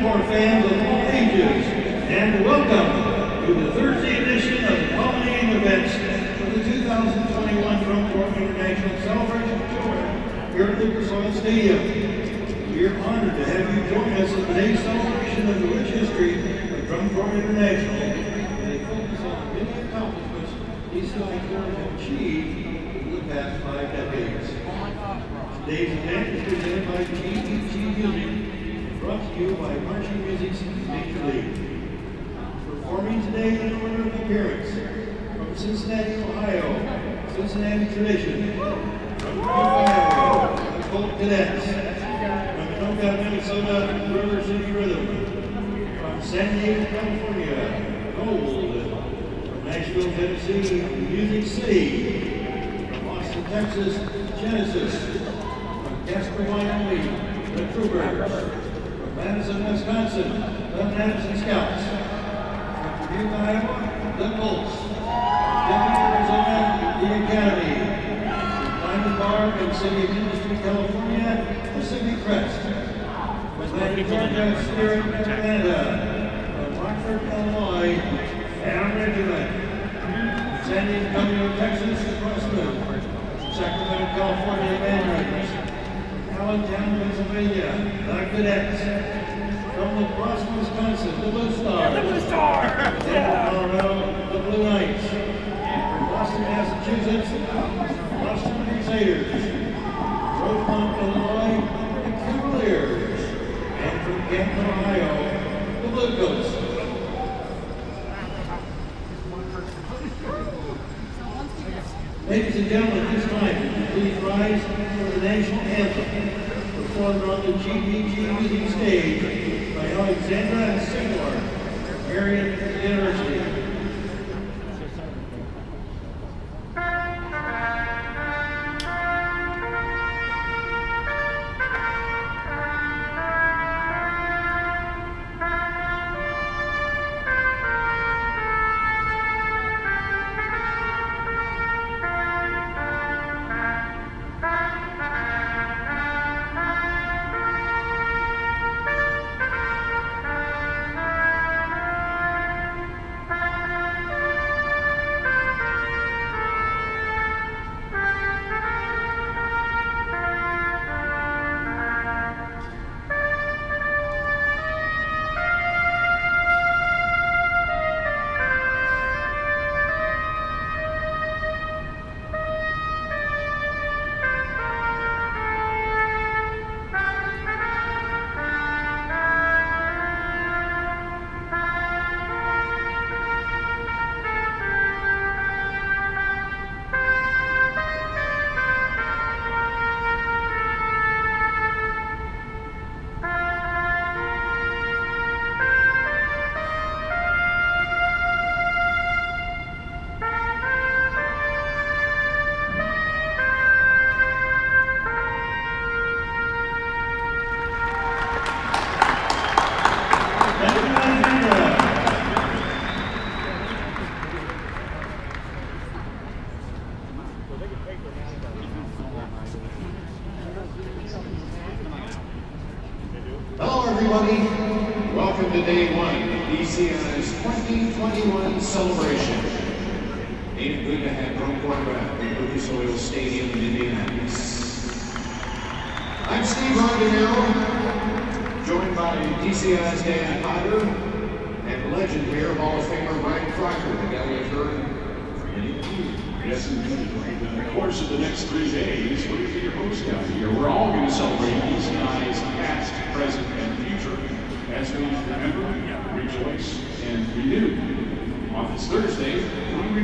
More fans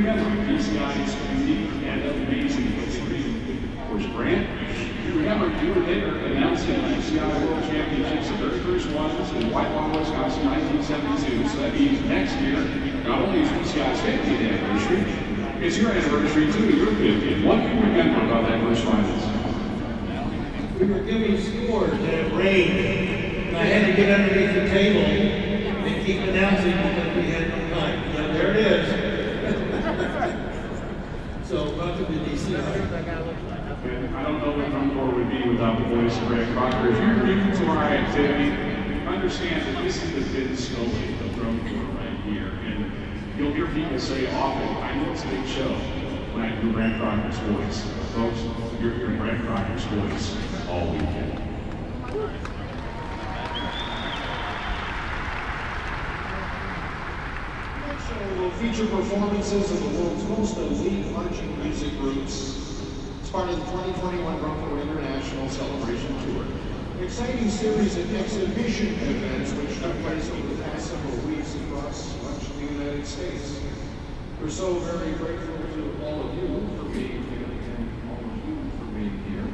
of these guys' unique and amazing for this reason. Of course, Brandt, you remember you were there announcing the DCI World Championships, the very first ones in Whitewater, Wisconsin, 1972. So that means next year, not only is DCI's 50th anniversary, it's your anniversary too, your 50th. What do you remember about that first finals? We were giving scores and it rained. And I had to get underneath the table and keep announcing because we had no time. But there it is. I don't know what Encore would be without the voice of Rick Crocker. If you're new to our activity, understand that this has been slowly the road for right here. And you'll hear people say often, I know it's a big show when I hear Brandt Crocker's voice. Folks, you're hearing Brandt Crocker's voice all weekend. Will feature performances of the world's most elite marching music groups. It's part of the 2021 Drum International Celebration Tour. An exciting series of exhibition events which took place over the past several weeks across much of the United States. We're so very grateful to all of you for being here and all of you for being here.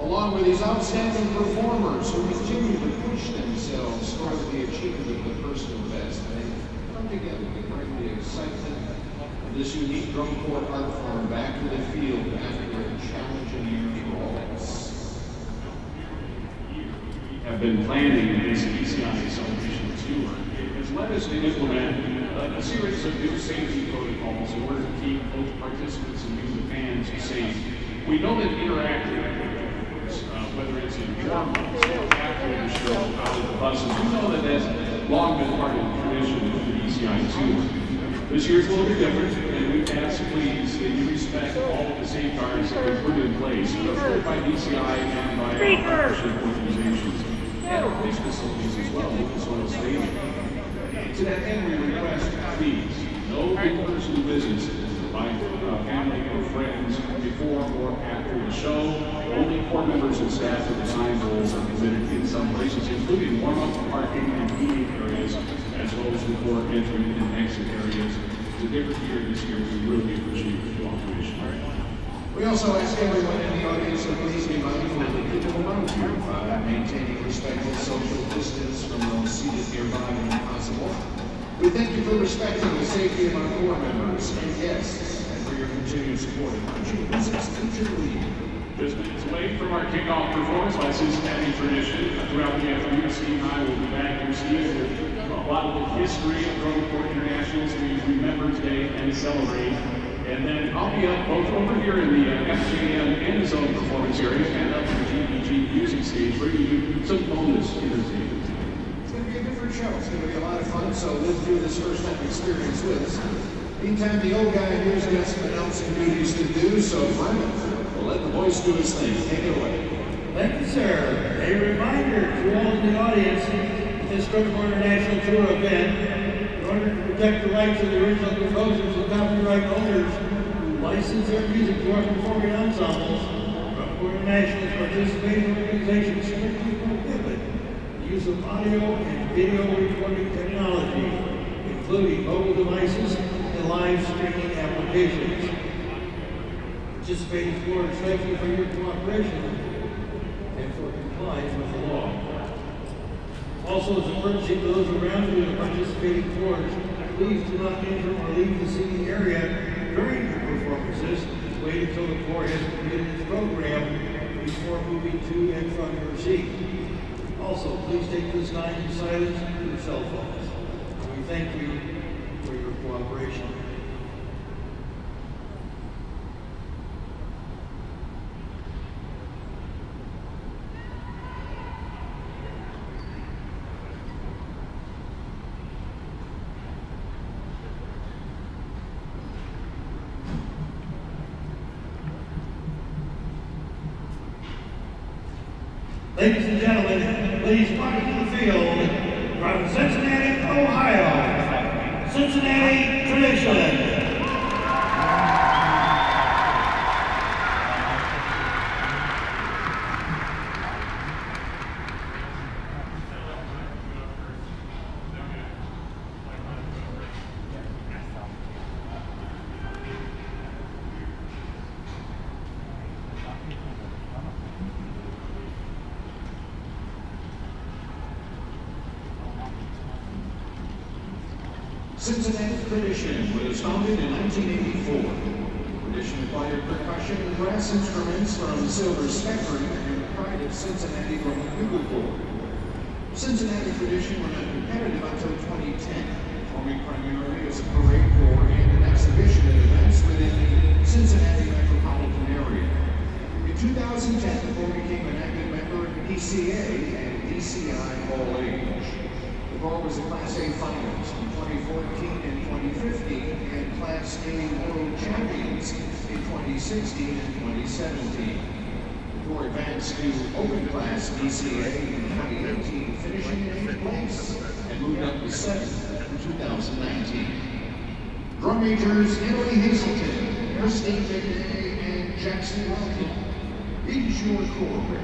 Along with these outstanding performers who continue to push themselves toward the achievement of the personal best. Together to bring the excitement of this unique drum corps art form back to the field after a challenging year for all of us. have been planning this DCI celebration tour has led us to implement a, a series of new safety protocols in order to keep both participants and the fans, safe. We know that activities, uh, whether it's in warm ups or after the show, out of the buses, we know that that's long been part of the tradition the DCI. This year's a little bit different, and we've asked please that you respect all of the safeguards that we put in place, both by DCI and by our partnership organizations and our police facilities as well, as well as stadium. To that end, we request, please, no in-person visits by uh, family or friends before or after the show. Only corps members and staff of the sign roles are permitted in some places, including warm-up parking and eating areas, as well as the corps entry and exit areas. It's a different year this year. We really appreciate your cooperation. We also ask everyone in the audience to please be mindful of the people around you by maintaining respectful social distance from those seated nearby when possible. We thank you for respecting the safety of our corps members and guests and for your continued support of music's future lead. Just minutes away from our kickoff performance by Cincinnati Tradition. Throughout the afternoon, Steve and I will be back here, Steve, a lot of the history of Drum Corps Internationals we remember today and celebrate. And then I'll be up both over here in the uh, FJM end zone performance area and up in the GPG music stage, bringing you some bonus entertainment. It's going to be a different show. It's going to be a lot of fun, so live through this first-time experience with us. Meantime, the old guy here's got some announcing duties to do, so Brennan, will let the voice do his thing. Take it away. Thank you, sir. A reminder to all in the audience, this Critical International Tour event, in order to protect the rights of the original composers and copyright owners who license their music to our performing ensembles, Critical International's participating organizations strictly prohibit the use of audio and video recording technology, including mobile devices and live streaming applications. Participating boards thank you for your cooperation and for compliance with the law. Also, as a courtesy to those around you and participating boards, please do not enter or leave the seating area during the performances. Wait until the court has completed its program before moving to and from your seat. Also, please take this time in silence to your cell phones. We thank you for your cooperation. Ladies and gentlemen, please welcome to the field from Cincinnati, Ohio, Cincinnati Tradition. Cincinnati Tradition was founded in 1984. Tradition acquired percussion and brass instruments from Silver Spectrum and the pride of Cincinnati from Bugle Corps. Cincinnati Tradition were not competitive until 2010, forming primarily as a parade corps and an exhibition at events within the Cincinnati metropolitan area. In 2010, the corps became an active member of DCA and DCI All Age. Moore was the Class A finalist in 2014 and 2015 and Class A World Champions in 2016 and 2017. Moore advanced to Open Class DCA in 2018, finishing in eighth place and moved up to seventh in 2019. Drum majors Emily Hazelton, Christine McDay, and Jackson Welkin. Is your core?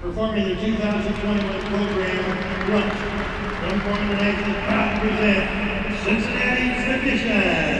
Performing the 2021 program, Grunt, from Portland National proud present Cincinnati Tradition.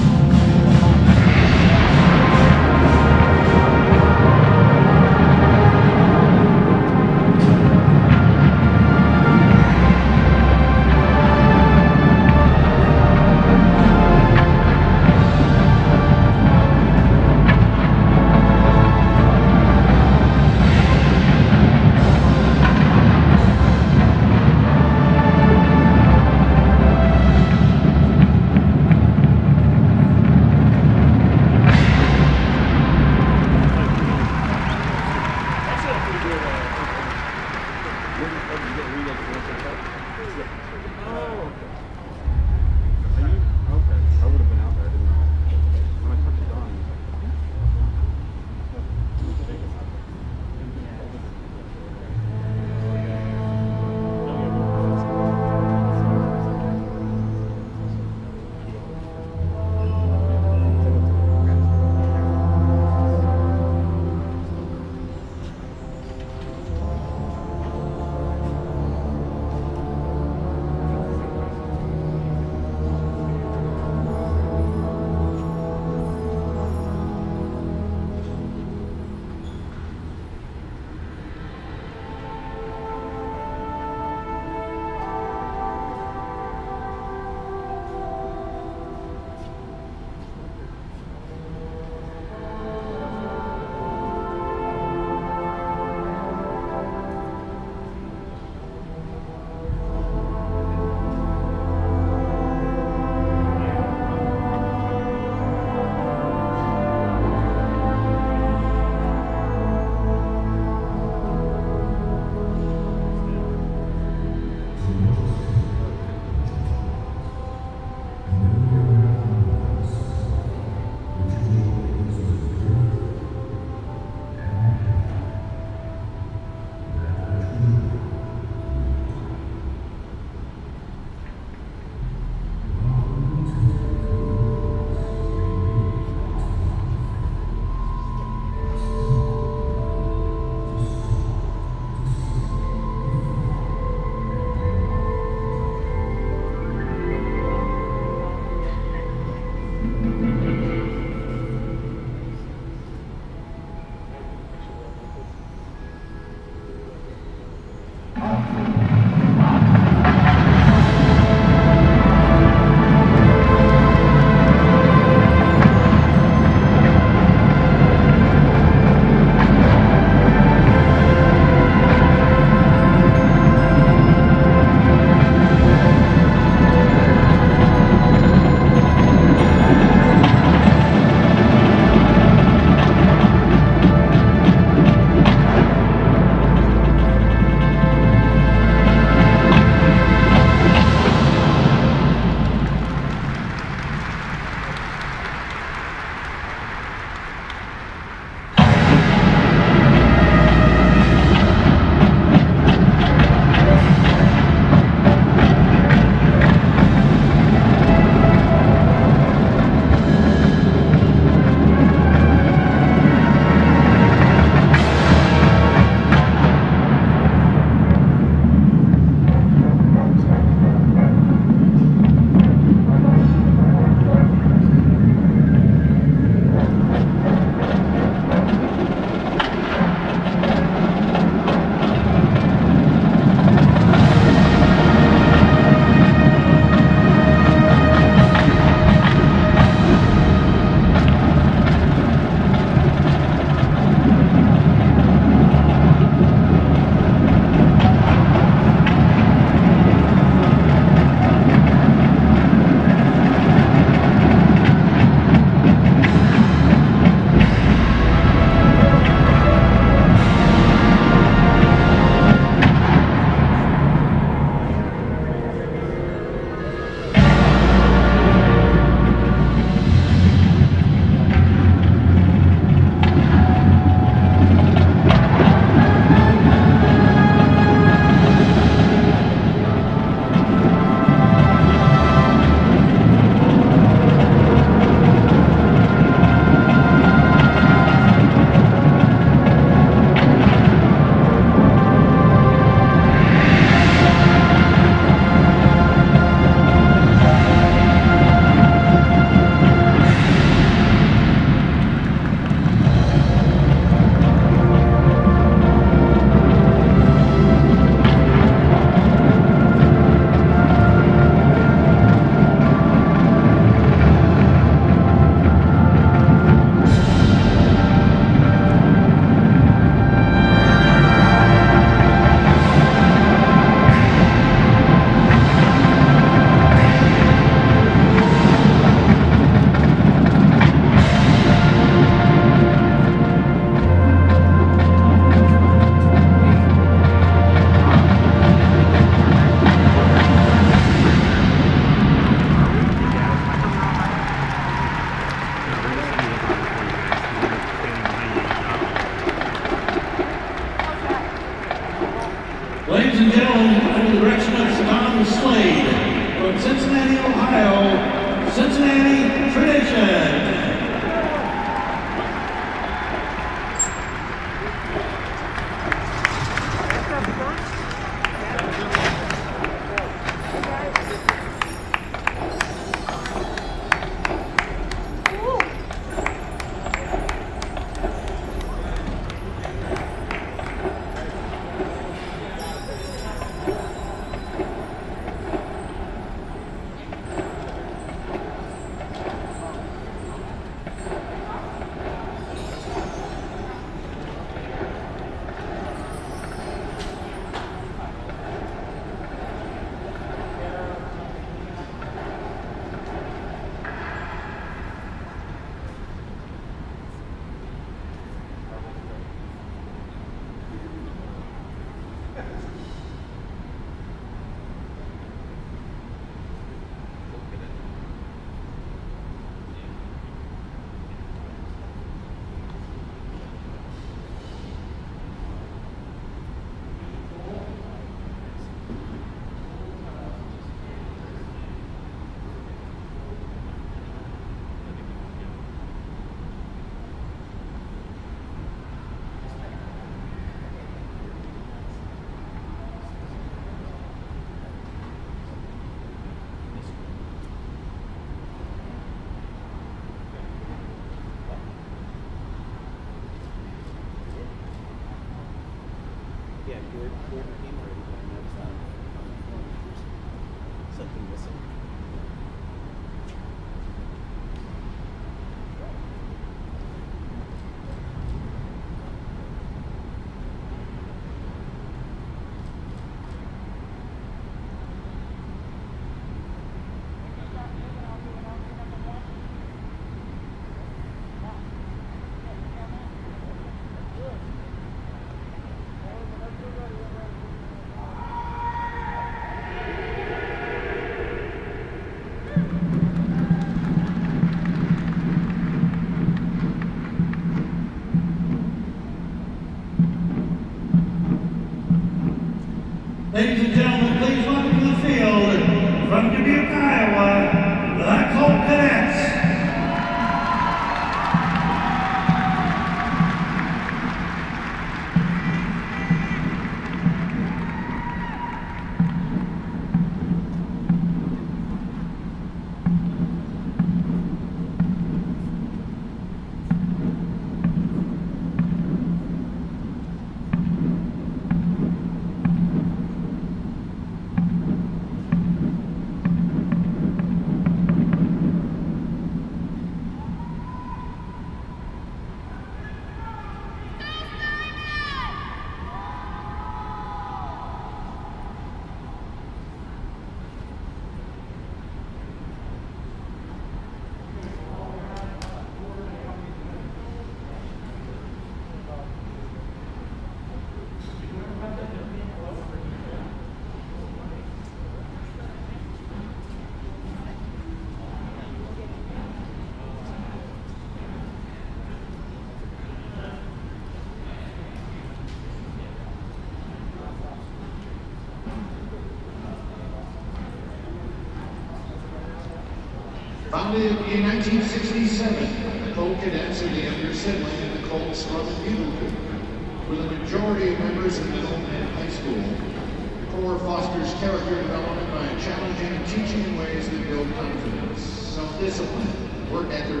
In 1967, the Colt Cadets the younger sibling of the Scrub and Bugle Corps. With a majority of members in middle and high school, the Corps fosters character development by challenging and teaching in ways that build confidence, self-discipline, work ethic,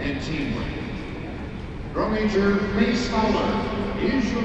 and teamwork. Drum Major Fowler is your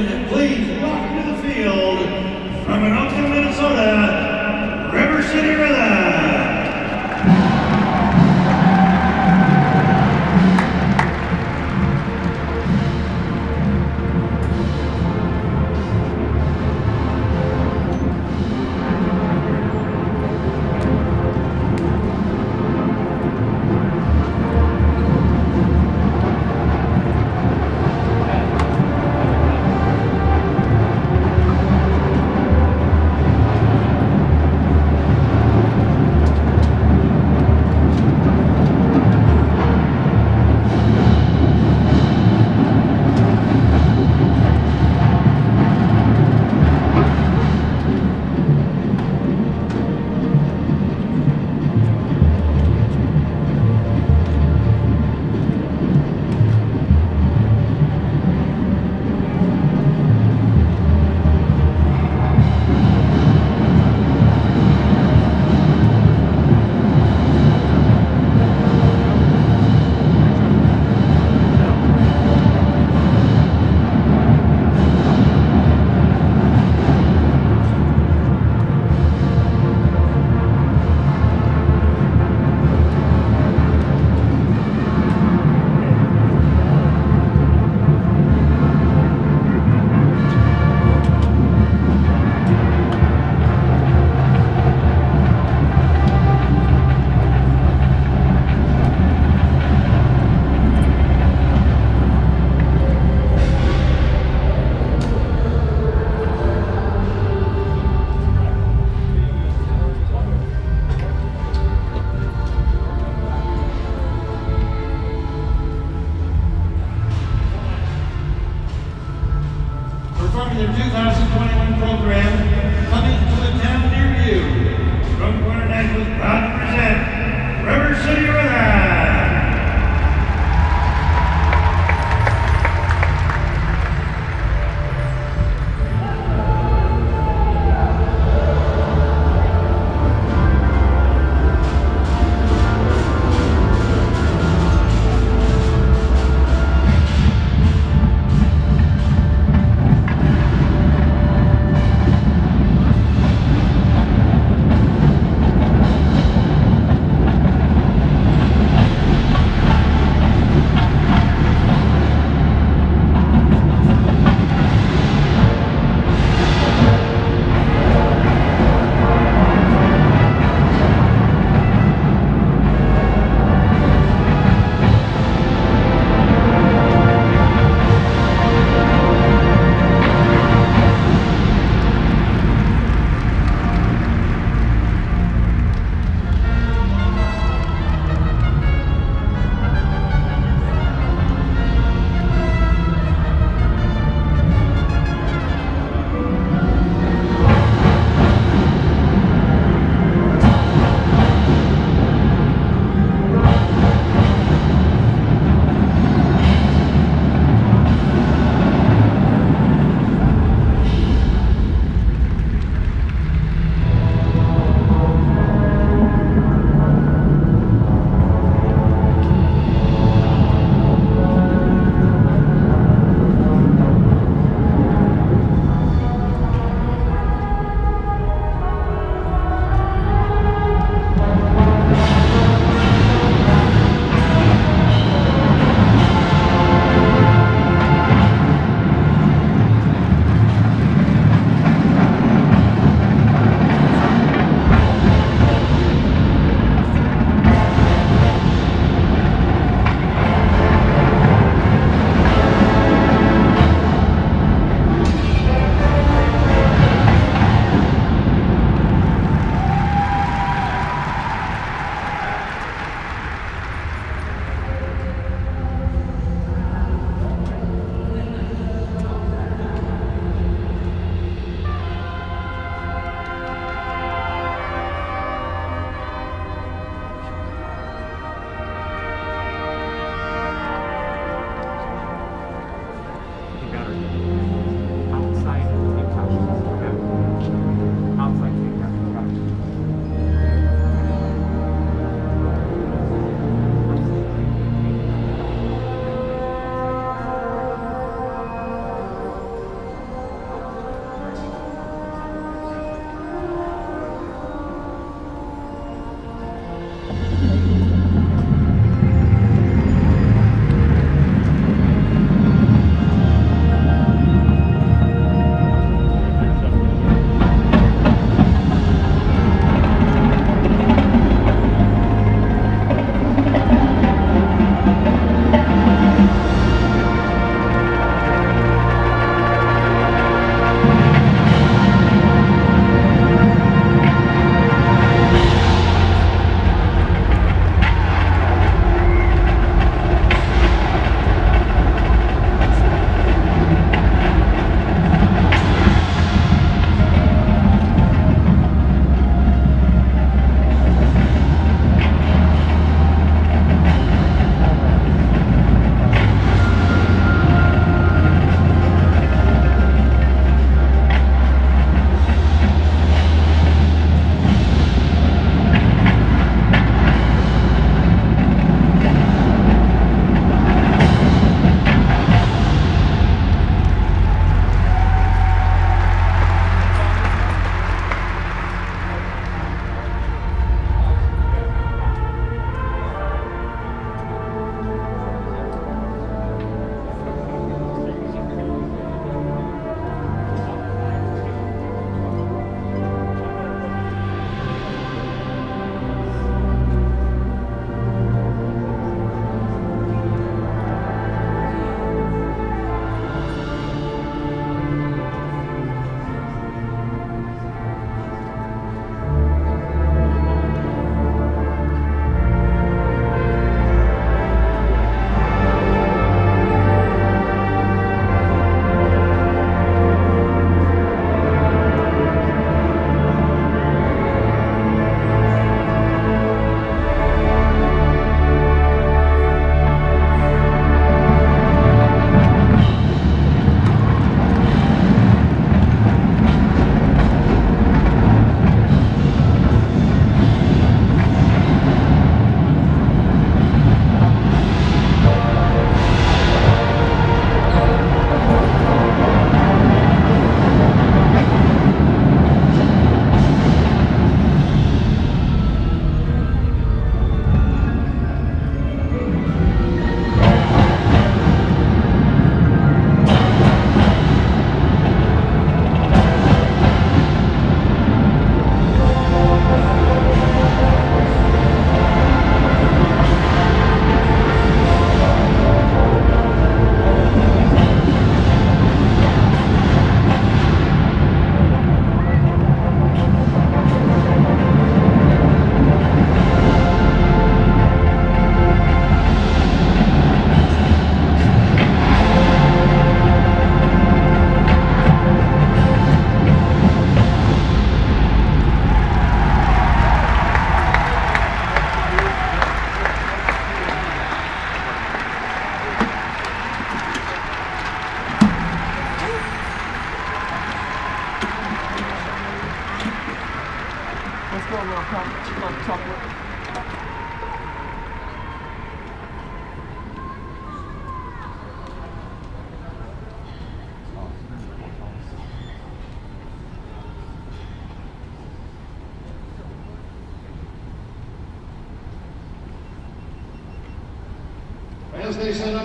And please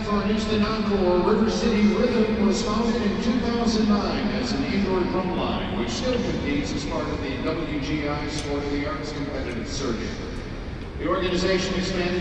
for an instant encore, River City Rhythm was founded in 2009 as an indoor drumline, which still competes as part of the WGI Sport of the Arts competitive circuit. The organization expanded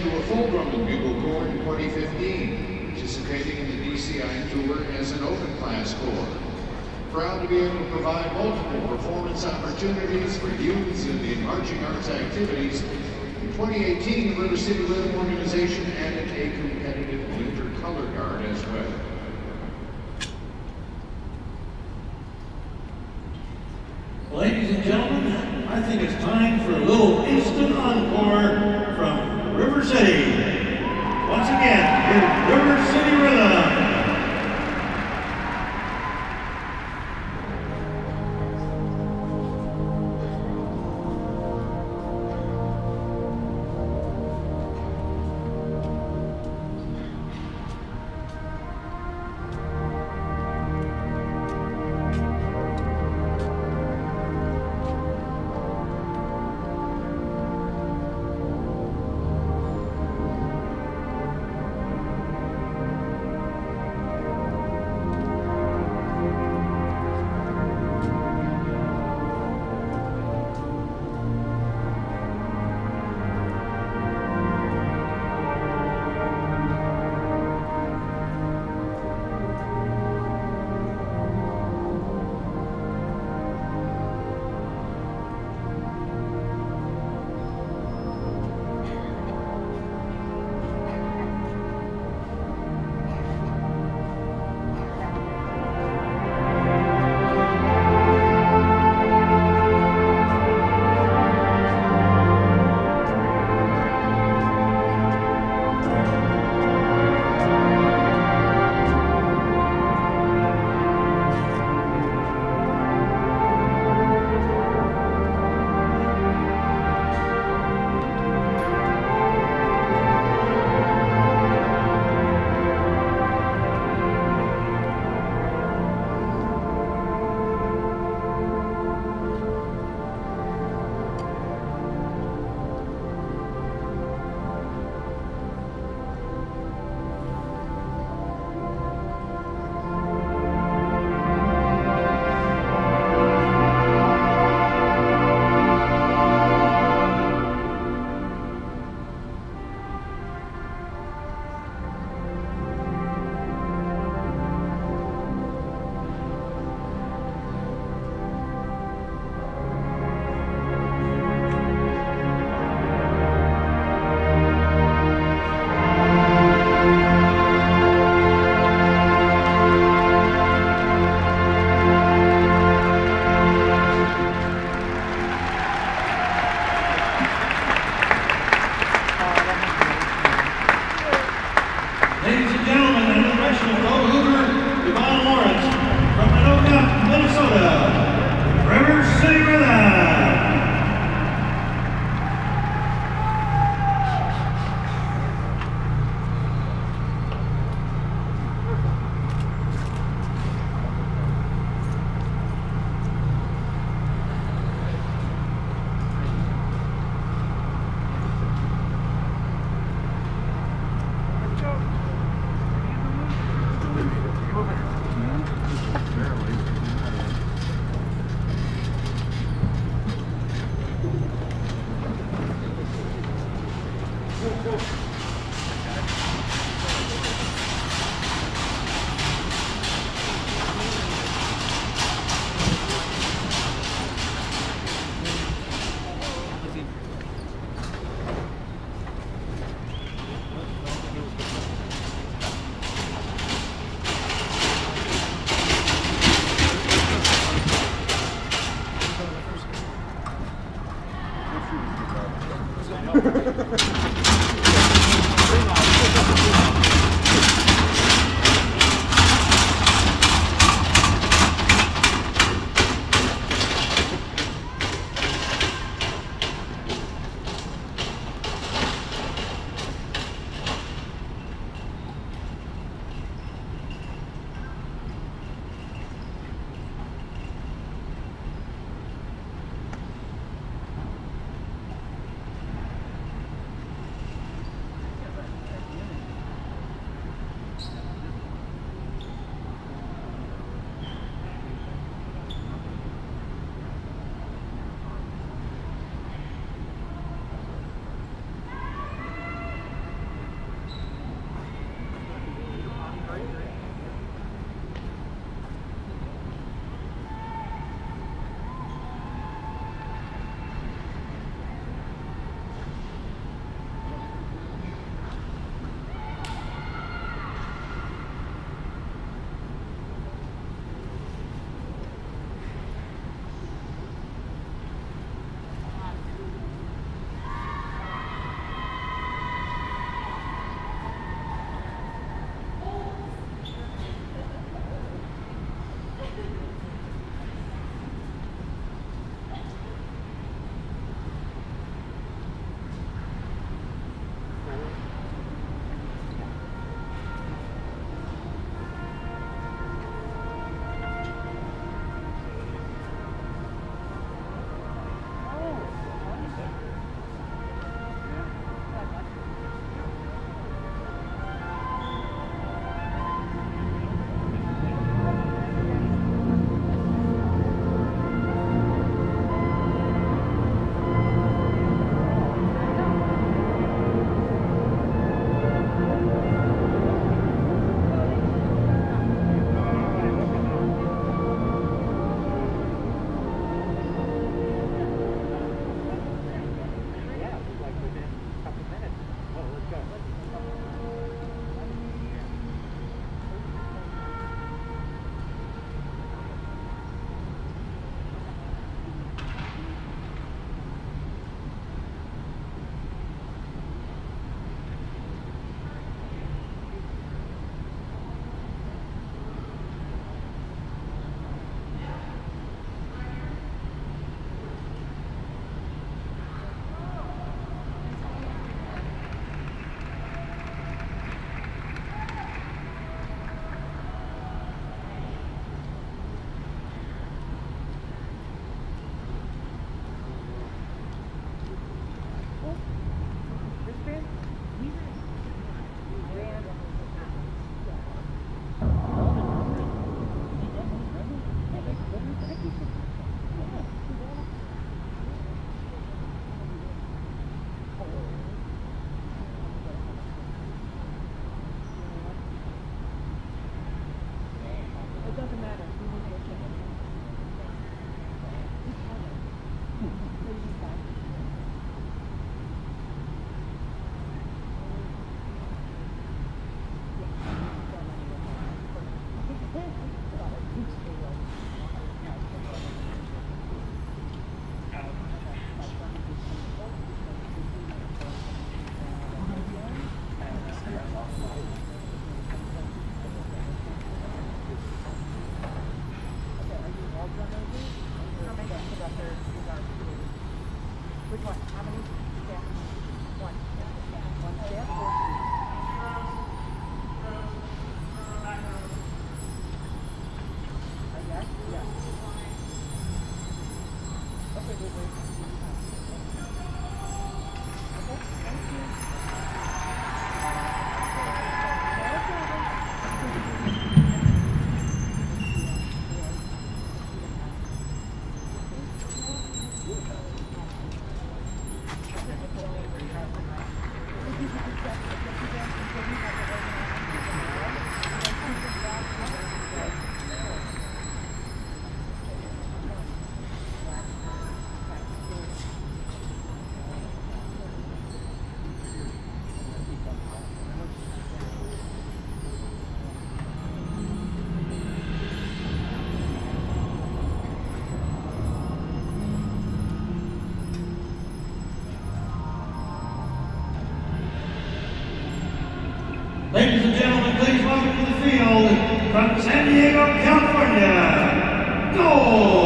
Ladies and gentlemen, please welcome to the field from San Diego, California, Gold!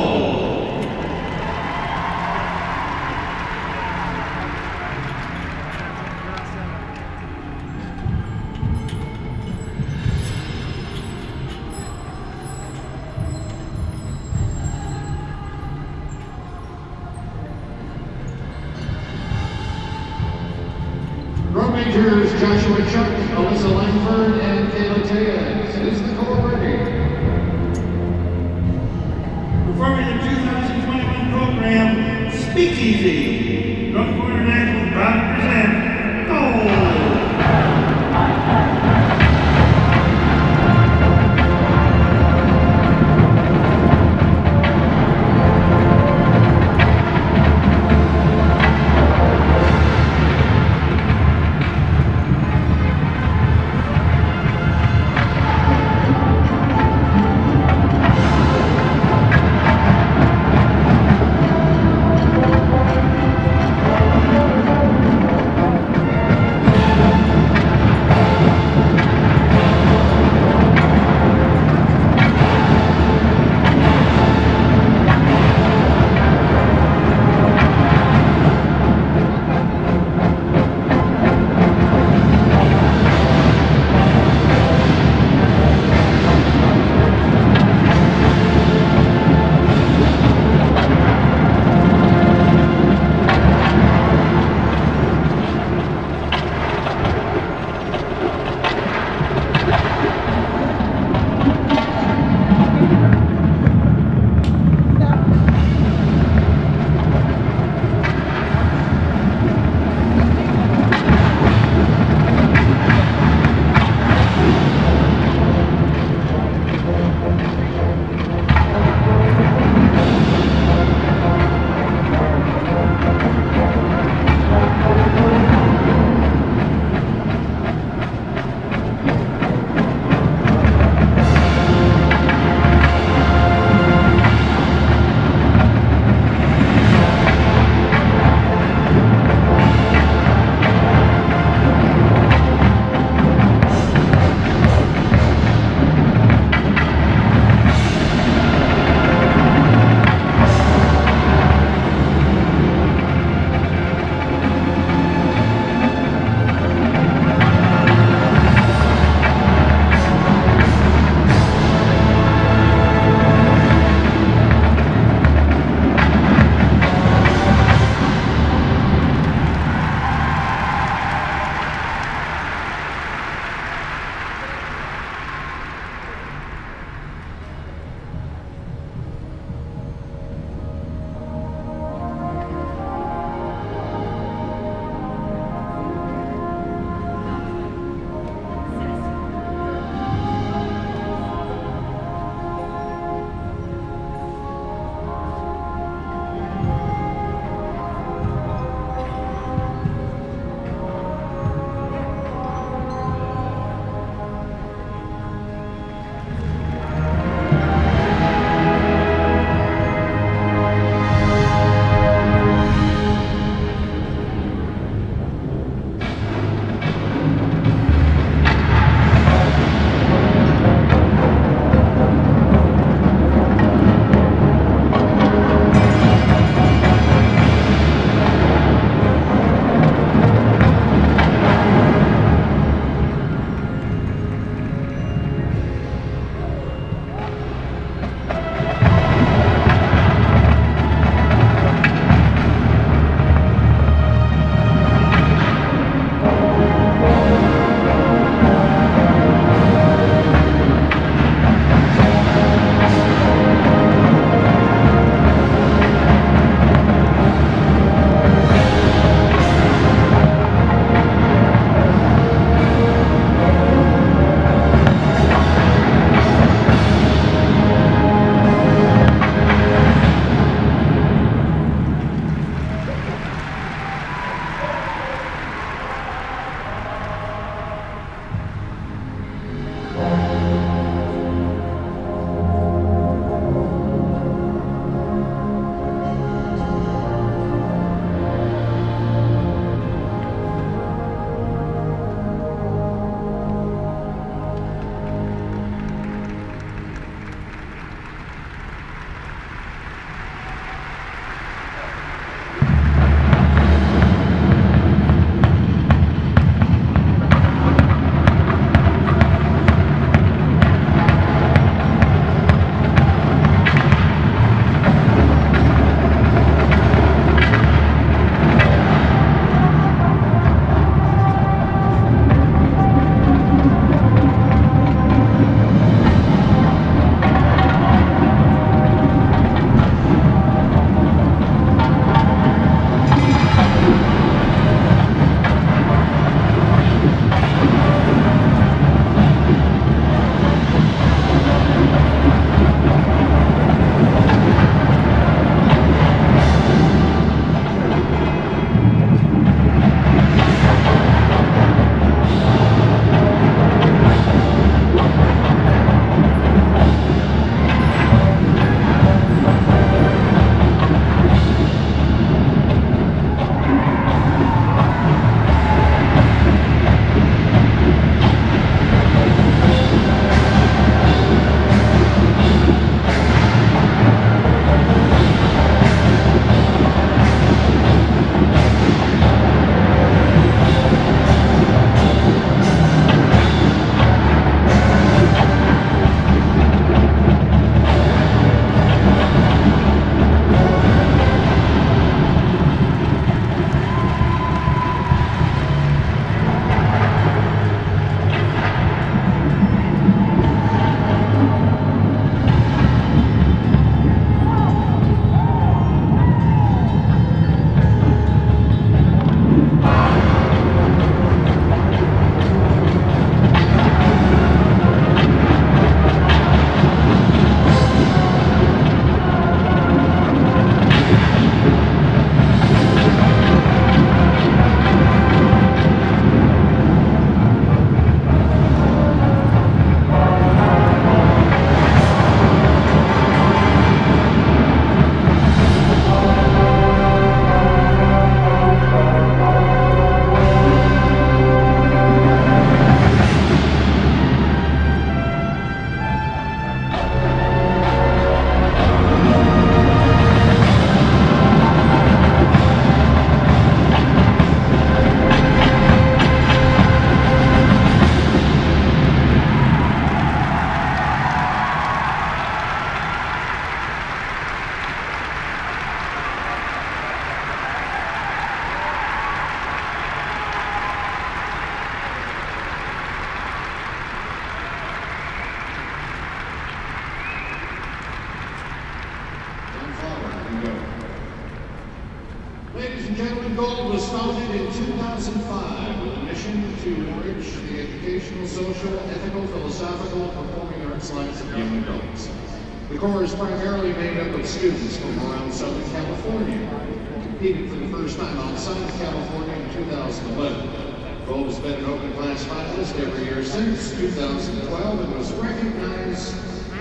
2012 and was recognized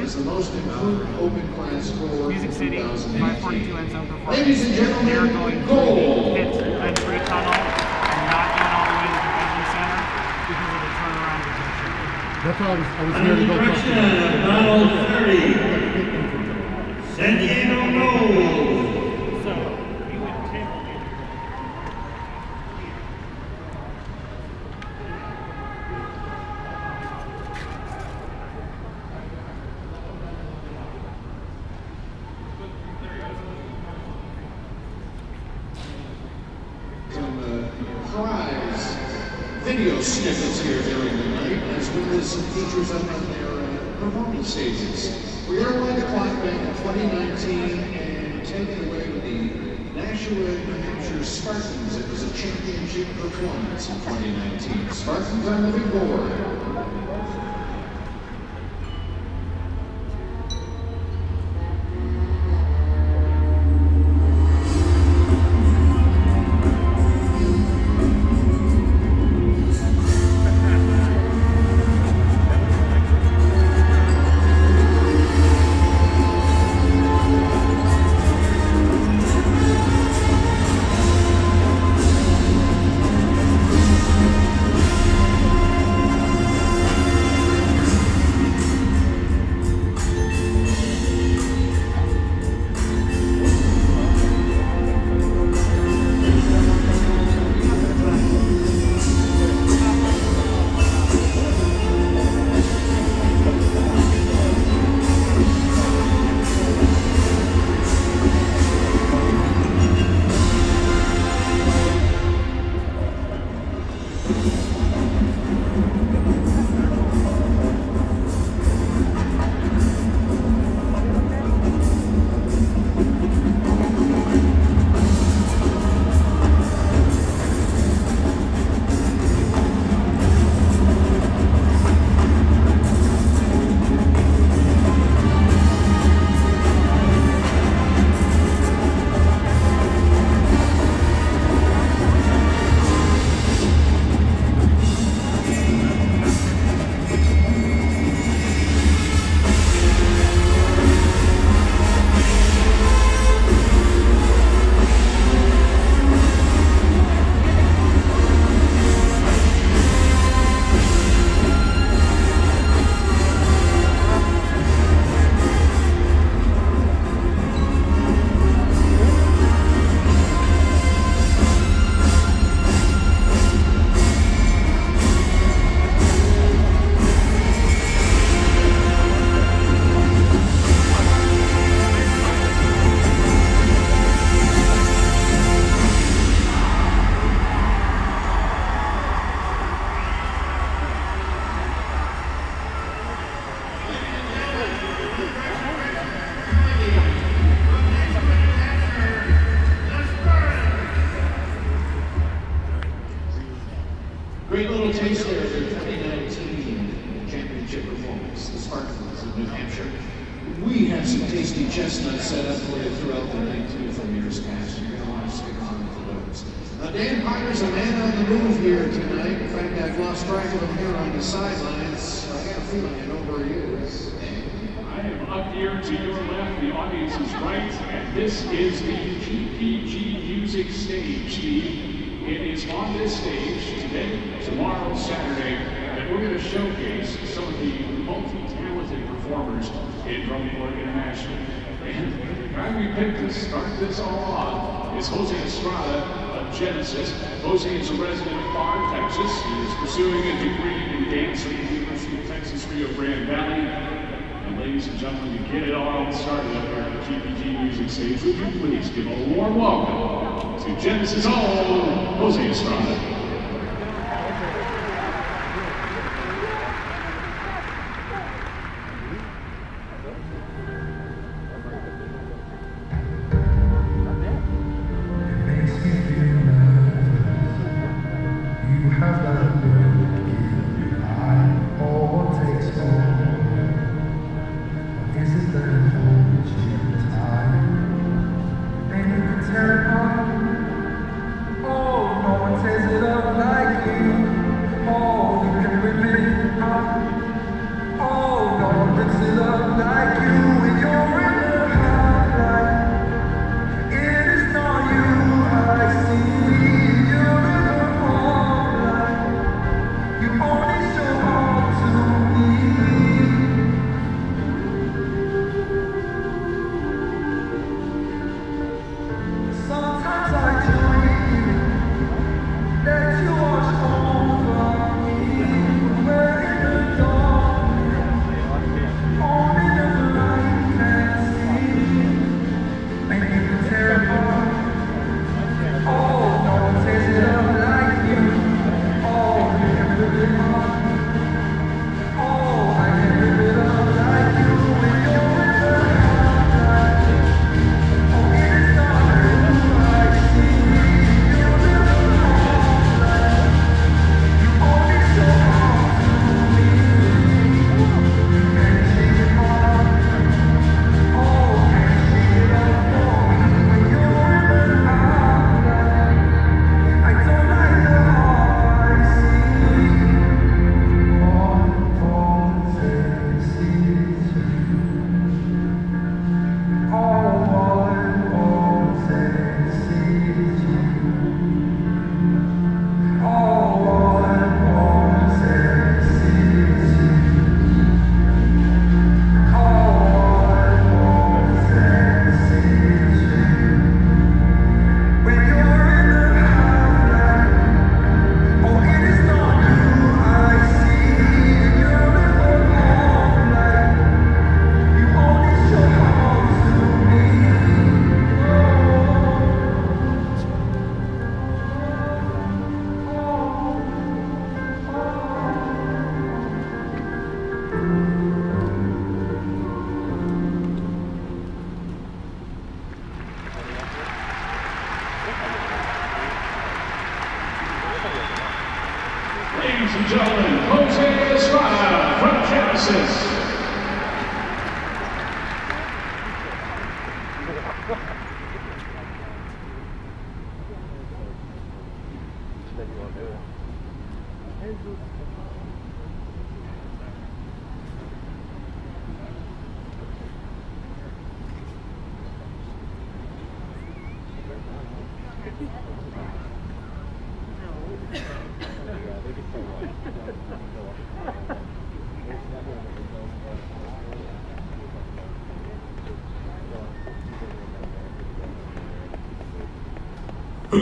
as the most improved open class for Music City, 542 end zone performance. Ladies and gentlemen, they're going goal. the pit and free tunnel and not all the way to the center because of the turnaround. That's I was, I was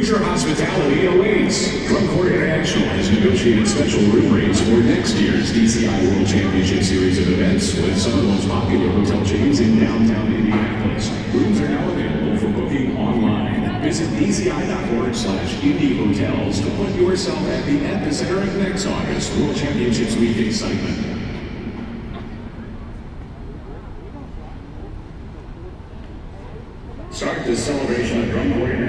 Hoosier Hospitality awaits. Corps International has negotiated special room rates for next year's DCI World Championship Series of events with some of the most popular hotel chains in downtown Indianapolis. Rooms are now available for booking online. Visit dci.org slash indie hotels to put yourself at the epicenter of next August World Championships Week excitement. Start the celebration of Drum International's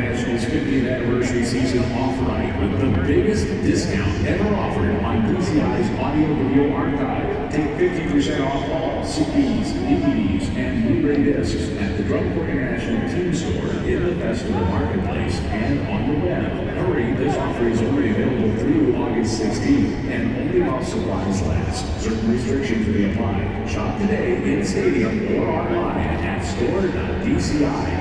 50th anniversary season off right with the biggest discount ever offered on DCI's audio video archive. Take 50% off all CDs, DVDs, and Blu-ray discs at the Drum Corps International Team Store in the Festival Marketplace and on the web. Hurry, this offer is only available through August 16th and only while supplies last. Certain restrictions may apply. Shop today in stadium or online at store.dci.org.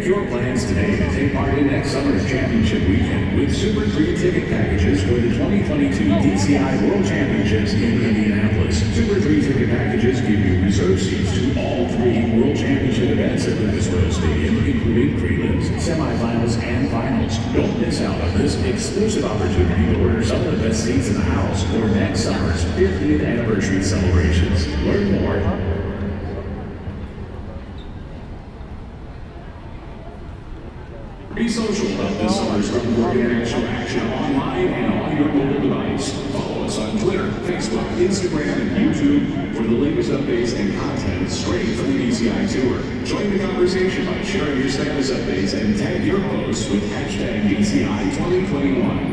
Make your plans today to take part in next summer's championship weekend with Super 3 ticket packages for the 2022 DCI World Championships in Indianapolis. Super 3 ticket packages give you reserve seats to all three World Championship events at Lucas Oil Stadium, including prelims, semifinals, and finals. Don't miss out on this exclusive opportunity to order some of the best seats in the house for next summer's 50th anniversary celebrations. Learn more Be social about this summer's Corps International action online and on your mobile device. Follow us on Twitter, Facebook, Instagram, and YouTube for the latest updates and content straight from the DCI Tour. Join the conversation by sharing your status updates and tag your posts with hashtag DCI 2021.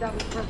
That was perfect.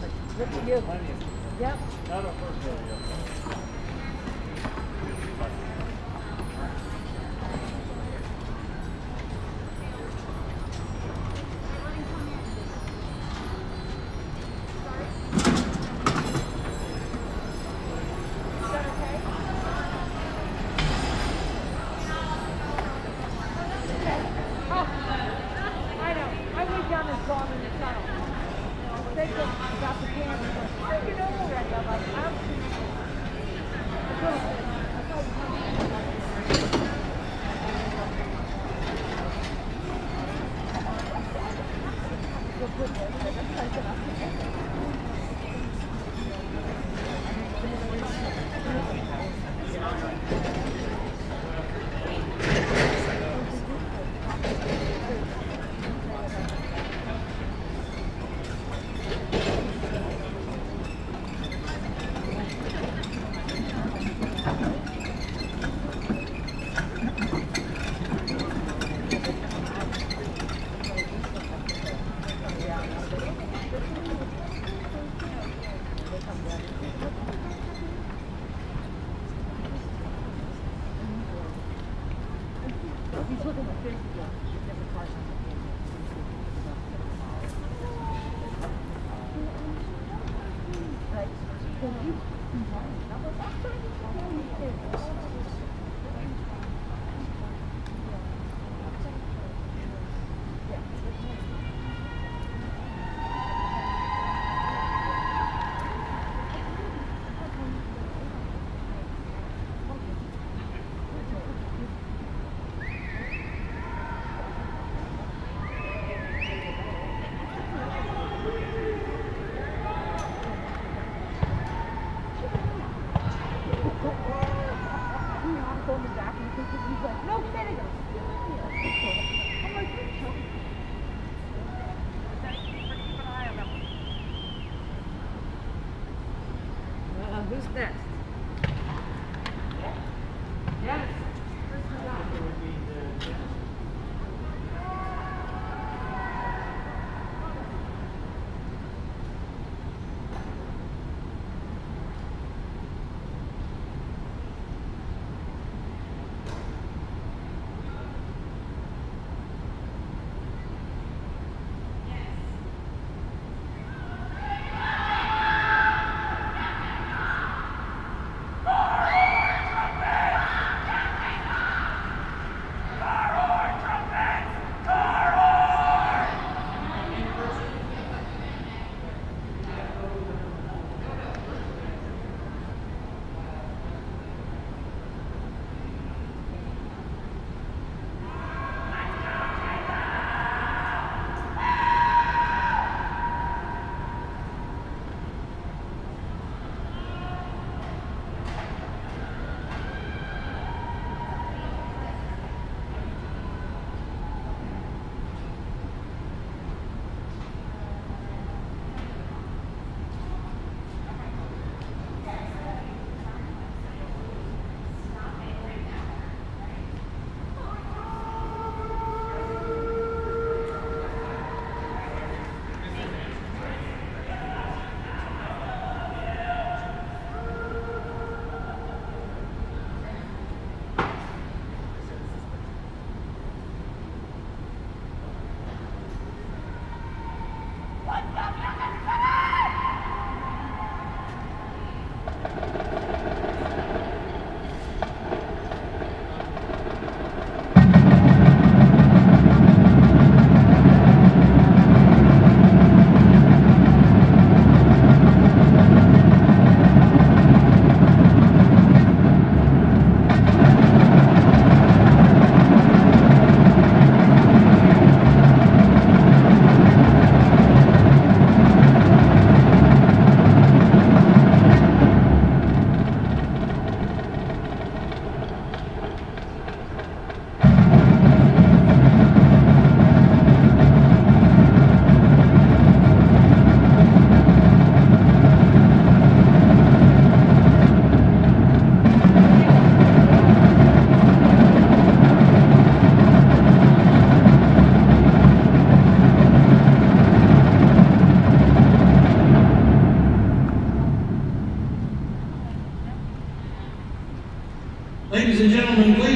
ladies and gentlemen, please.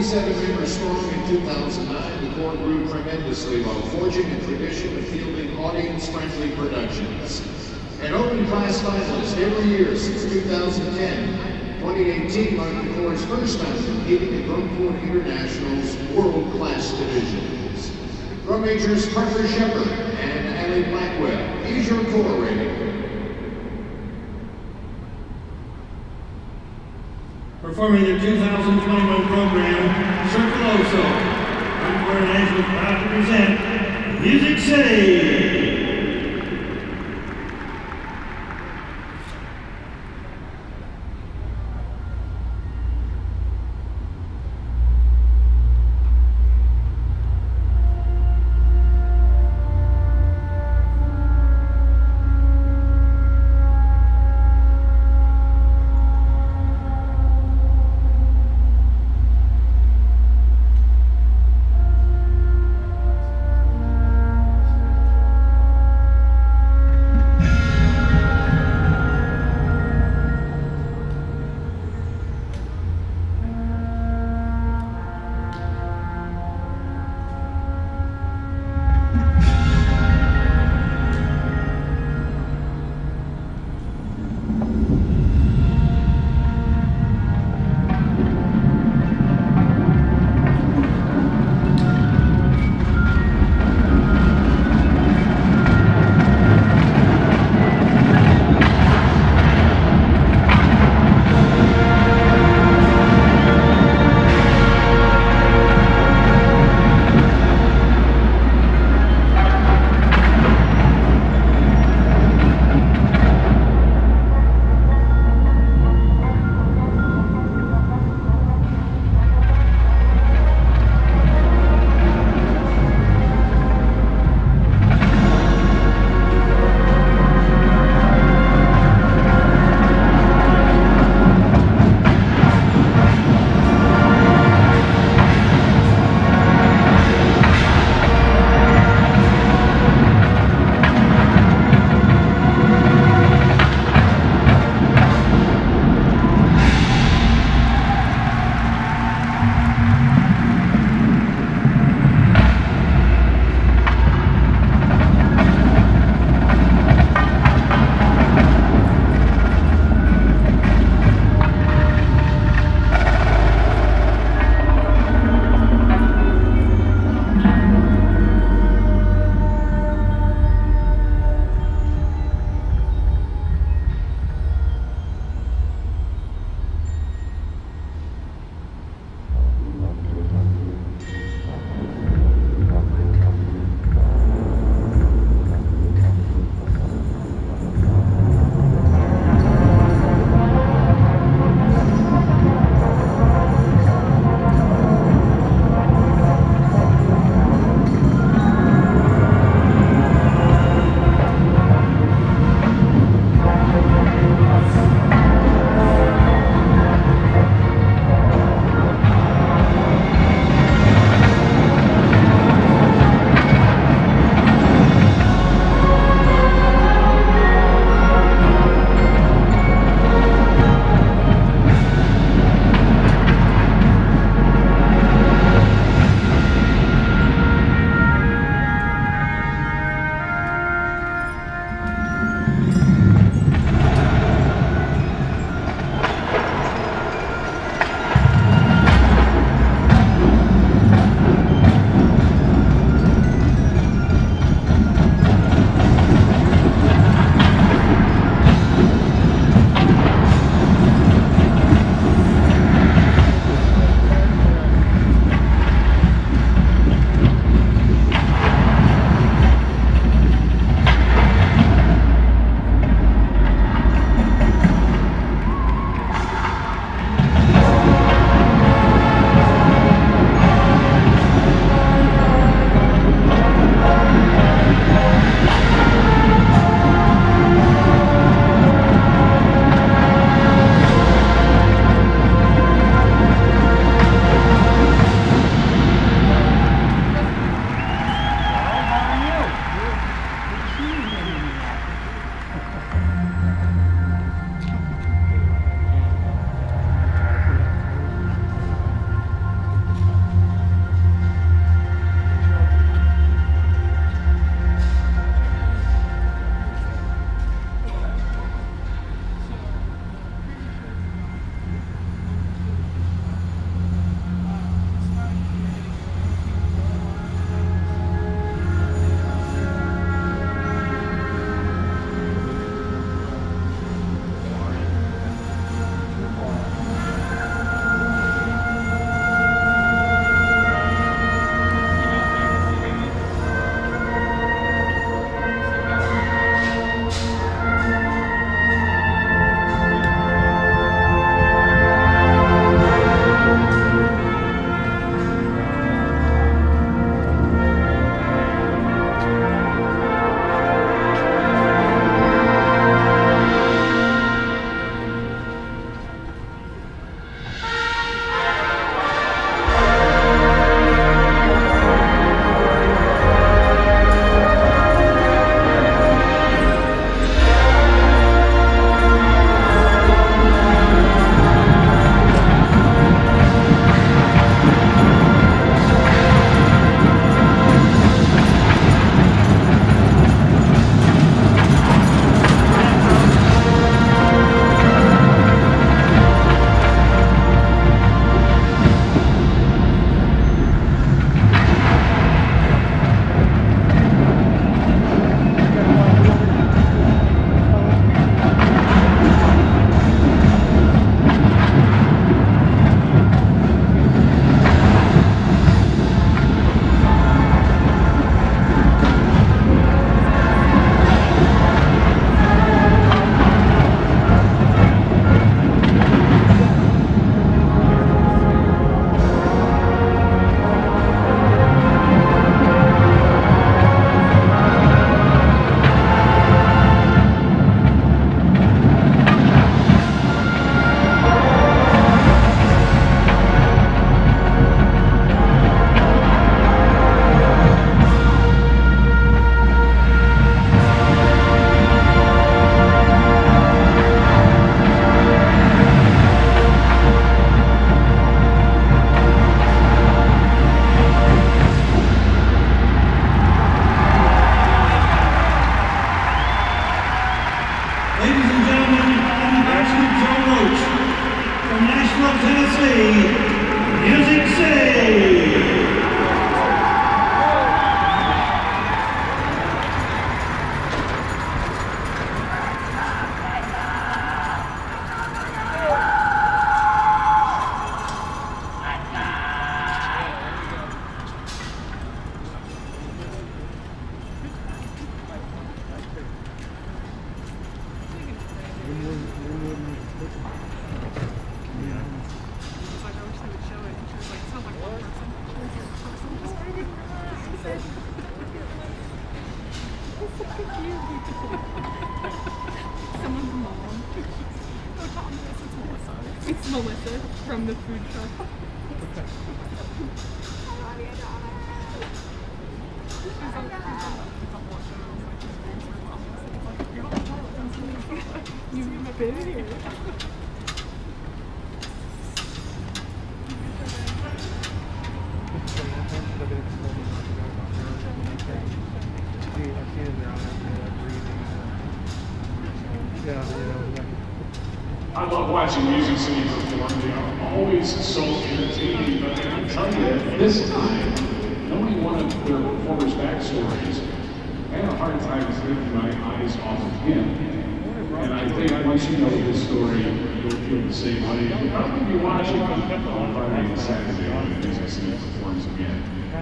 47 members strong in 2009, the corps grew tremendously while forging a tradition of fielding audience-friendly productions. An open class finalist every year since 2010, 2018 marked the Corps' first time competing in Corps International's world-class divisions. Drum majors Parker Shepard and Allie Blackwell. Here's your corps rating. Performing the 2021 program,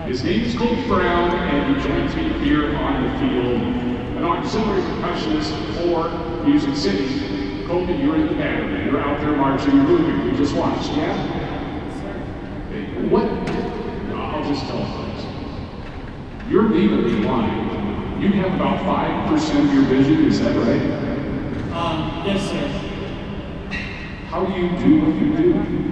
His name is Colt Brown, and he joins me here on the field, an auxiliary percussionist for Music City. Colton, you're in the band. You're out there marching and moving. We just watched, yeah? What? I'll just tell you folks. You're legally blind. You have about 5% of your vision, is that right? Um, yes, sir. How do you do what you do?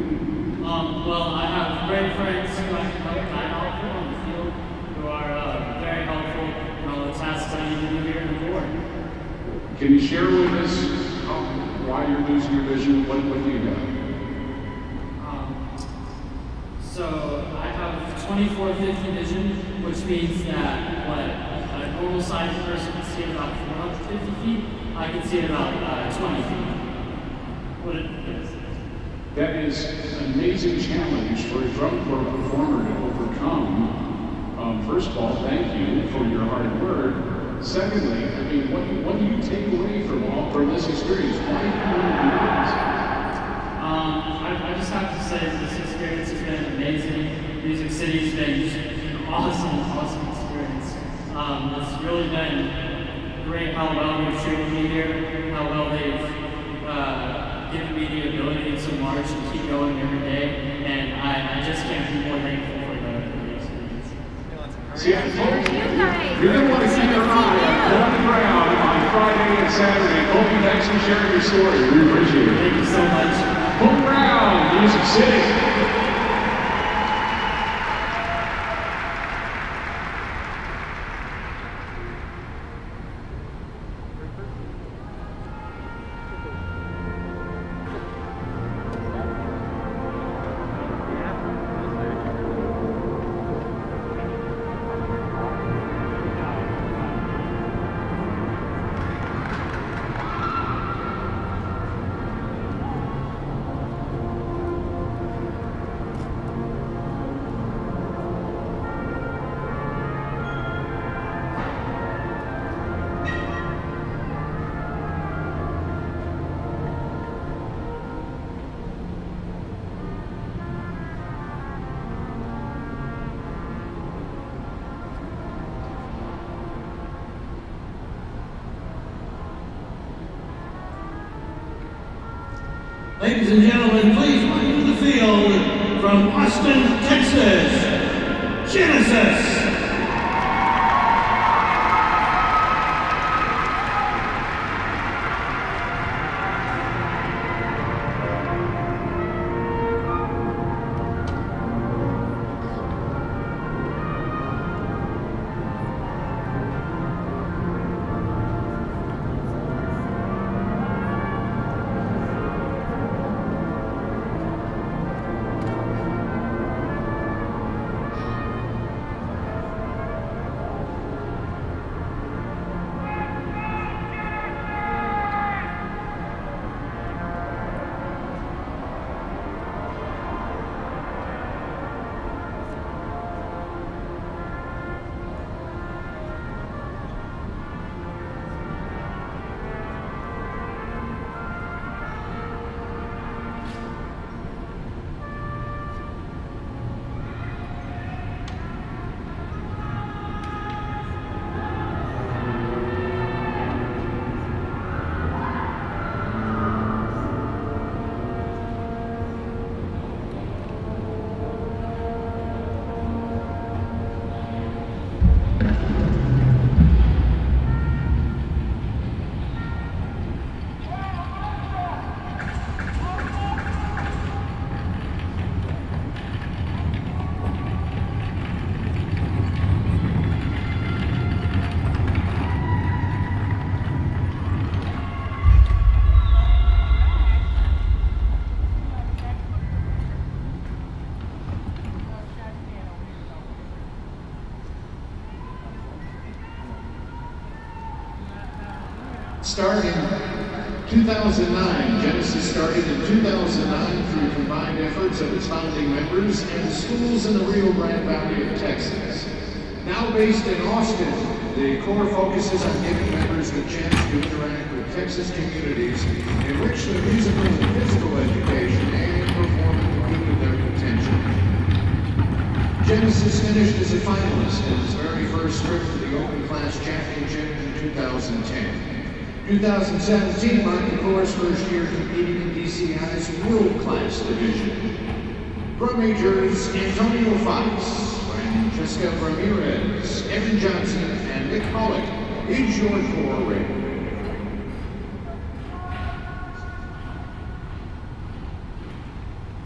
Um, well, I have great friends who I can help guide all through on the field who are uh, very helpful in all the tasks I need to do here in the board. Can you share with us how, why you're losing your vision? What, what do you got? Um, so I have 2450 vision, which means that what a normal sized person can see at about 450 feet, I can see at about uh, 20 feet. What it is. That is an amazing challenge for a drum corps performer to overcome. Um, first of all, thank you for your hard work. Secondly, I mean, what, do- what do you take away from all from this experience? Why do you want to do this? Um, I, I just have to say that this experience has been amazing. Music City's been an awesome, awesome experience. Um, it's really been great how well they've treated me here, how well they've uh, given me the ability to march and keep going every day, and I, I just can't be more thankful for the, for the experience. See, I told you, you're going to want to keep on Friday and Saturday. Hope you thanks for sharing your story. We appreciate it. Thank you so much. Hope Brown, Music City. From and schools in the Rio Grande Valley of Texas. Now based in Austin, the corps focuses on giving members the chance to interact with Texas communities, enrich their musical and physical education, and perform to their potential. Genesis finished as a finalist in its very first trip to the Open Class Championship in 2010. 2017 marked the Chorus first year competing in DCI's World Class Division. Pro Majors Antonio Fox, Francesca Ramirez, Evan Johnson, and Nick Pollock is your core rating.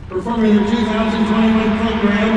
Performing the 2021 program,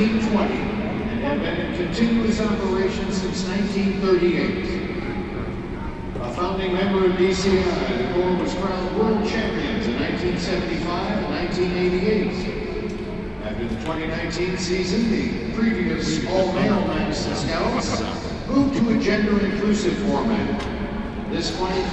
1920 and have been in continuous operation since 1938. A founding member of DCI, the Corps was crowned world champions in 1975 and 1988. After the 2019 season, the previous all-male Madison Scouts moved to a gender-inclusive format. This 2021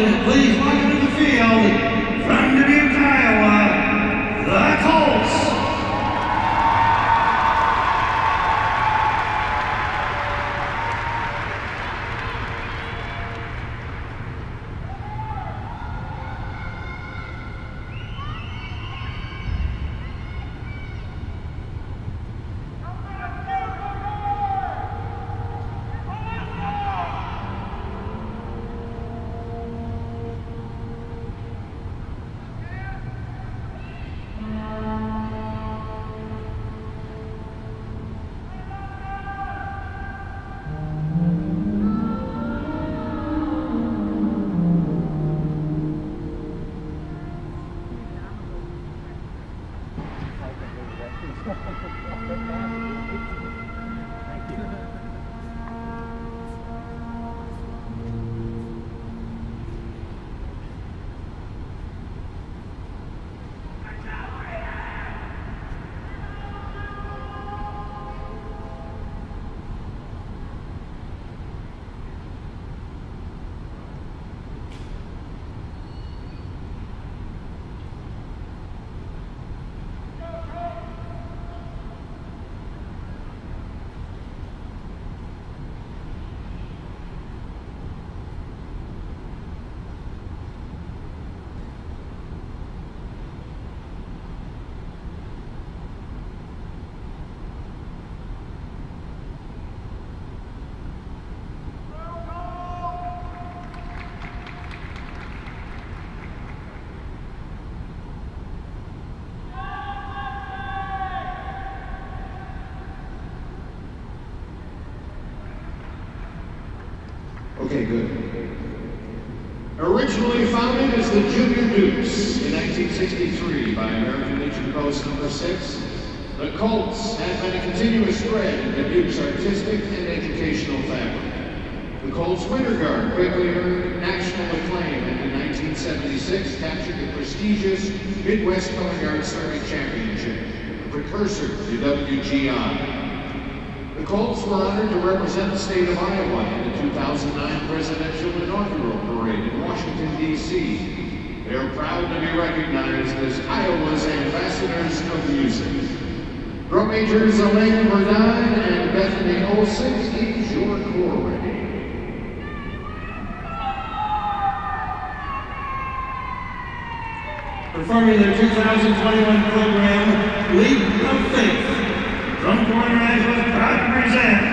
please good. Originally founded as the Junior Dukes in 1963 by American Legion Post number 6, the Colts have been a continuous thread in Dubuque's artistic and educational fabric. The Colts Winter Guard quickly earned national acclaim and in 1976 captured the prestigious Midwest Color Guard Championship, the precursor to WGI. The Colts were honored to represent the state of Iowa 2009 presidential inaugural parade in Washington, D.C. They are proud to be recognized as Iowa's ambassadors of music. Drum majors Elaine Verdine and Bethany Olson, is your corps ready? Performing their 2021 program, Leap of Faith. Drum Corps International is proud to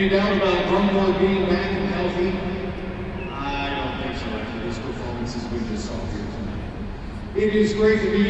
Maybe that about Rumble being back and healthy. I don't think so after this performance as we just saw here tonight. It is great to be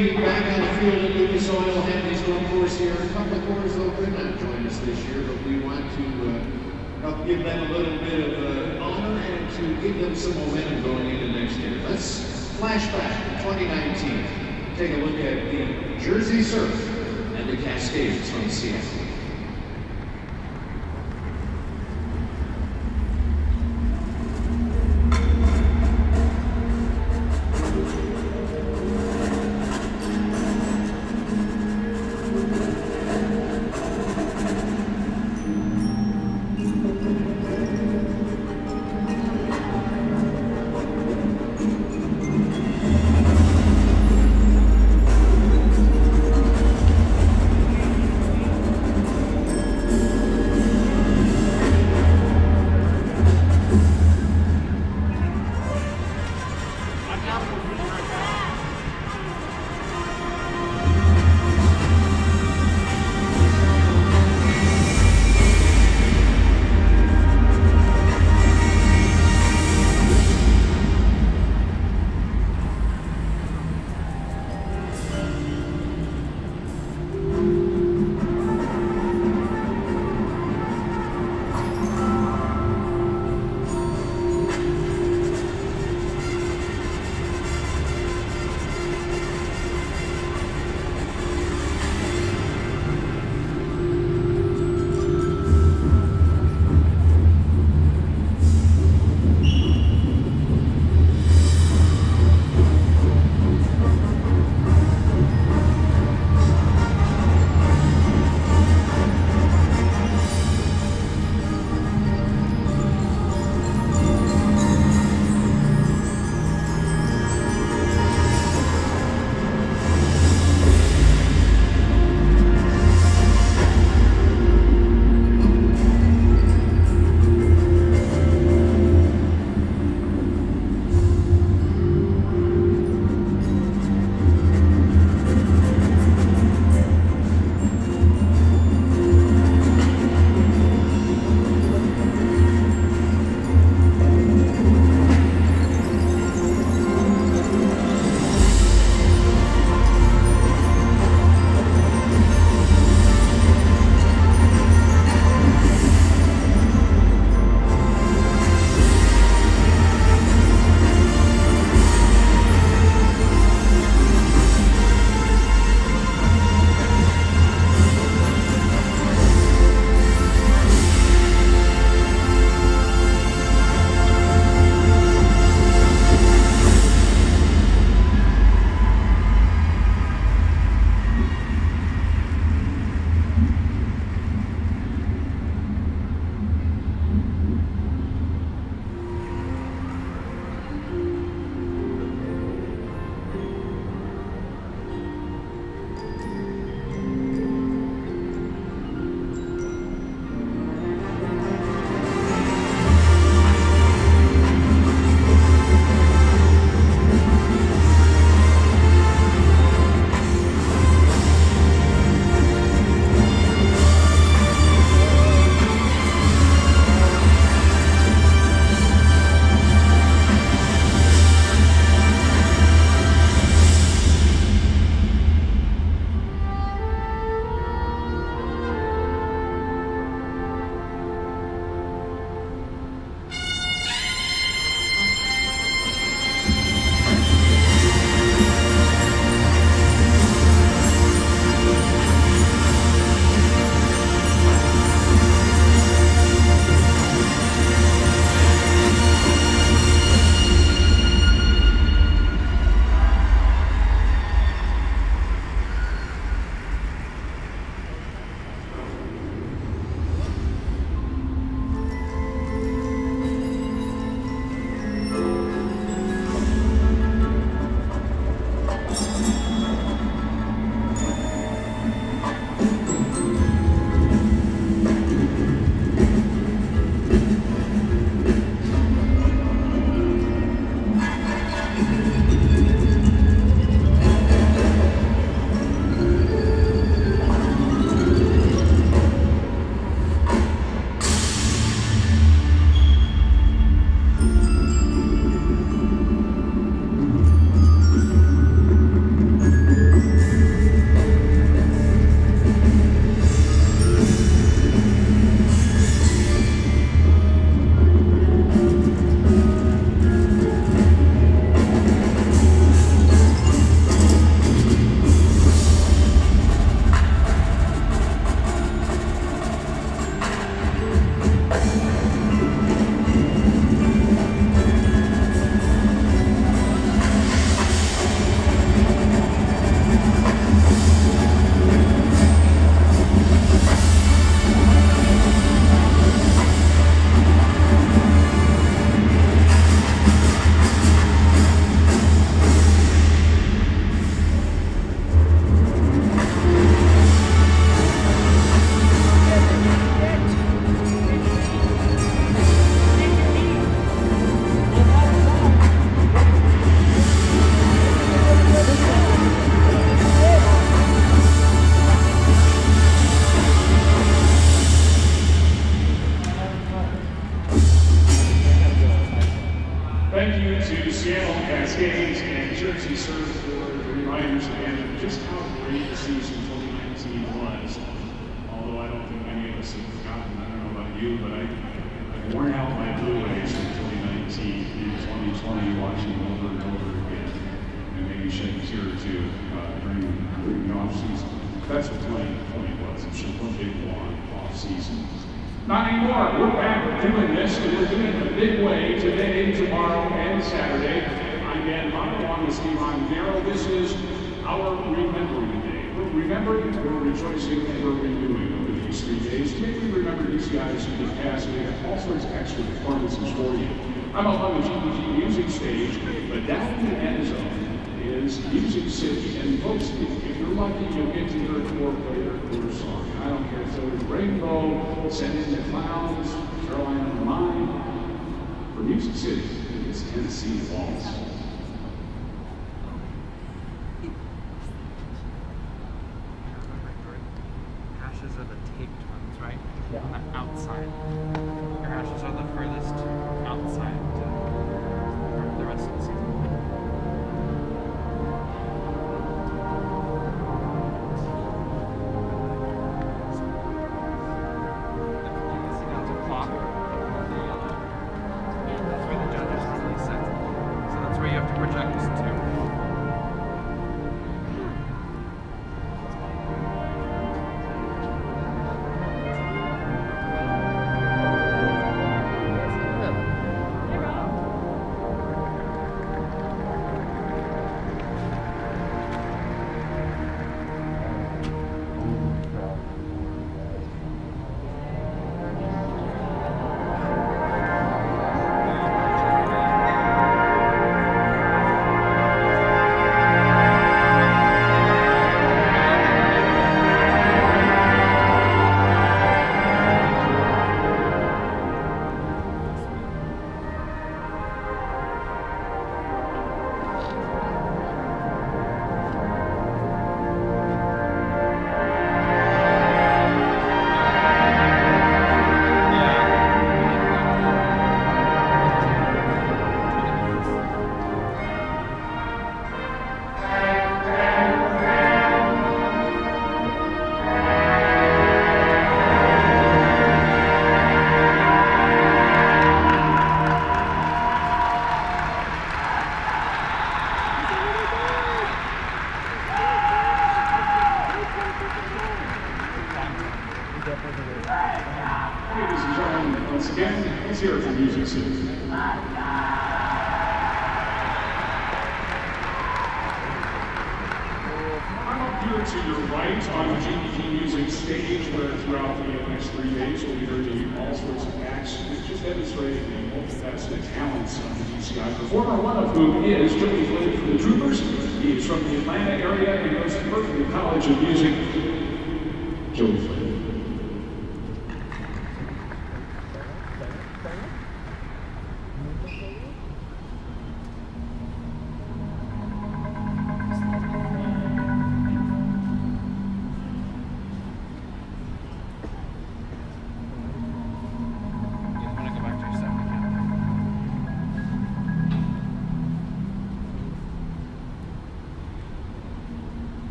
Music City, it's Tennessee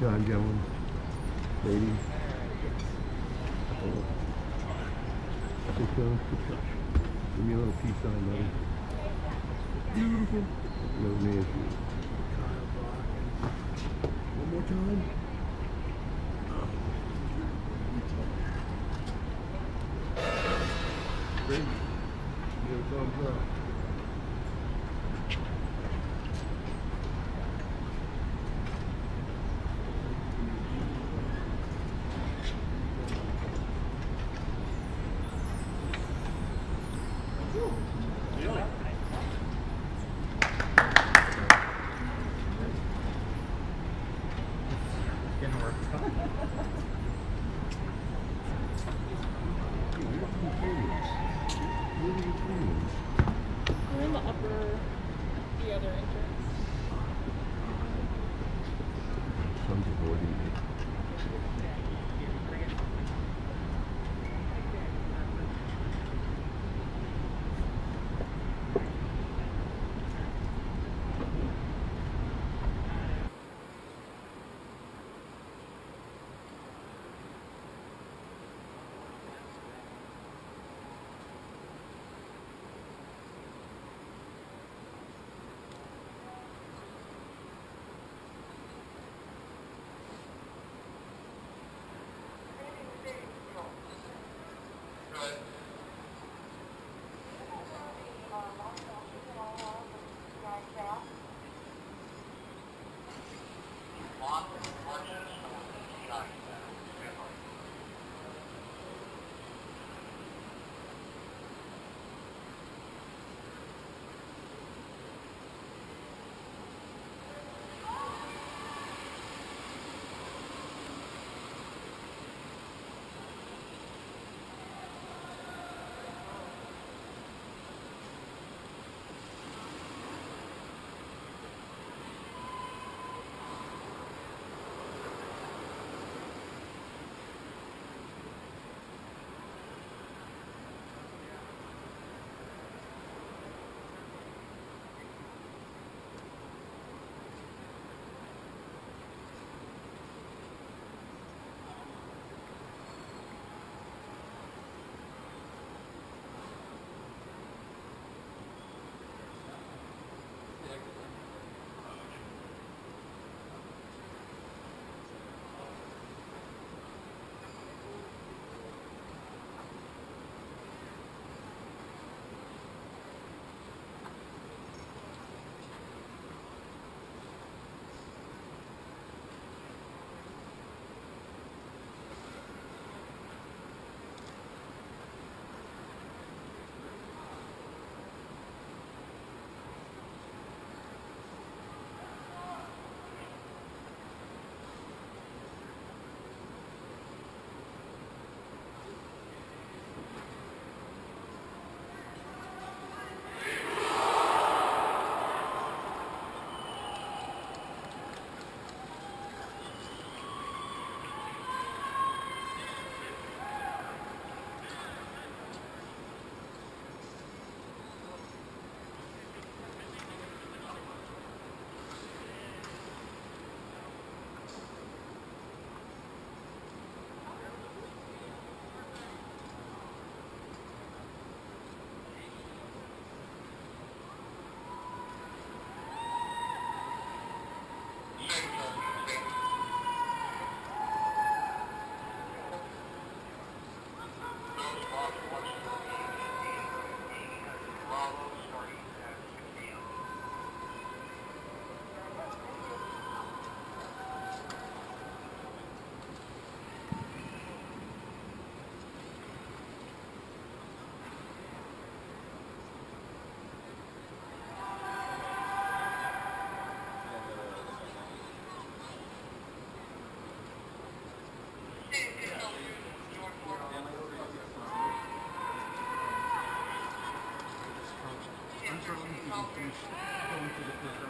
Go time, on I'm sorry, I'm going to the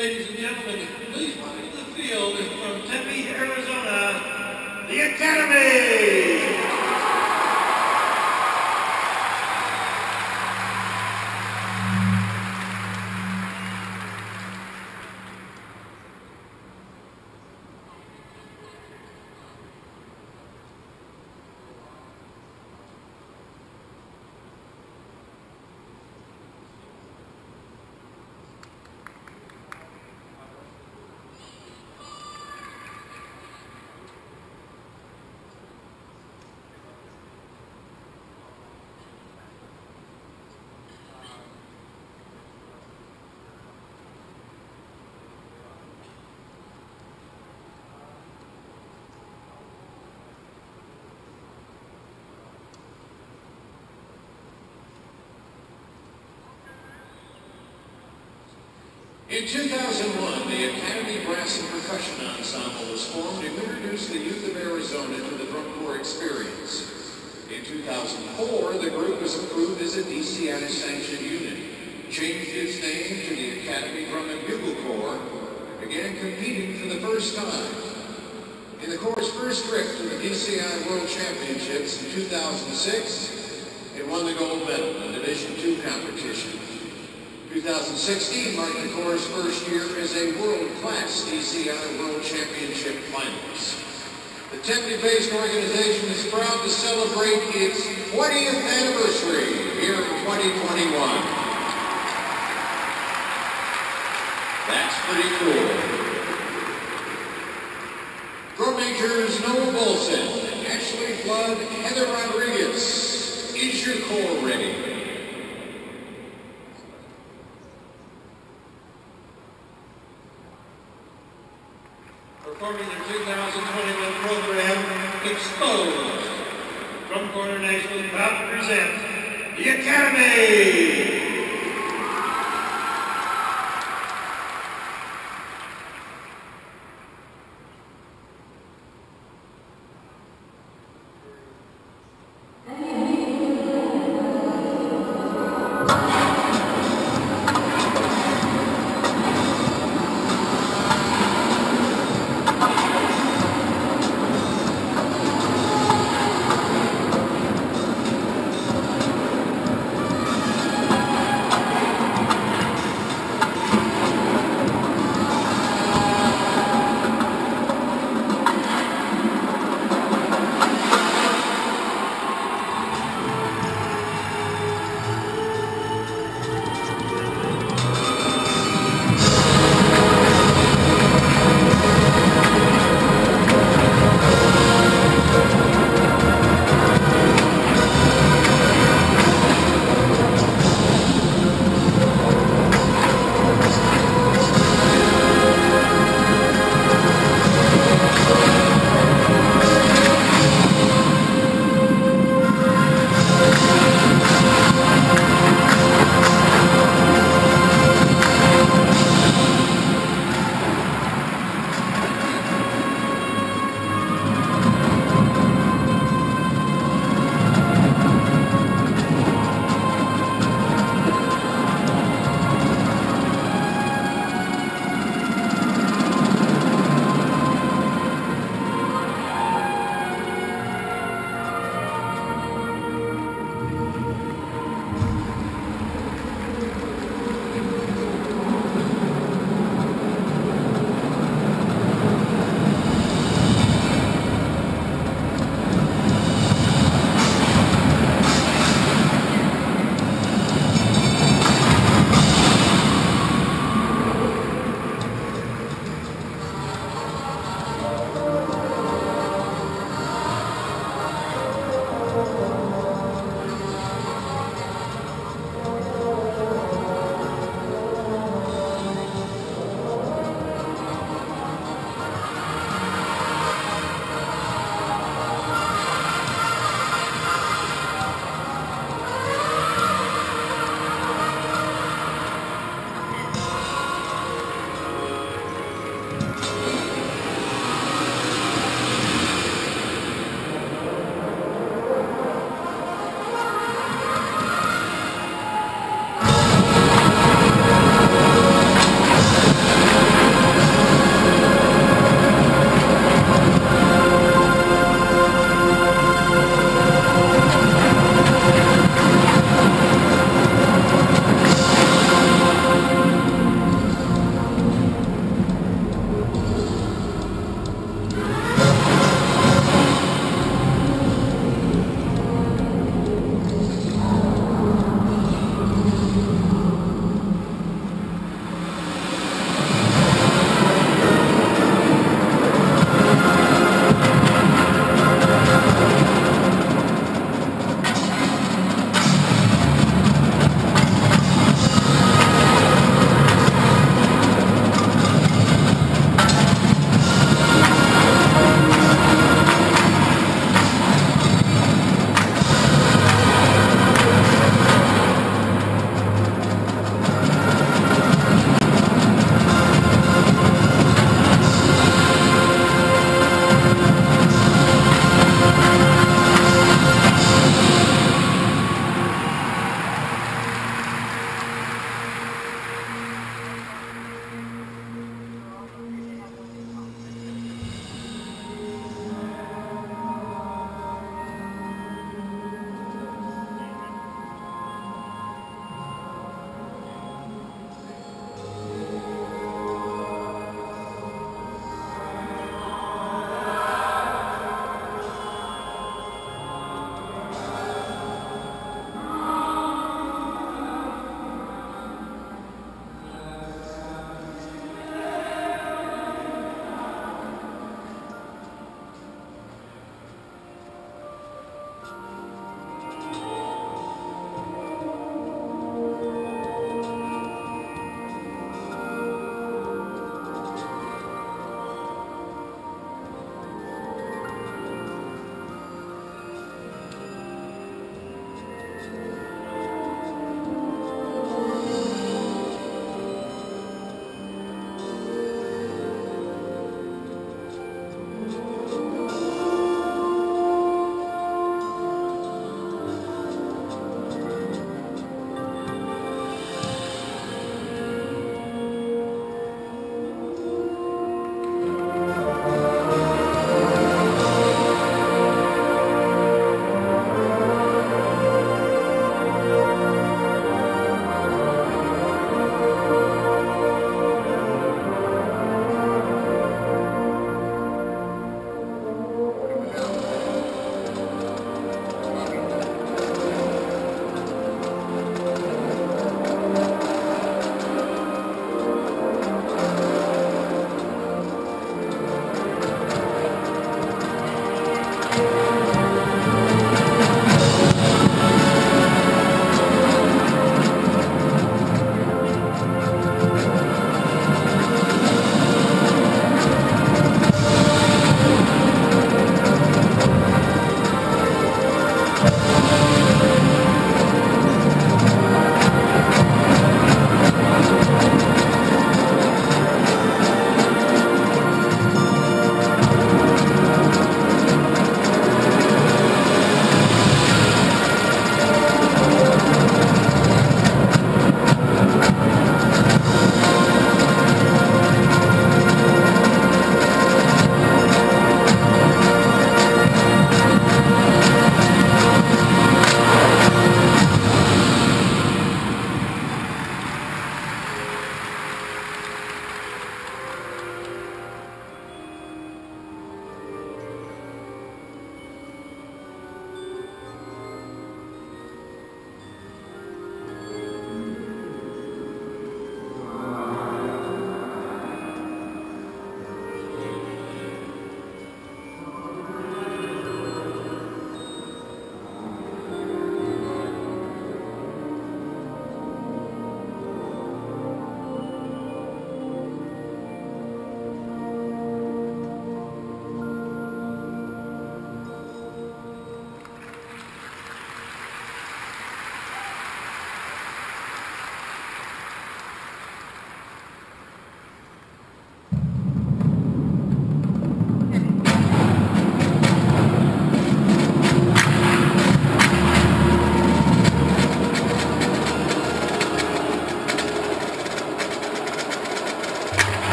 Ladies and gentlemen, please welcome to the field from Tempe, Arizona, the Academy. In 2001, the Academy Brass and Percussion Ensemble was formed to introduce the youth of Arizona to the drum corps experience. In 2004, the group was approved as a DCI sanctioned unit, changed its name to the Academy Drum and Bugle Corps, began competing for the first time. In the Corps' first trip to the DCI World Championships in 2006, it won the gold medal in Division II competition. 2016 marked the Corps' first year as a world-class DCI World Championship finalist. The Tempe-based organization is proud to celebrate its 20th anniversary here in 2021. That's pretty cool. Drum majors Noah Bolson, Ashley Flood, Heather Rodriguez. Is your corps ready? Performing the 2021 program, Exposed. Drum is proud to present the Academy.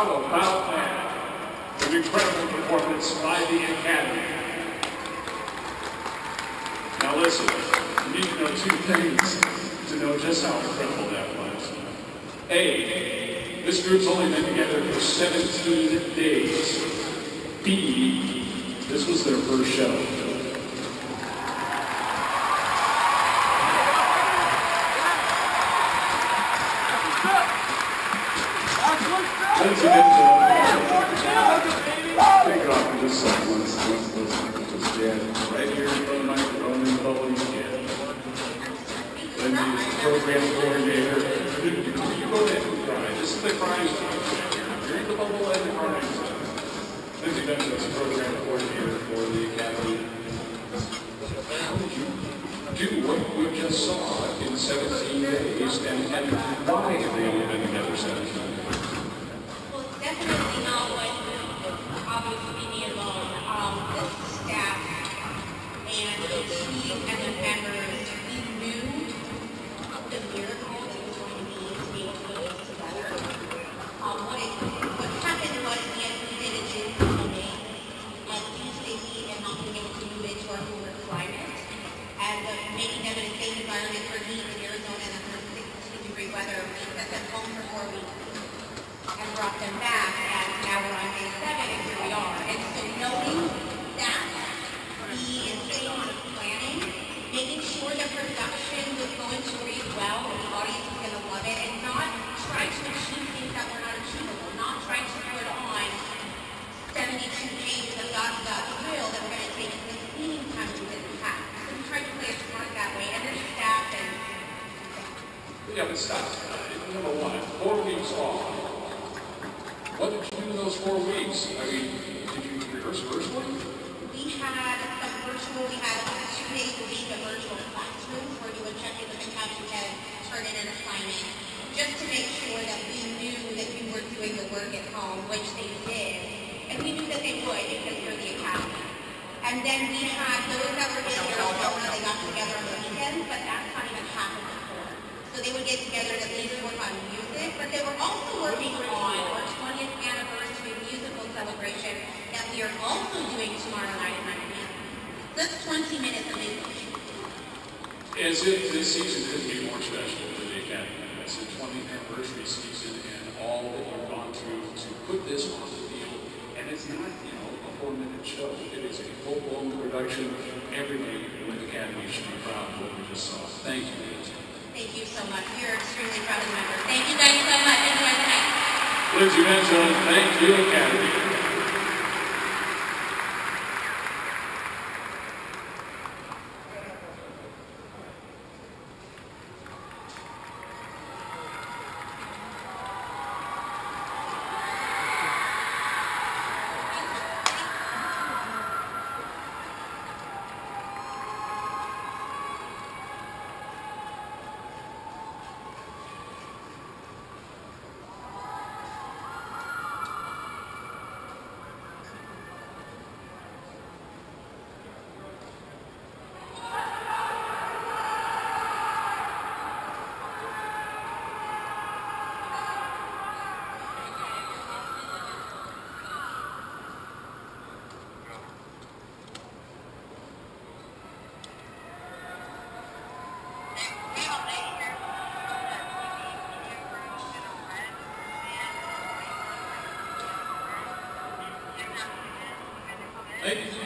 How about that. An incredible performance by the Academy. Now listen, you need to know two things to know just how incredible that was. A, this group's only been together for 17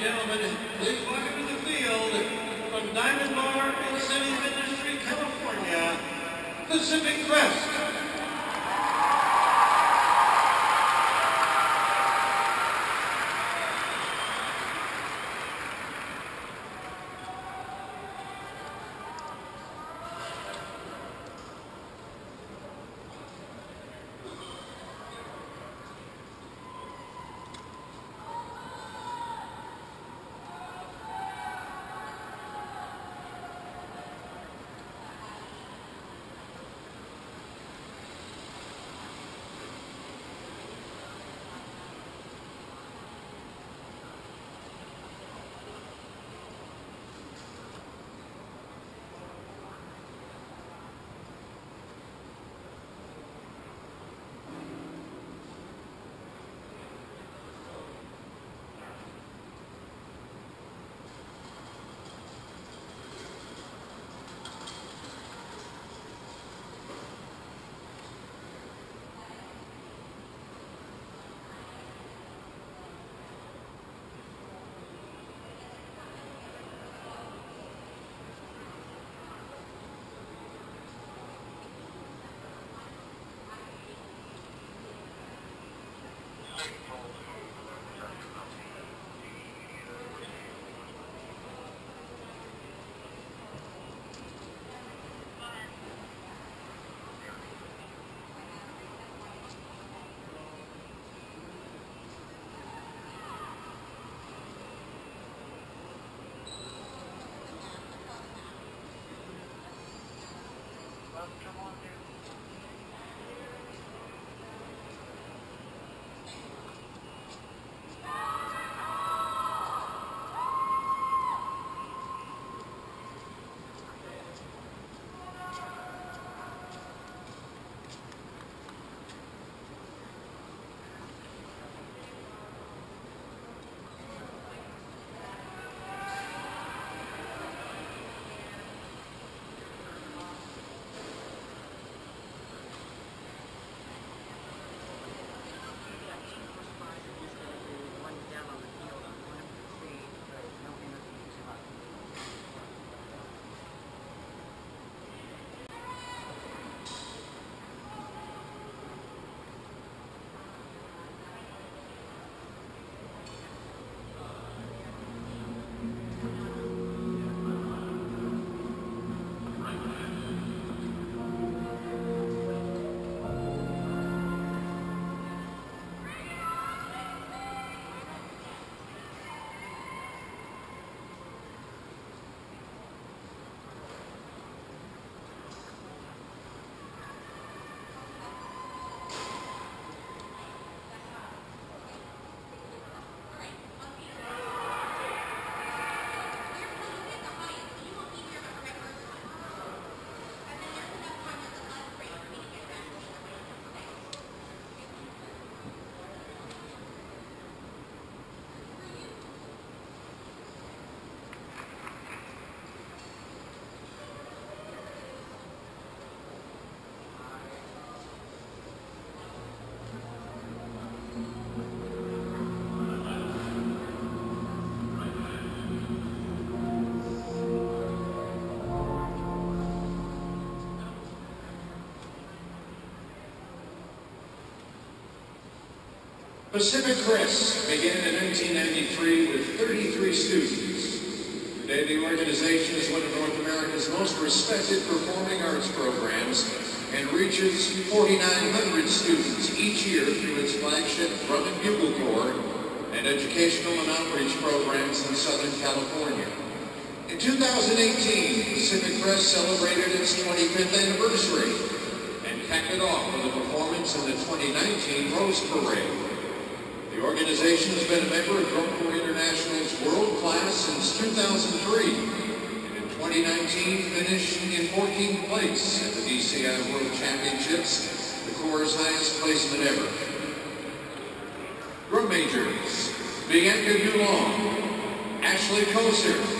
gentlemen, please welcome otro. Pacific Crest began in 1993 with 33 students. Today, the organization is one of North America's most respected performing arts programs and reaches 4,900 students each year through its flagship Drum and Bugle Corps and educational and outreach programs in Southern California. In 2018, Pacific Crest celebrated its 25th anniversary and capped it off with a performance in the 2019 Rose Parade. The organization has been a member of Drum Corps International's World Class since 2003, and in 2019 finished in 14th place at the DCI World Championships, the Corps' highest placement ever. Drum majors, Bianca Dulong, Ashley Koser,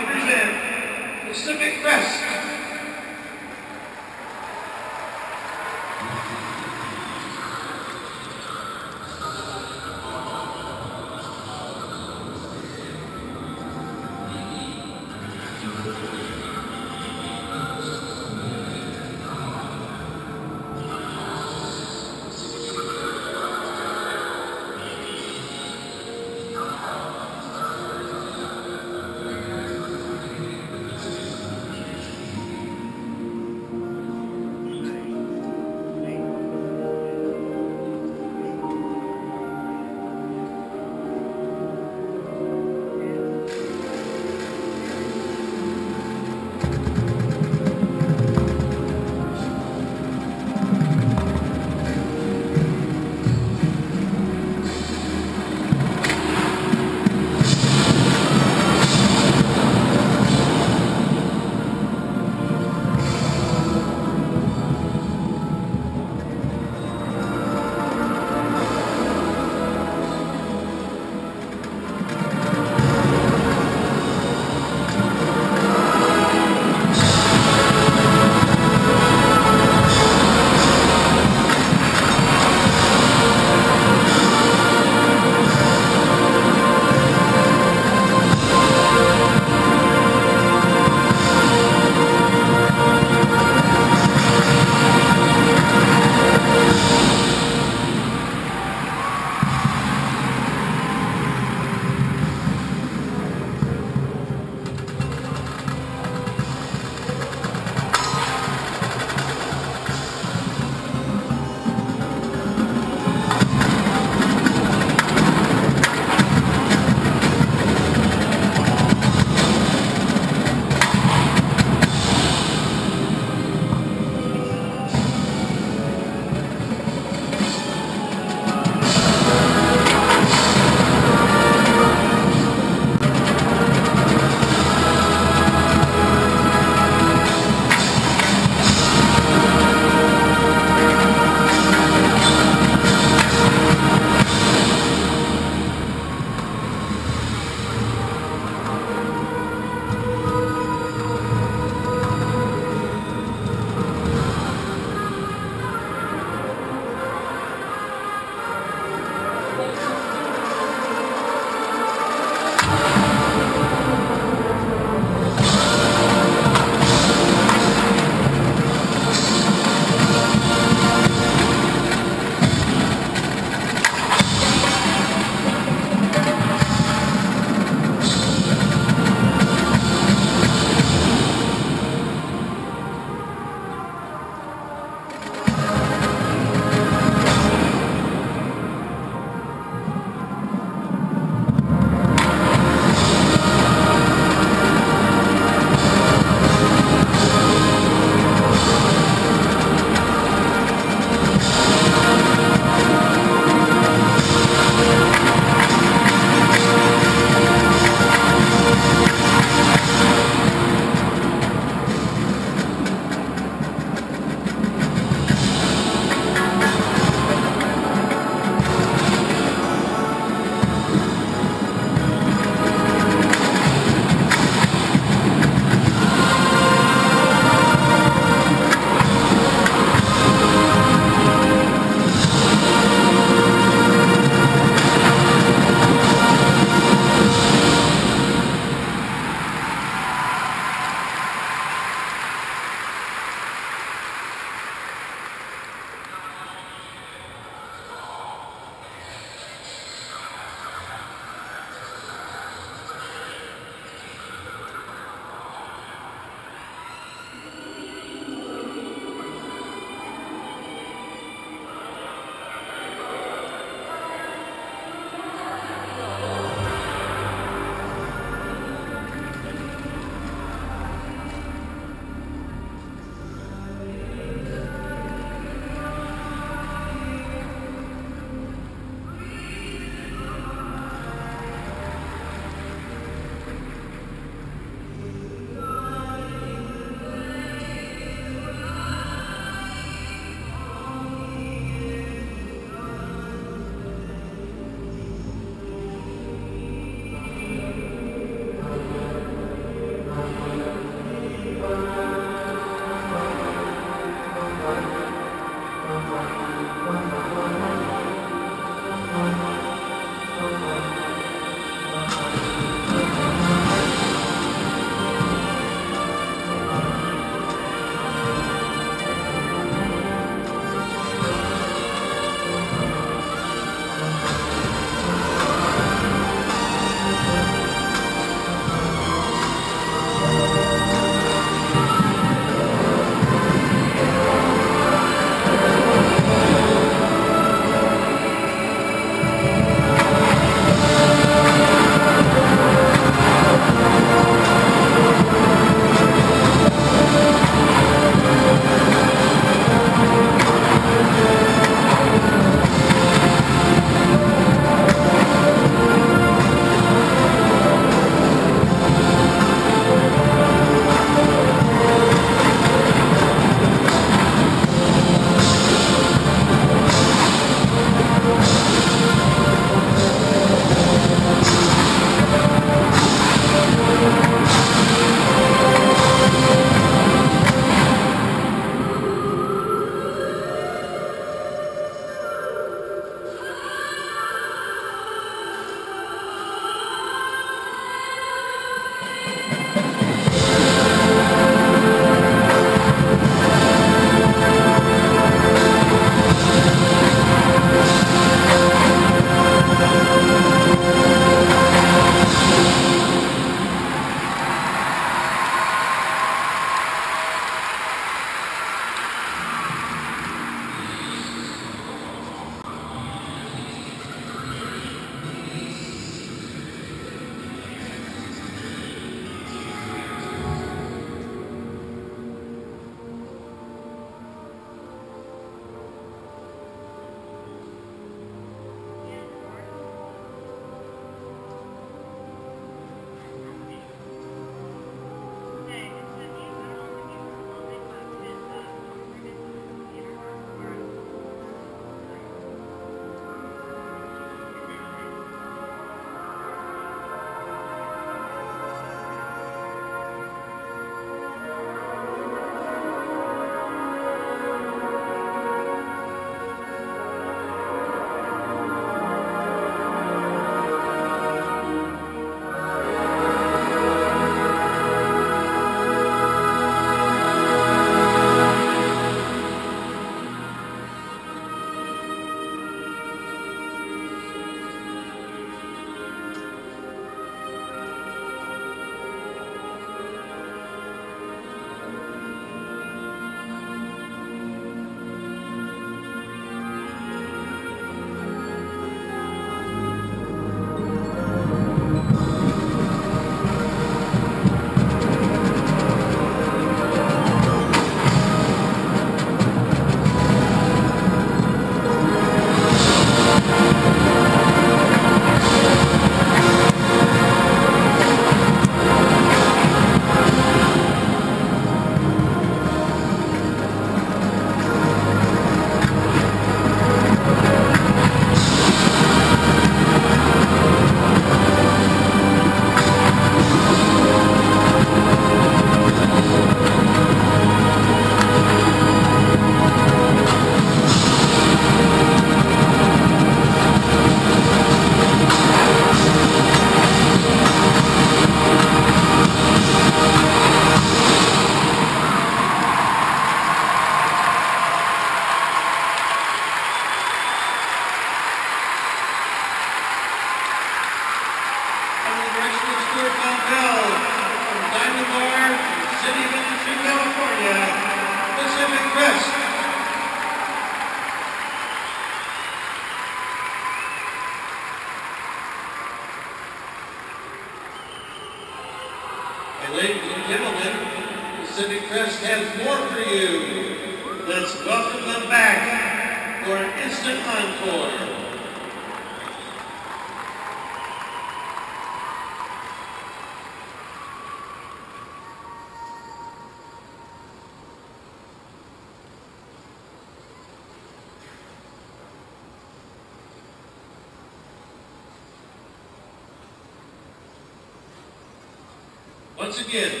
again,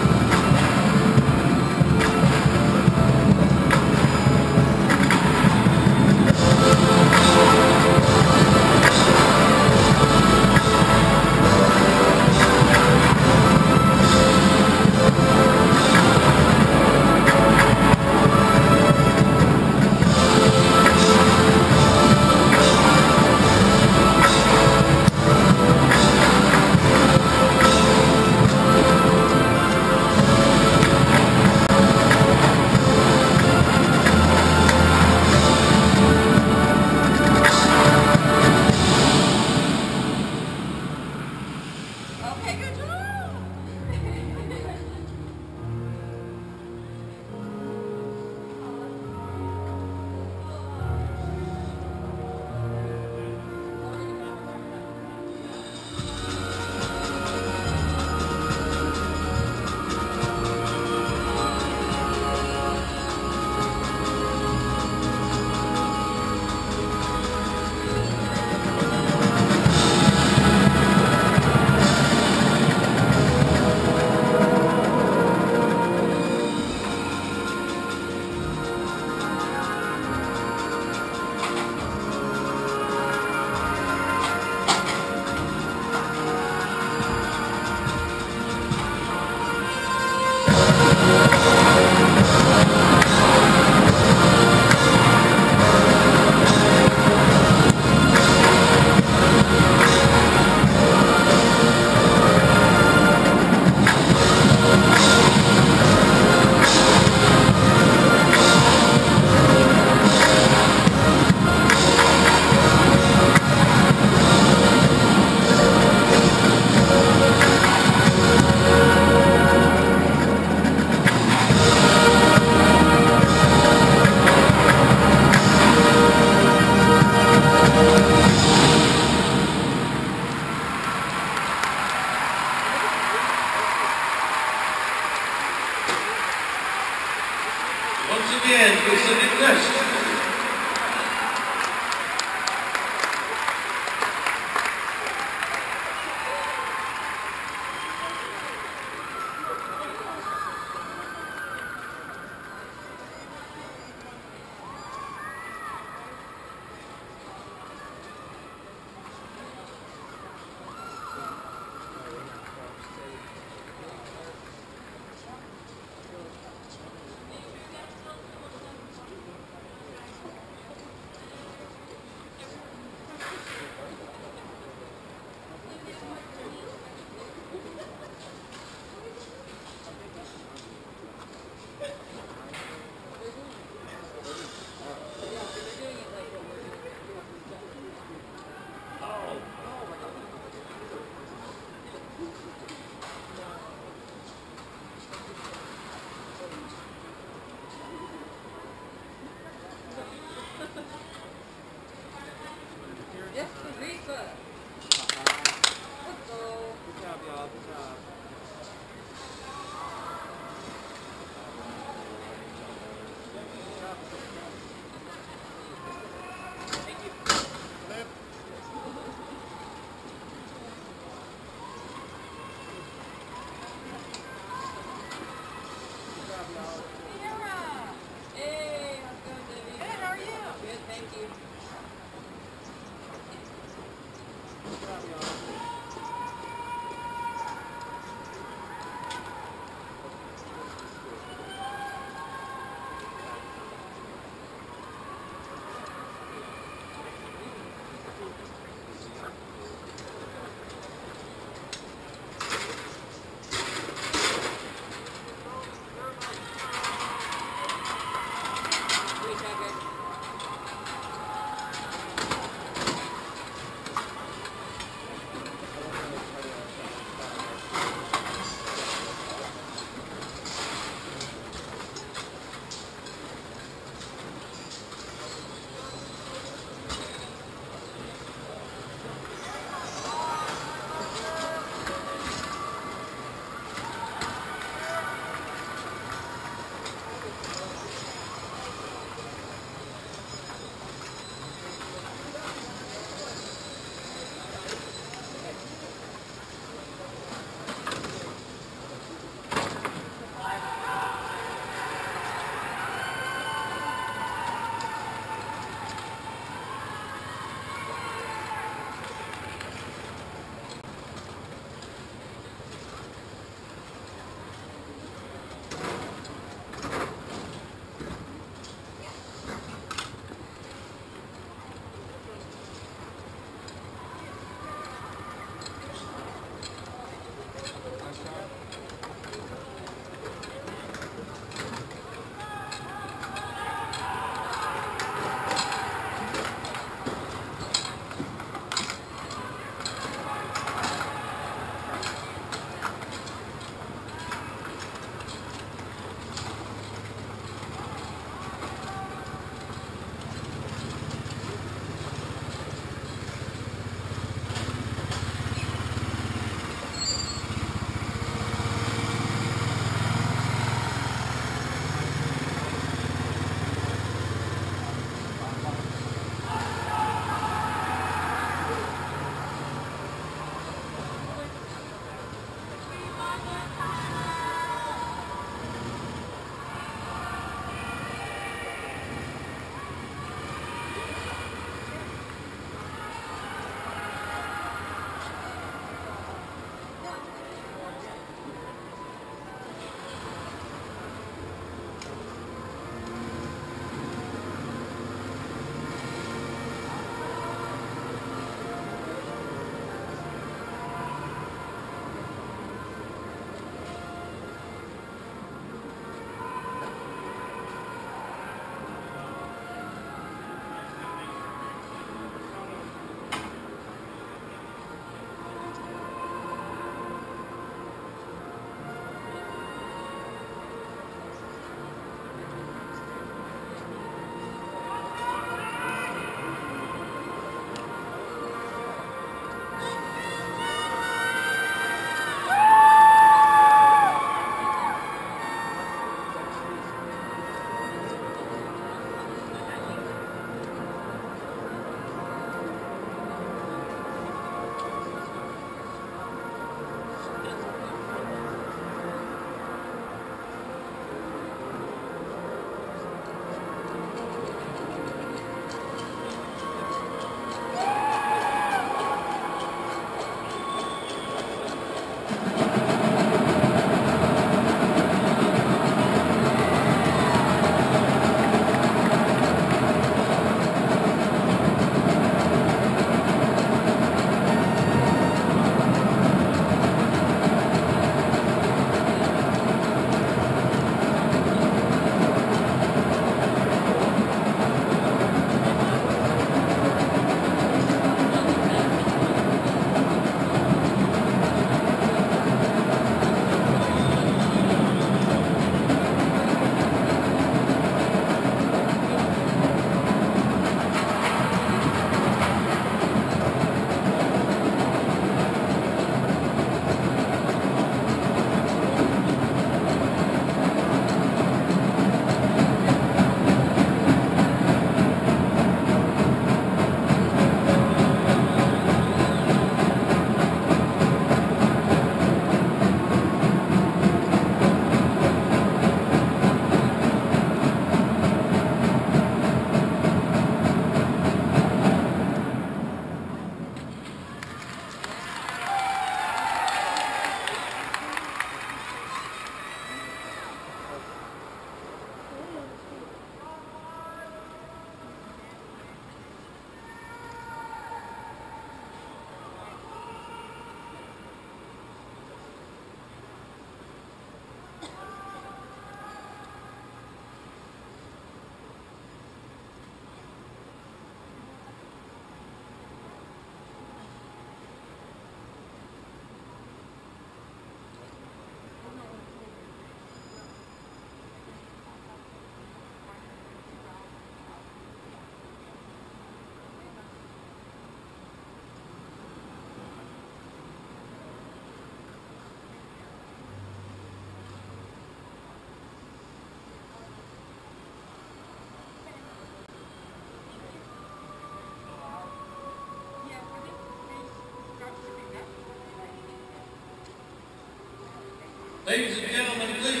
Ladies and gentlemen, please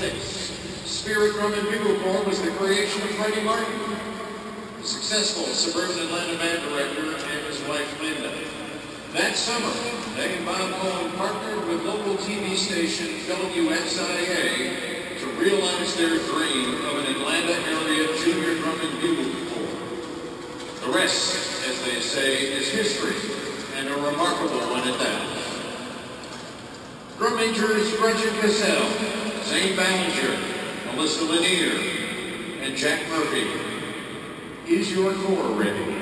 1976, Spirit Drum and Bugle Corps was the creation of Freddie Martin, the successful suburban Atlanta band director and his wife Linda. That summer, they and Bob Cohen partnered with local TV station WXIA to realize their dream of an Atlanta area junior drum and bugle corps. The rest, as they say, is history, and a remarkable one at that. Drum majors Gretchen Cassell, Zane Ballinger, Melissa Lanier, and Jack Murphy. Is your corps ready?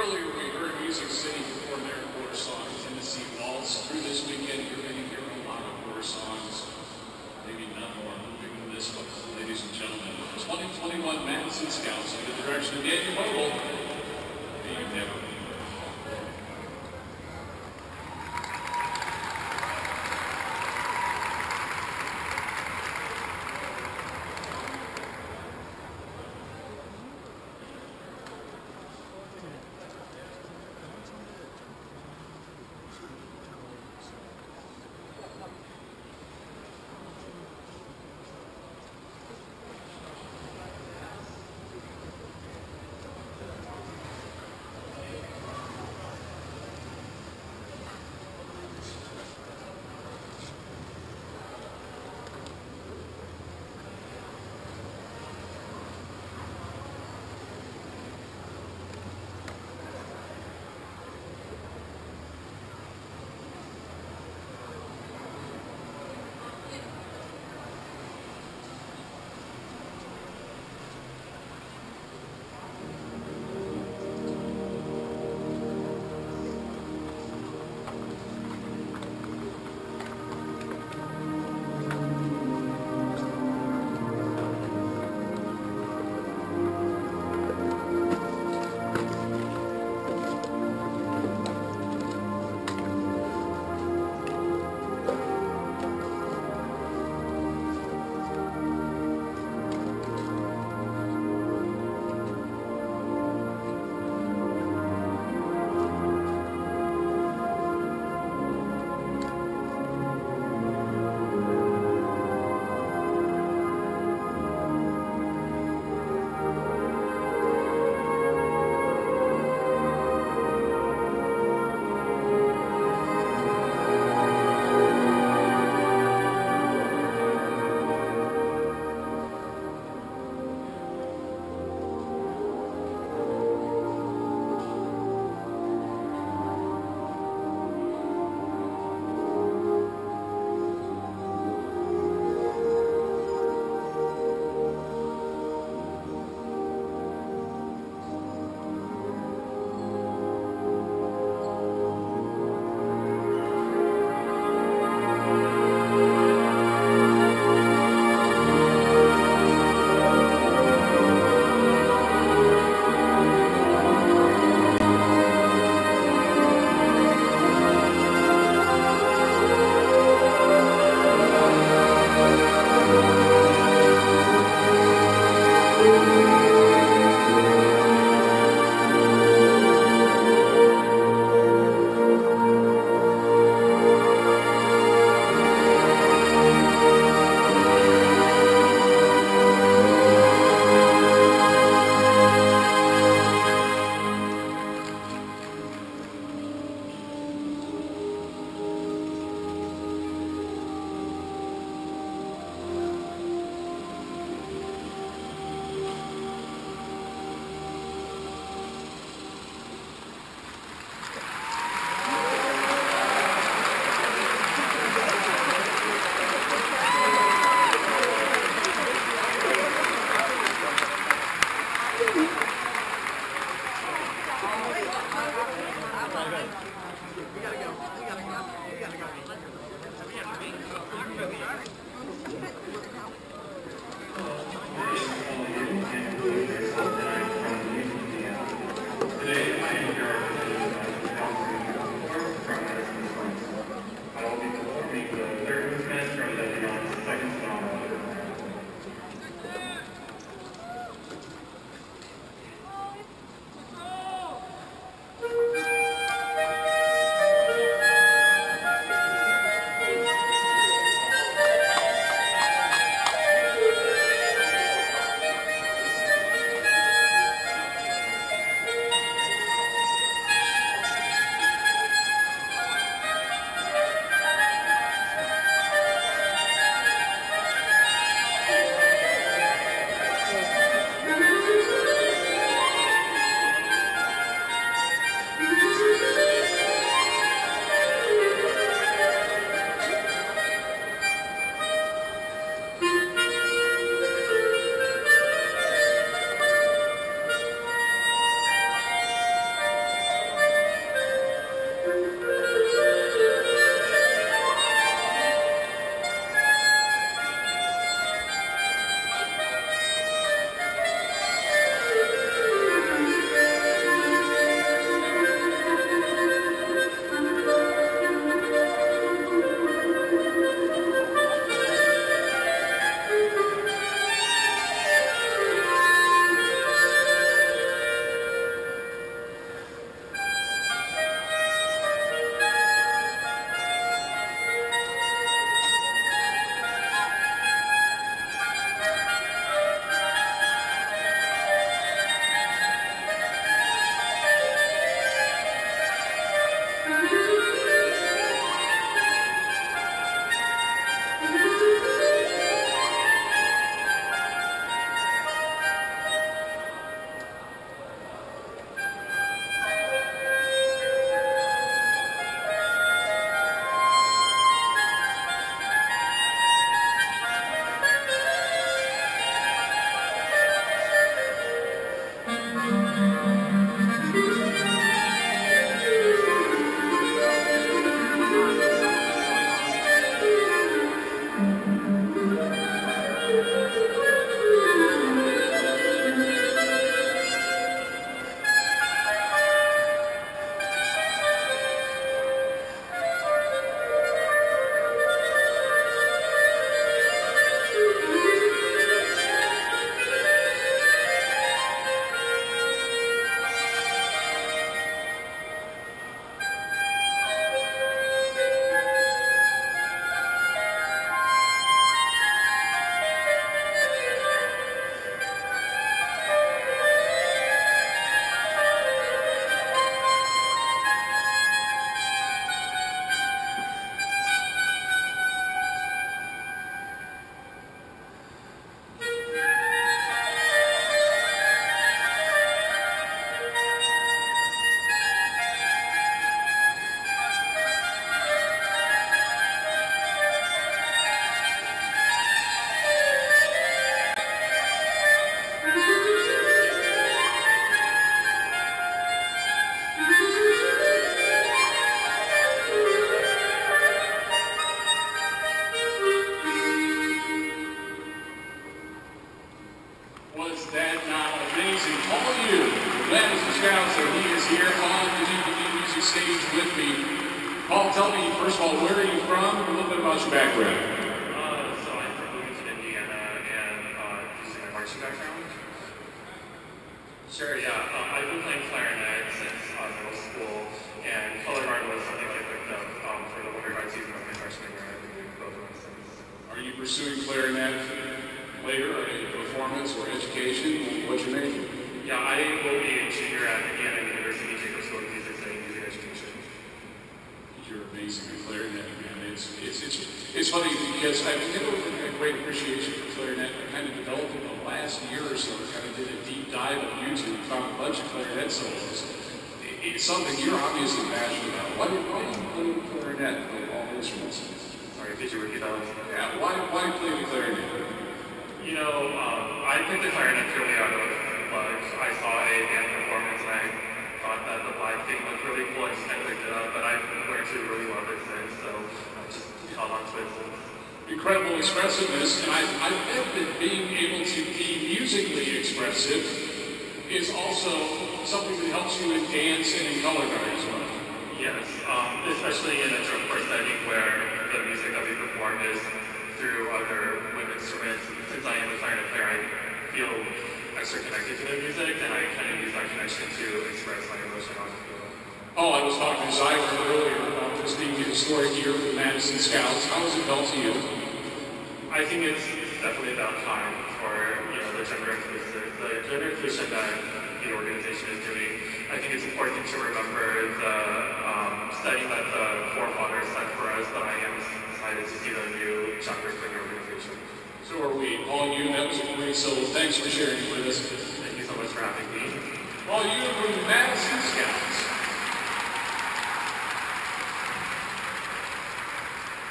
Earlier,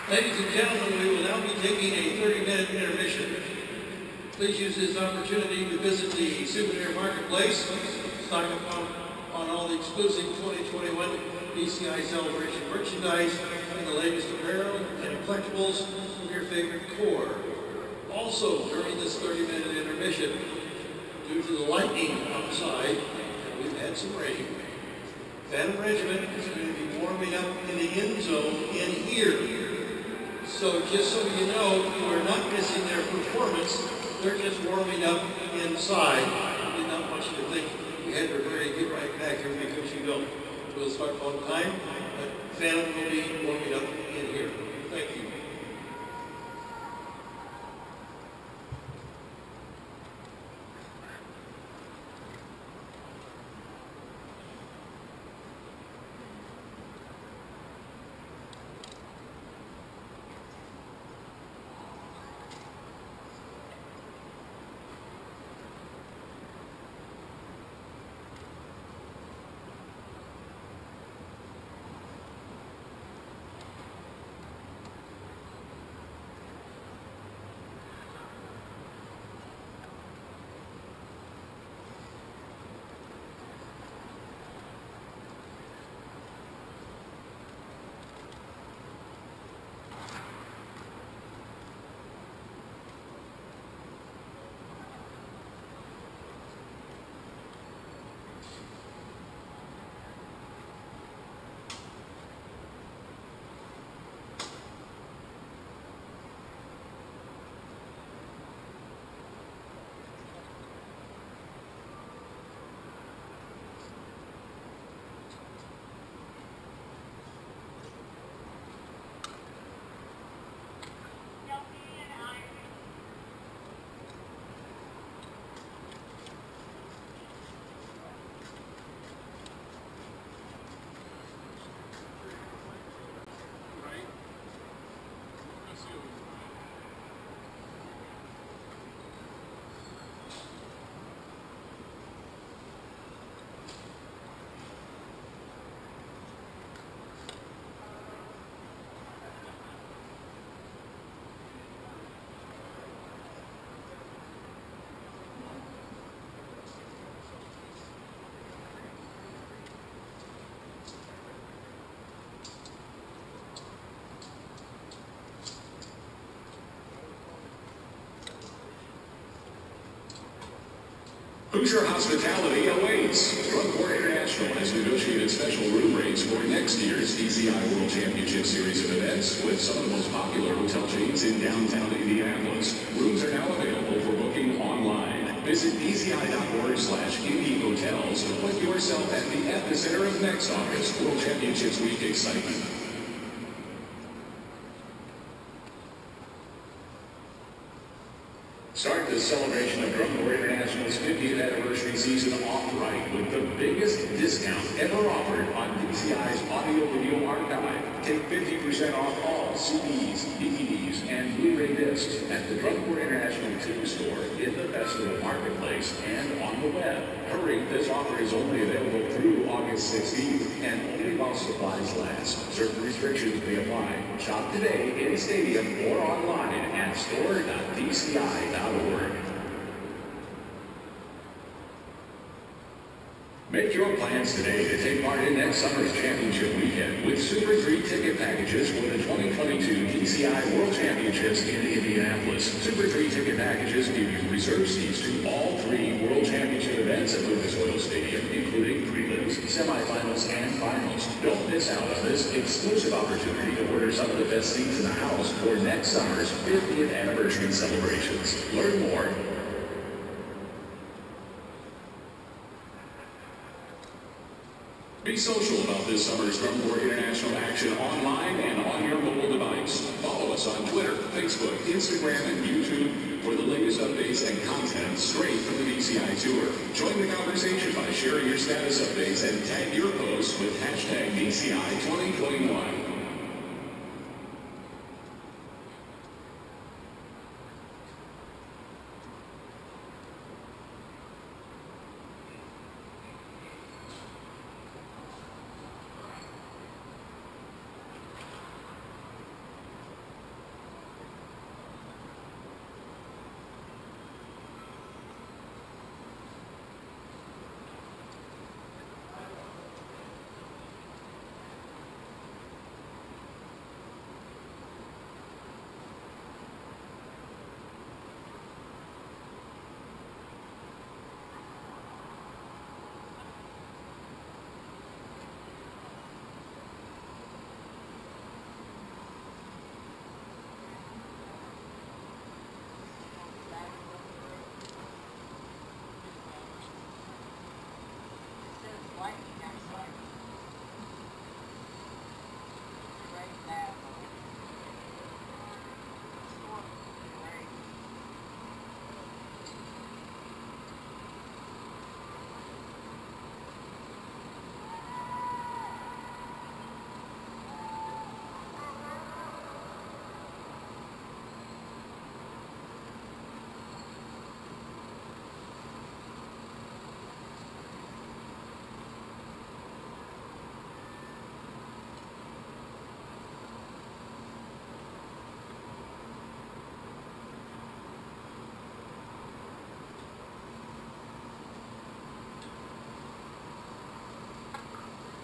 Ladies and gentlemen, we will now be taking a 30-minute intermission. Please use this opportunity to visit the souvenir marketplace, stock up on, on all the exclusive 2021 DCI Celebration merchandise and the latest apparel and collectibles from your favorite corps. Also, during this 30-minute intermission, due to the lightning outside, we've had some rain. Phantom Regiment is going to be warming up in the end zone in here. So just so you know, you are not missing their performance. They're just warming up inside. We did not want you to think you had to really get right back here because you don't. We'll start on time, but Phantom will be warming up in here. Hoosier hospitality awaits. Drum Corps International has negotiated special room rates for next year's DCI World Championship Series of events with some of the most popular hotel chains in downtown Indianapolis. Rooms are now available for booking online. Visit dci.org slash indie hotels to put yourself at the epicenter of next August World Championships Week excitement. Start the celebration of Drum Corps International's 50th anniversary season off right with the biggest discount ever DCI's audio video archive. Take 50% off all CDs, DVDs, and Blu-ray discs at the Drum Corps International Tube Store in the Festival Marketplace and on the web. Hurry, this offer is only available through August 16th and only while supplies last. Certain restrictions may apply. Shop today in stadium or online at store.dci.org. Make your plans today to take part in next summer's championship weekend with Super 3 ticket packages for the 2022 DCI World Championships in Indianapolis. Super 3 ticket packages give you reserve seats to all three World Championship events at Lucas Oil Stadium, including prelims, semifinals, and finals. Don't miss out on this exclusive opportunity to order some of the best seats in the house for next summer's 50th anniversary celebrations. Learn more social about this summer's Drum Drumcore International action online and on your mobile device. Follow us on Twitter, Facebook, Instagram, and YouTube for the latest updates and content straight from the DCI Tour. Join the conversation by sharing your status updates and tag your posts with hashtag DCI 2021.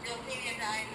Đầu 的爱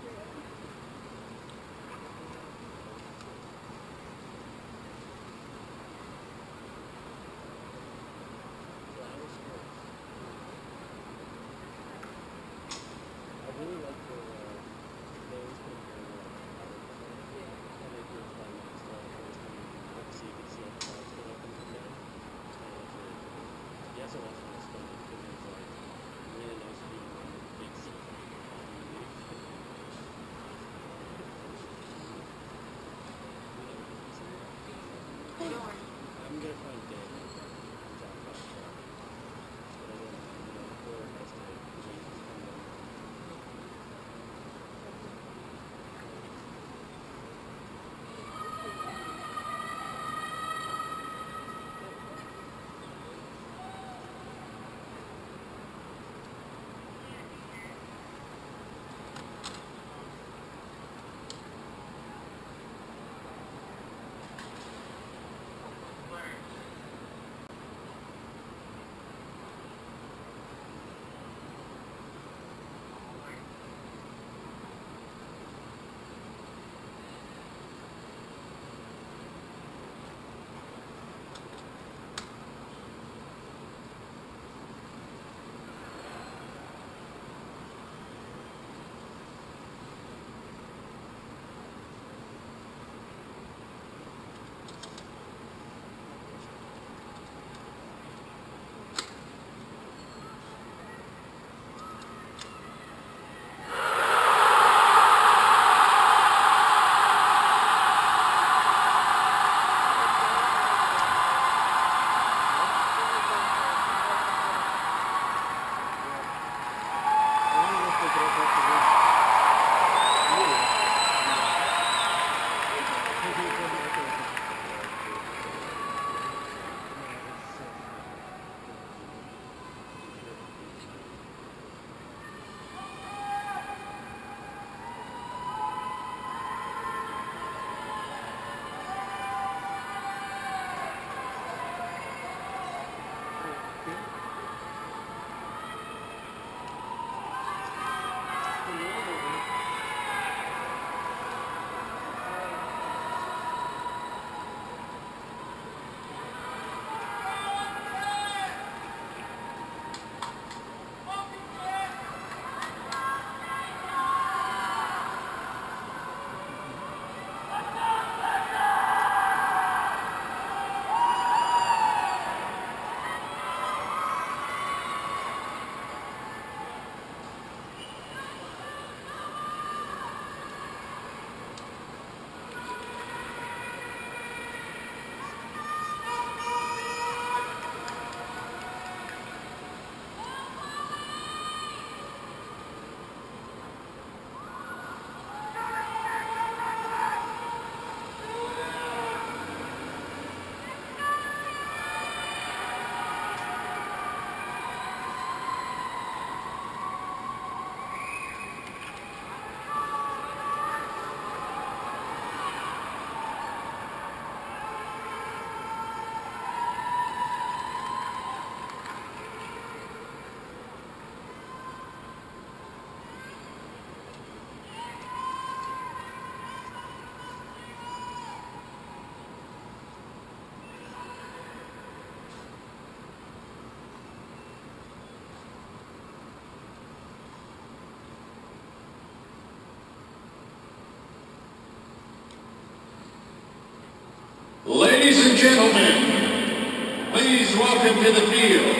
gentlemen, please welcome to the field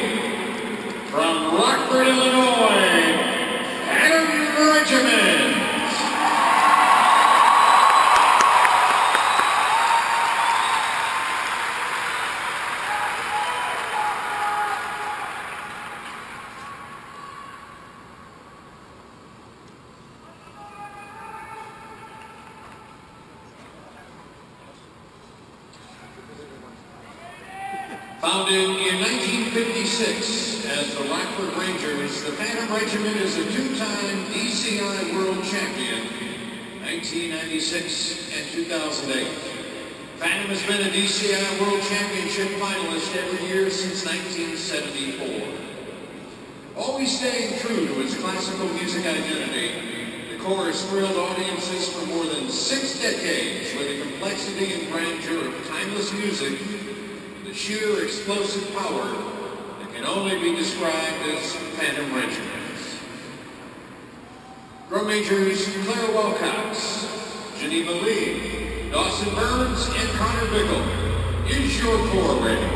from Rockford, Illinois, Phantom Regiment. Founded in 1956 as the Rockford Rangers, the Phantom Regiment is a two-time DCI World Champion, 1996 and 2008. Phantom has been a DCI World Championship finalist every year since 1974. Always staying true to its classical music identity, the has thrilled audiences for more than six decades with the complexity and grandeur of timeless music the sheer explosive power that can only be described as Phantom Regiments. Drum Majors Claire Wilcox, Geneva Lee, Dawson Burns, and Connor Bickle. Is your corps ready?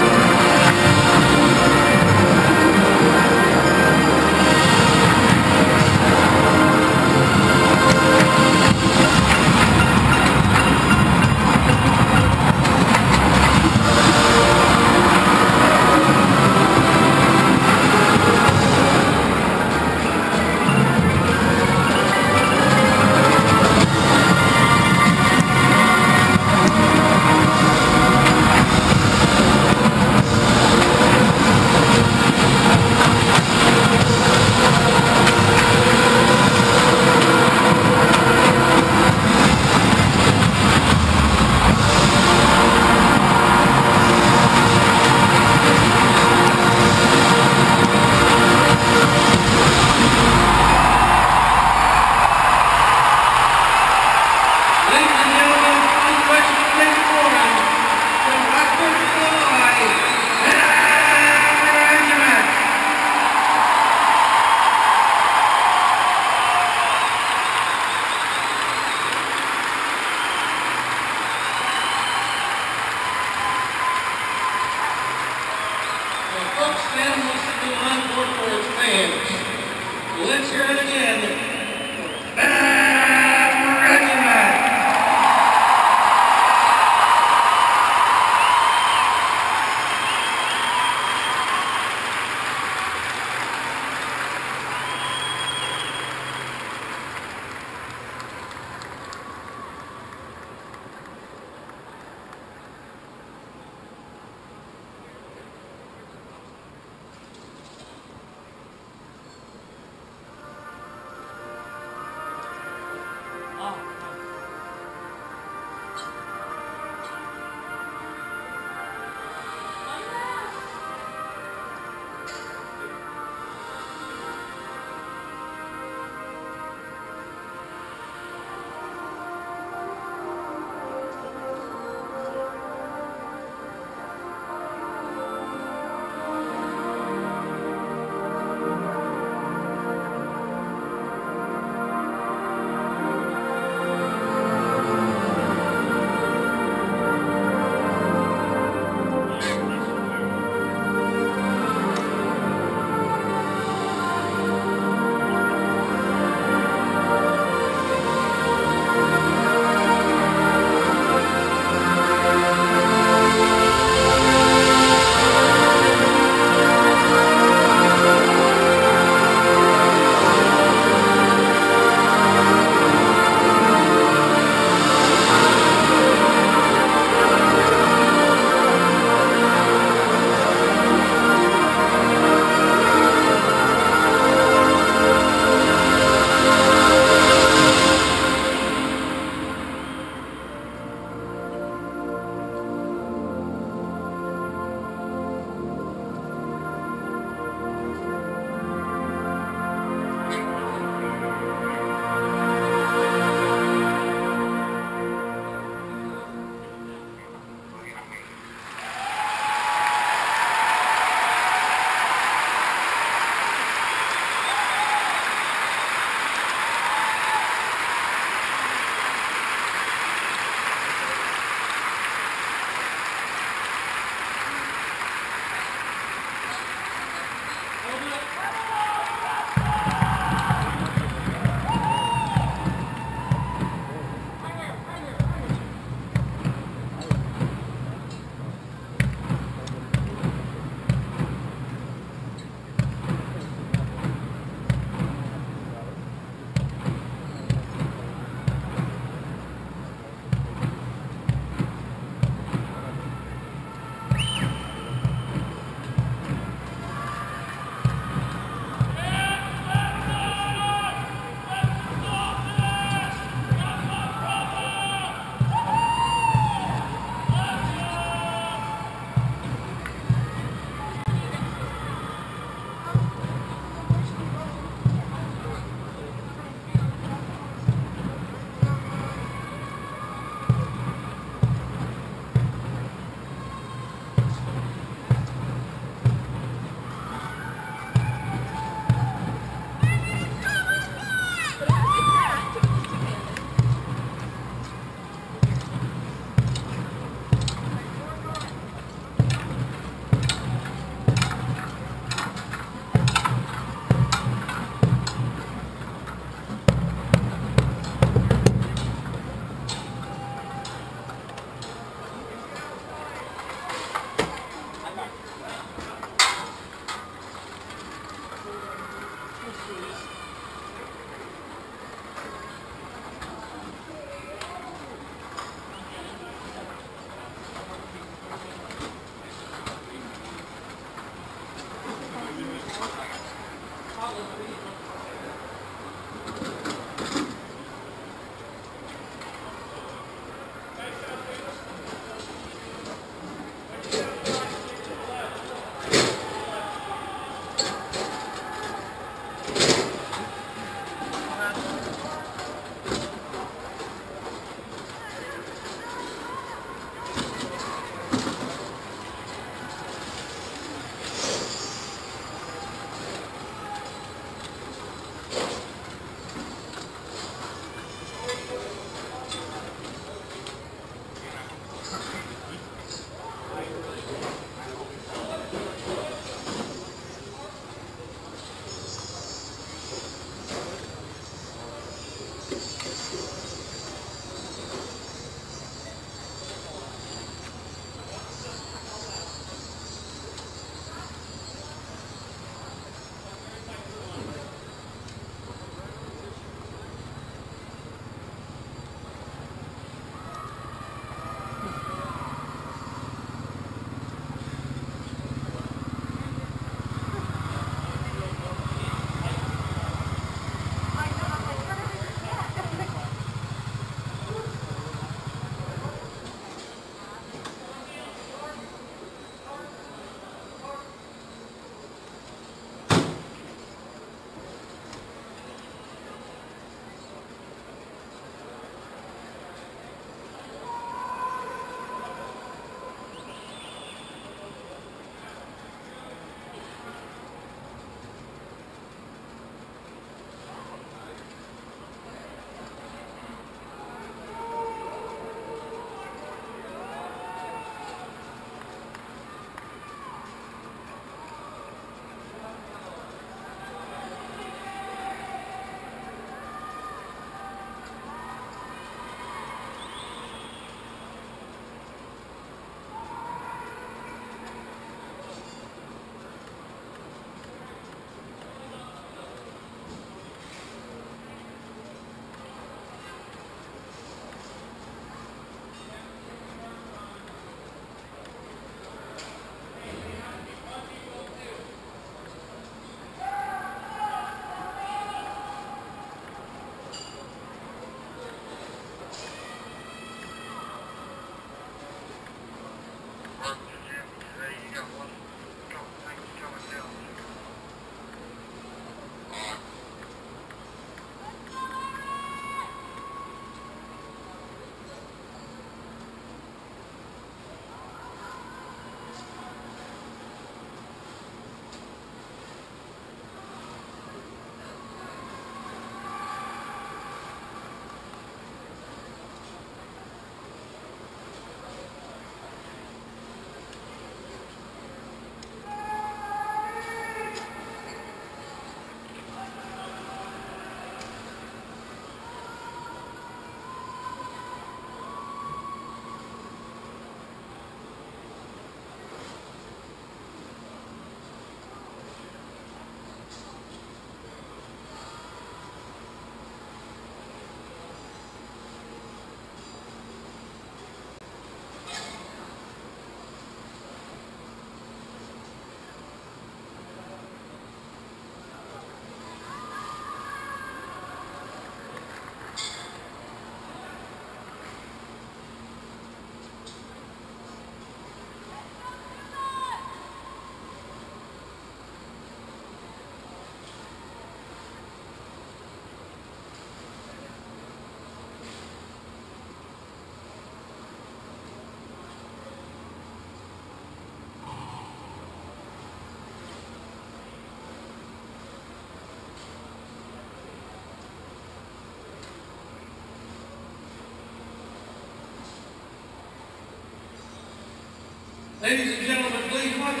Ladies and gentlemen, please welcome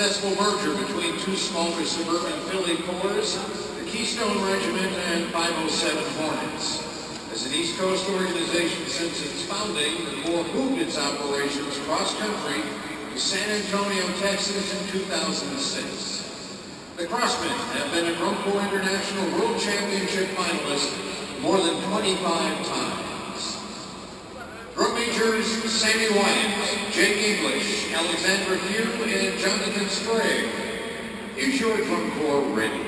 successful merger between two smaller suburban Philly corps, the Keystone Regiment and 507 Hornets. As an East Coast organization since its founding, the Corps moved its operations cross-country to San Antonio, Texas in 2006. The Crossmen have been a Drum Corps International World Championship finalist more than 25 times. Drum Majors Sammy Wyatt, Jake English, Alexandra Pugh, and Jonathan Sprague. Is your drum corps ready?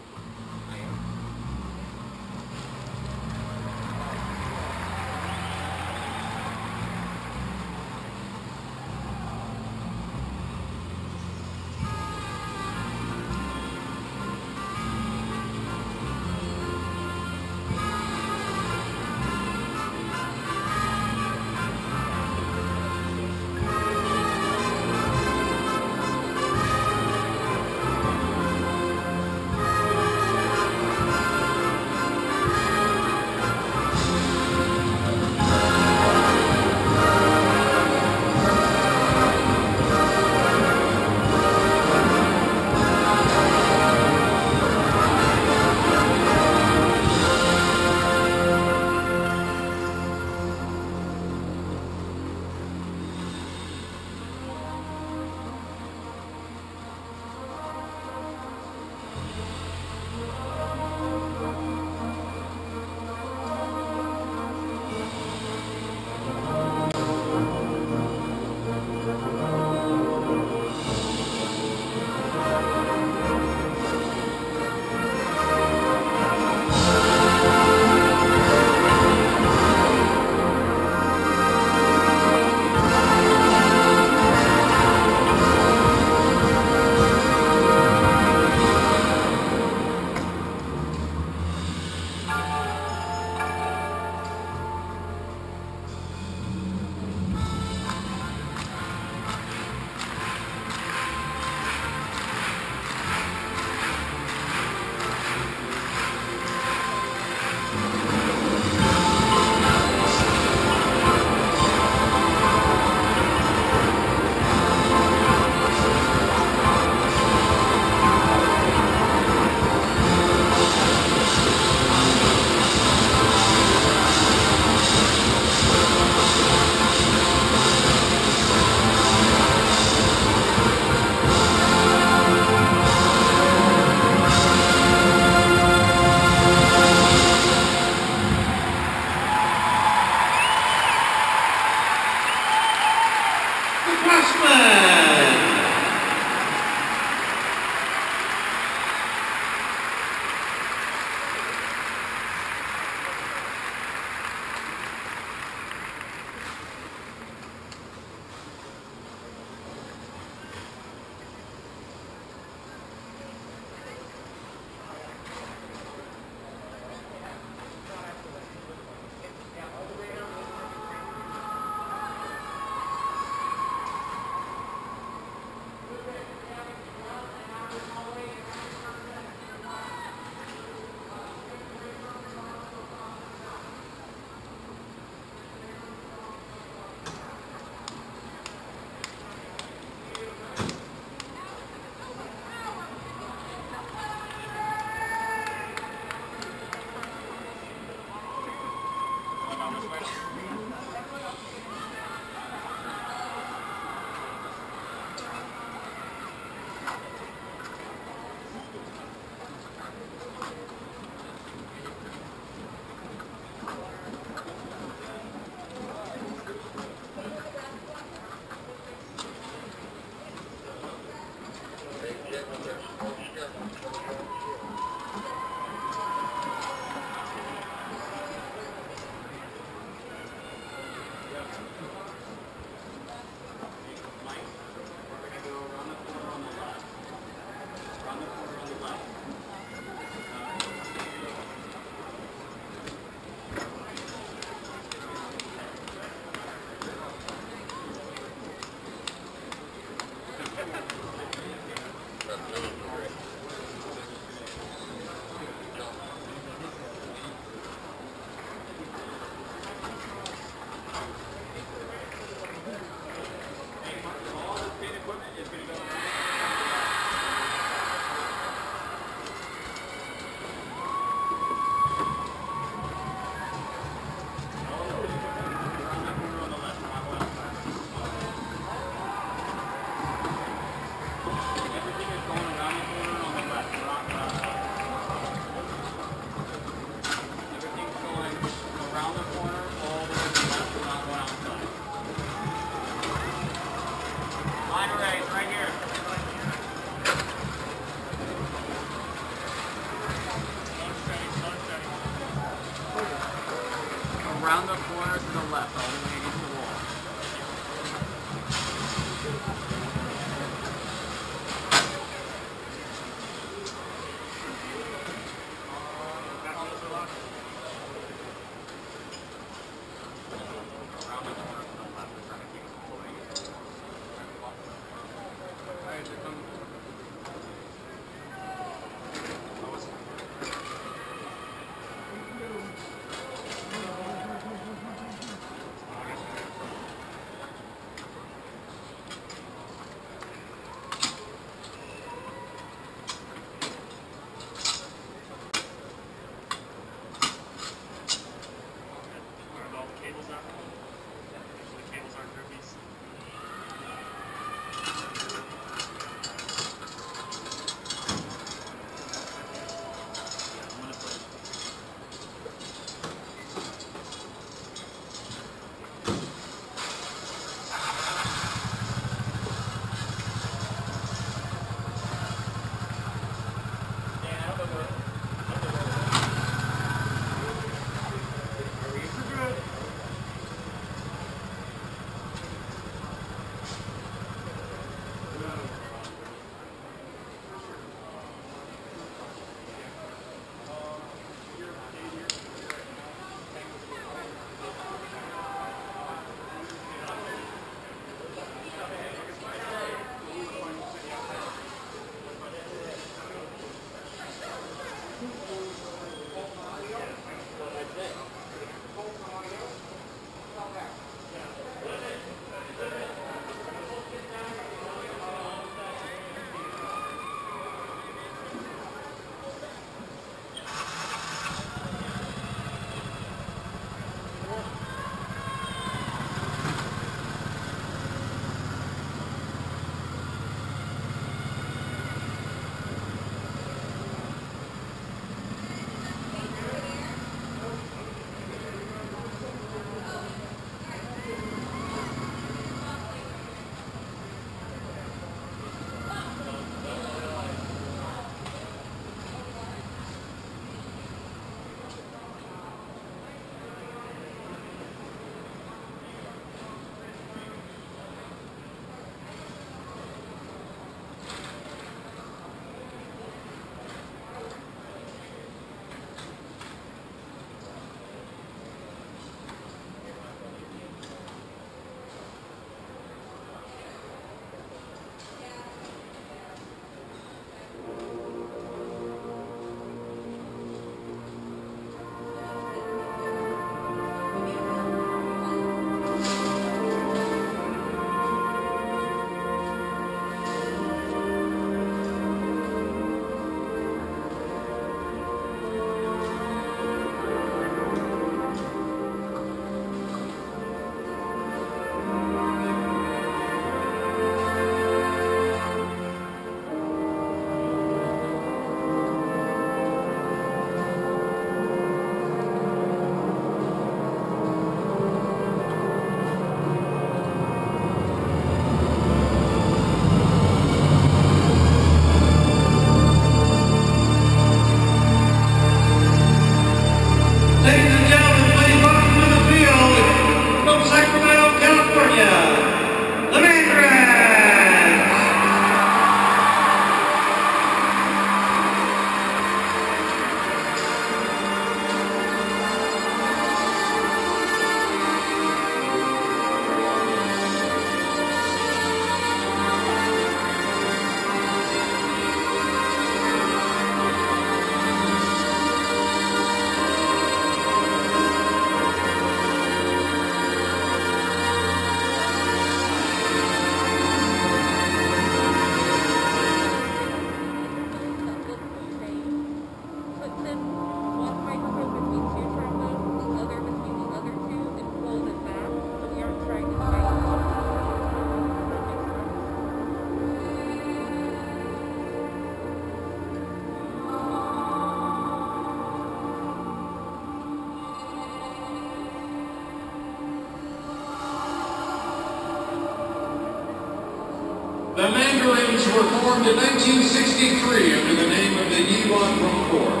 Formed in 1963 under the name of the Yewon Drum Corps.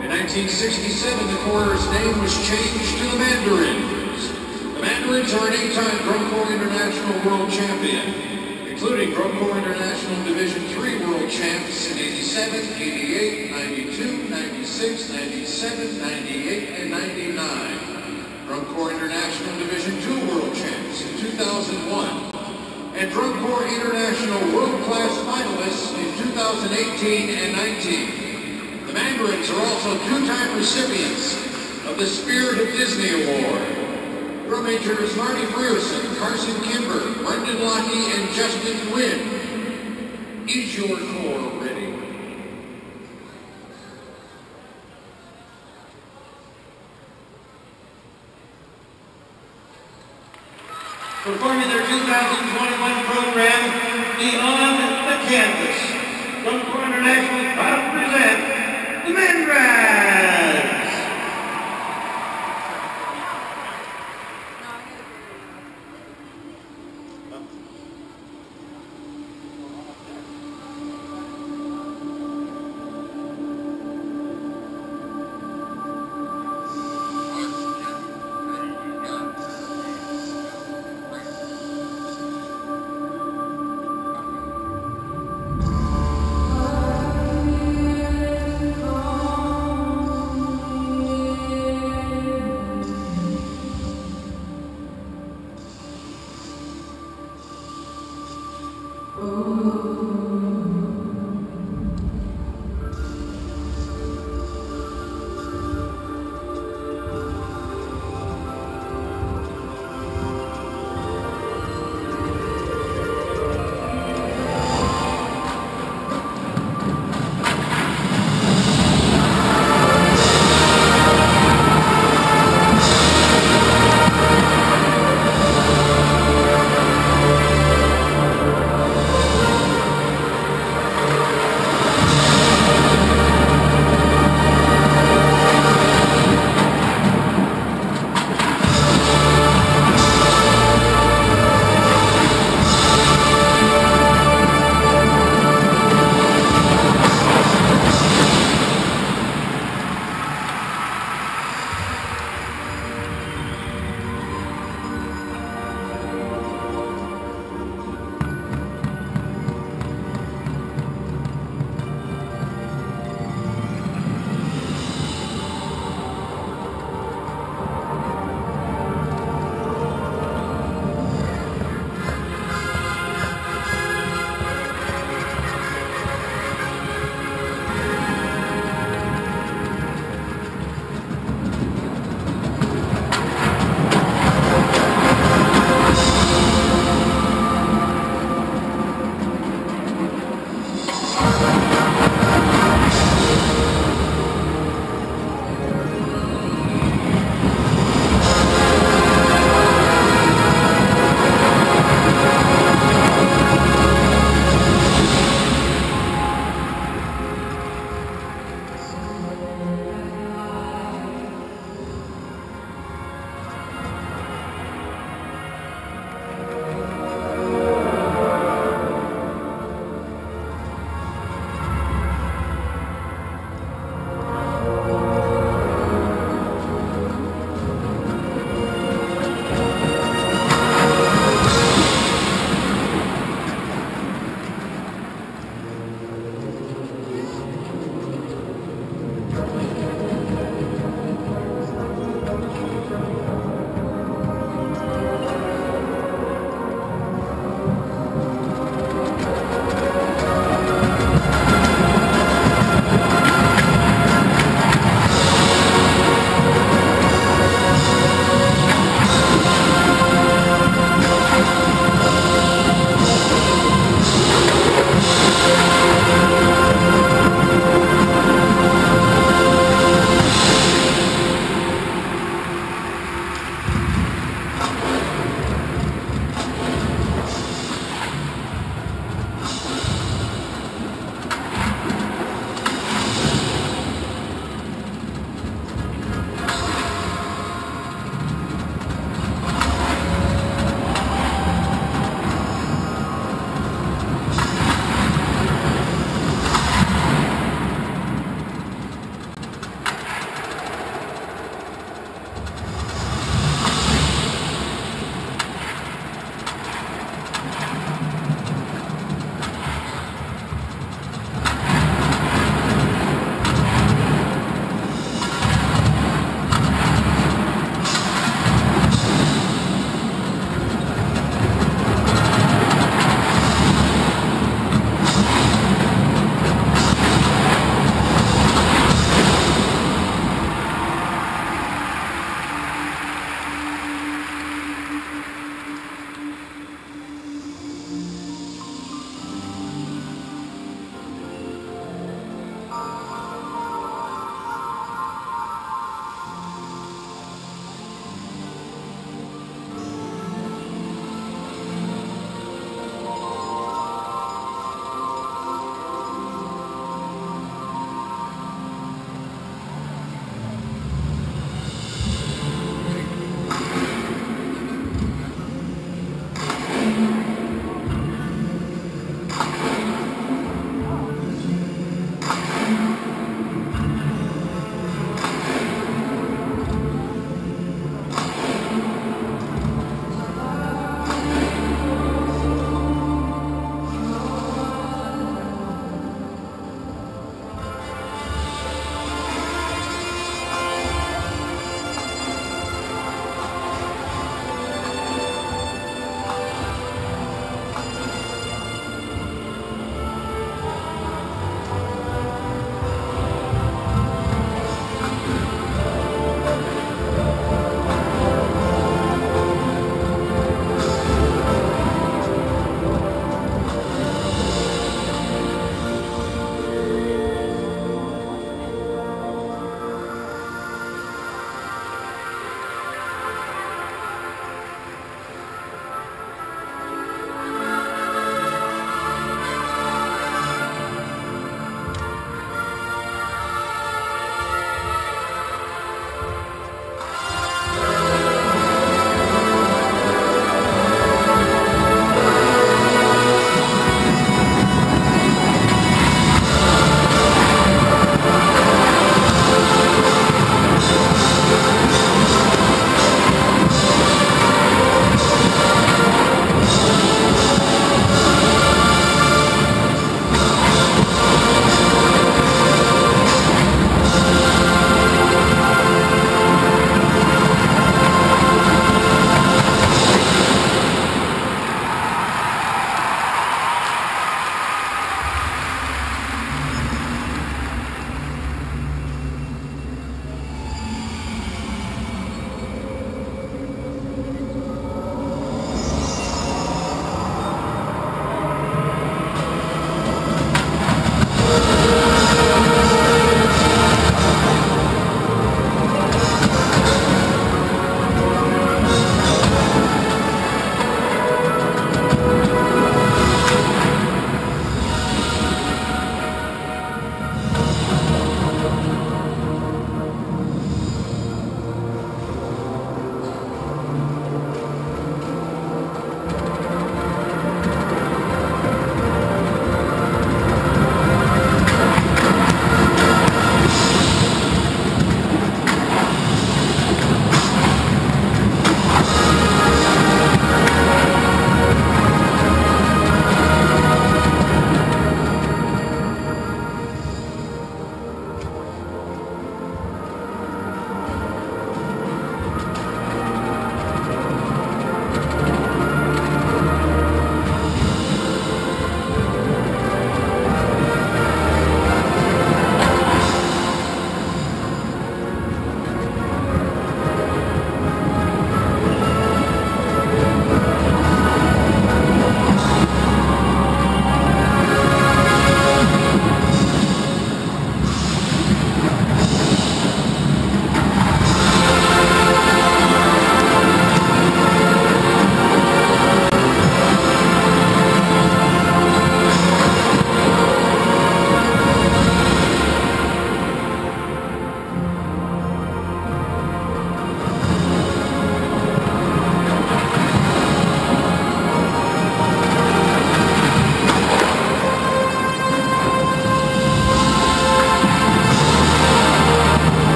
In 1967, the Corps' name was changed to the Mandarins. 2018 and 19. The Mandarins are also two-time recipients of the Spirit of Disney Award. Drum majors Marty Frierson, Carson Kimber, Brendan Lockey, and Justin Wynn. Is your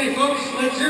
Okay, folks, let's hear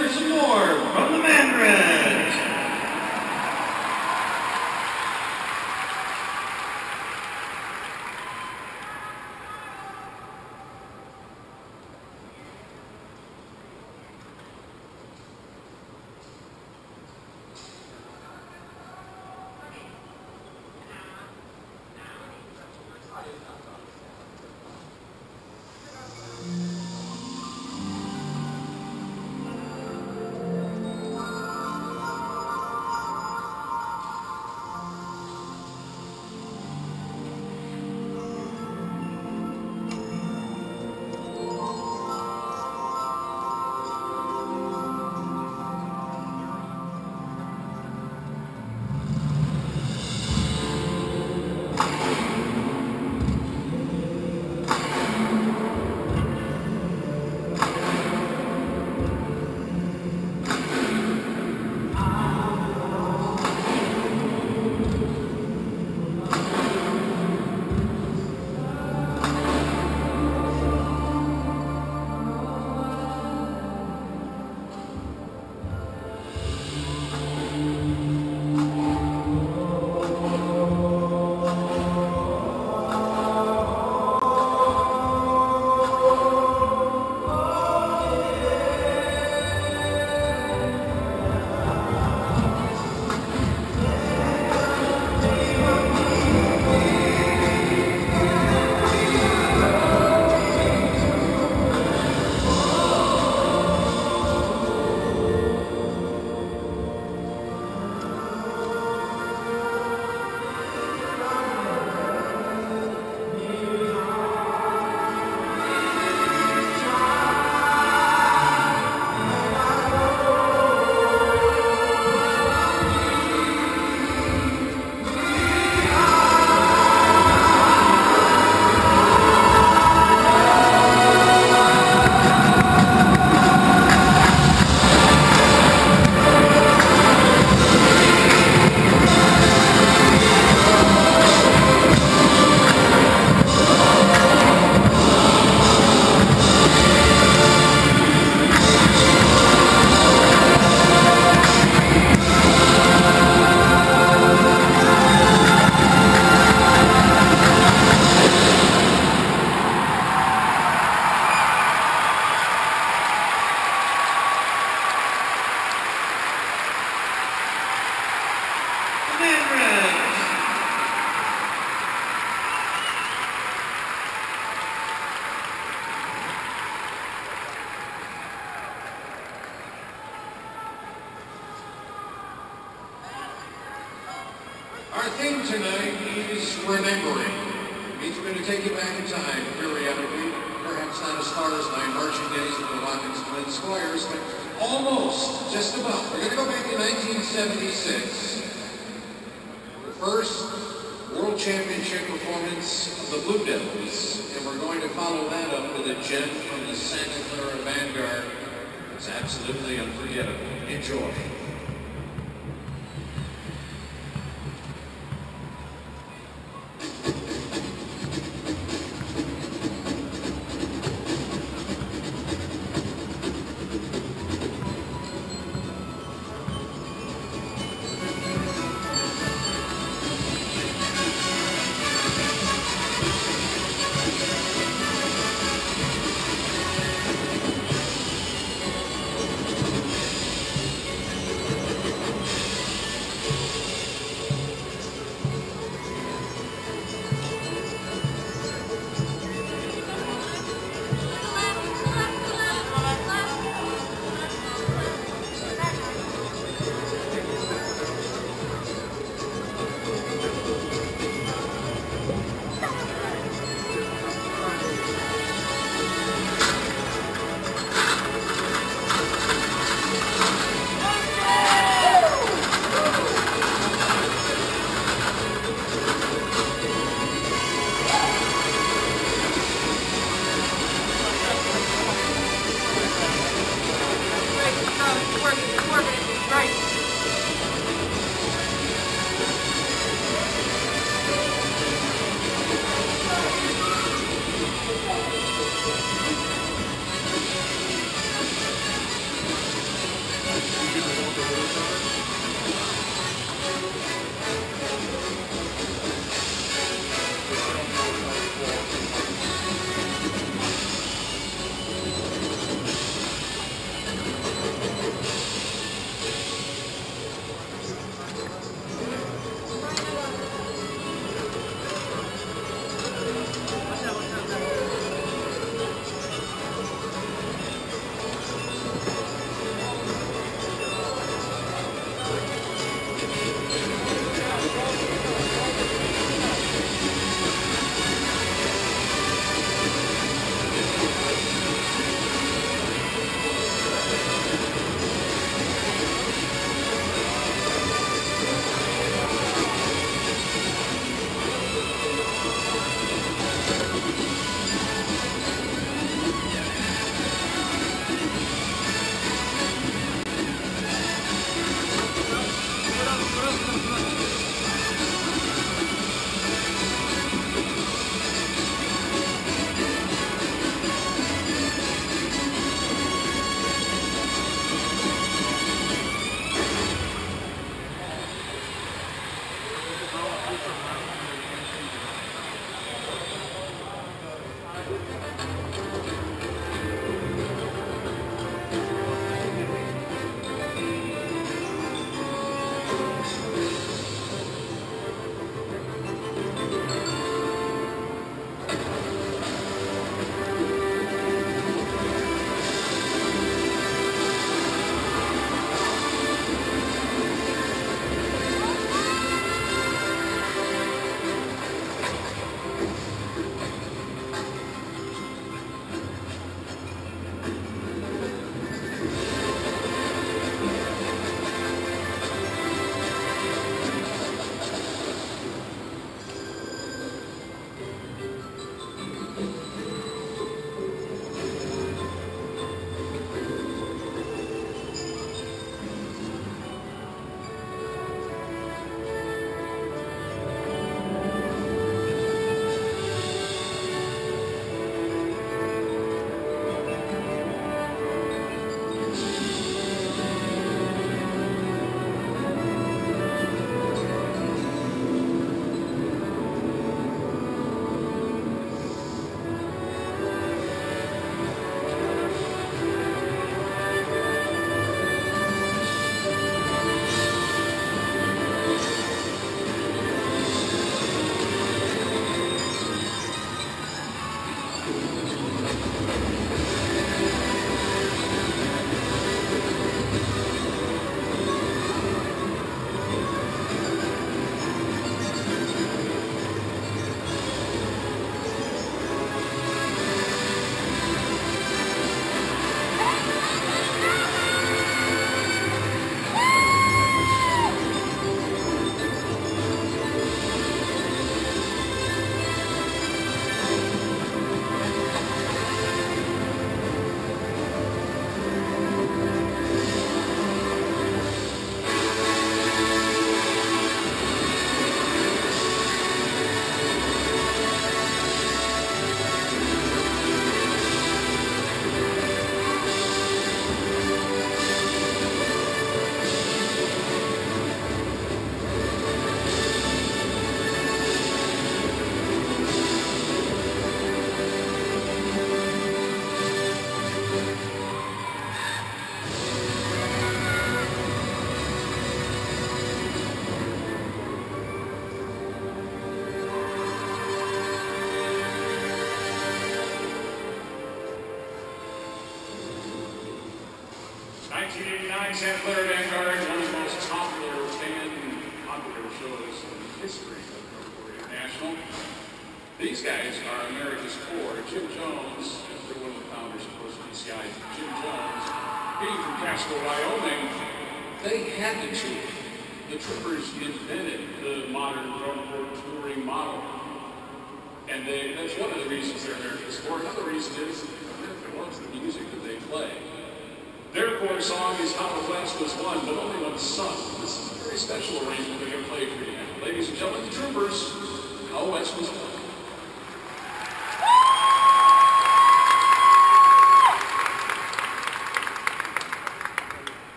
29 Santa Clara Vanguard,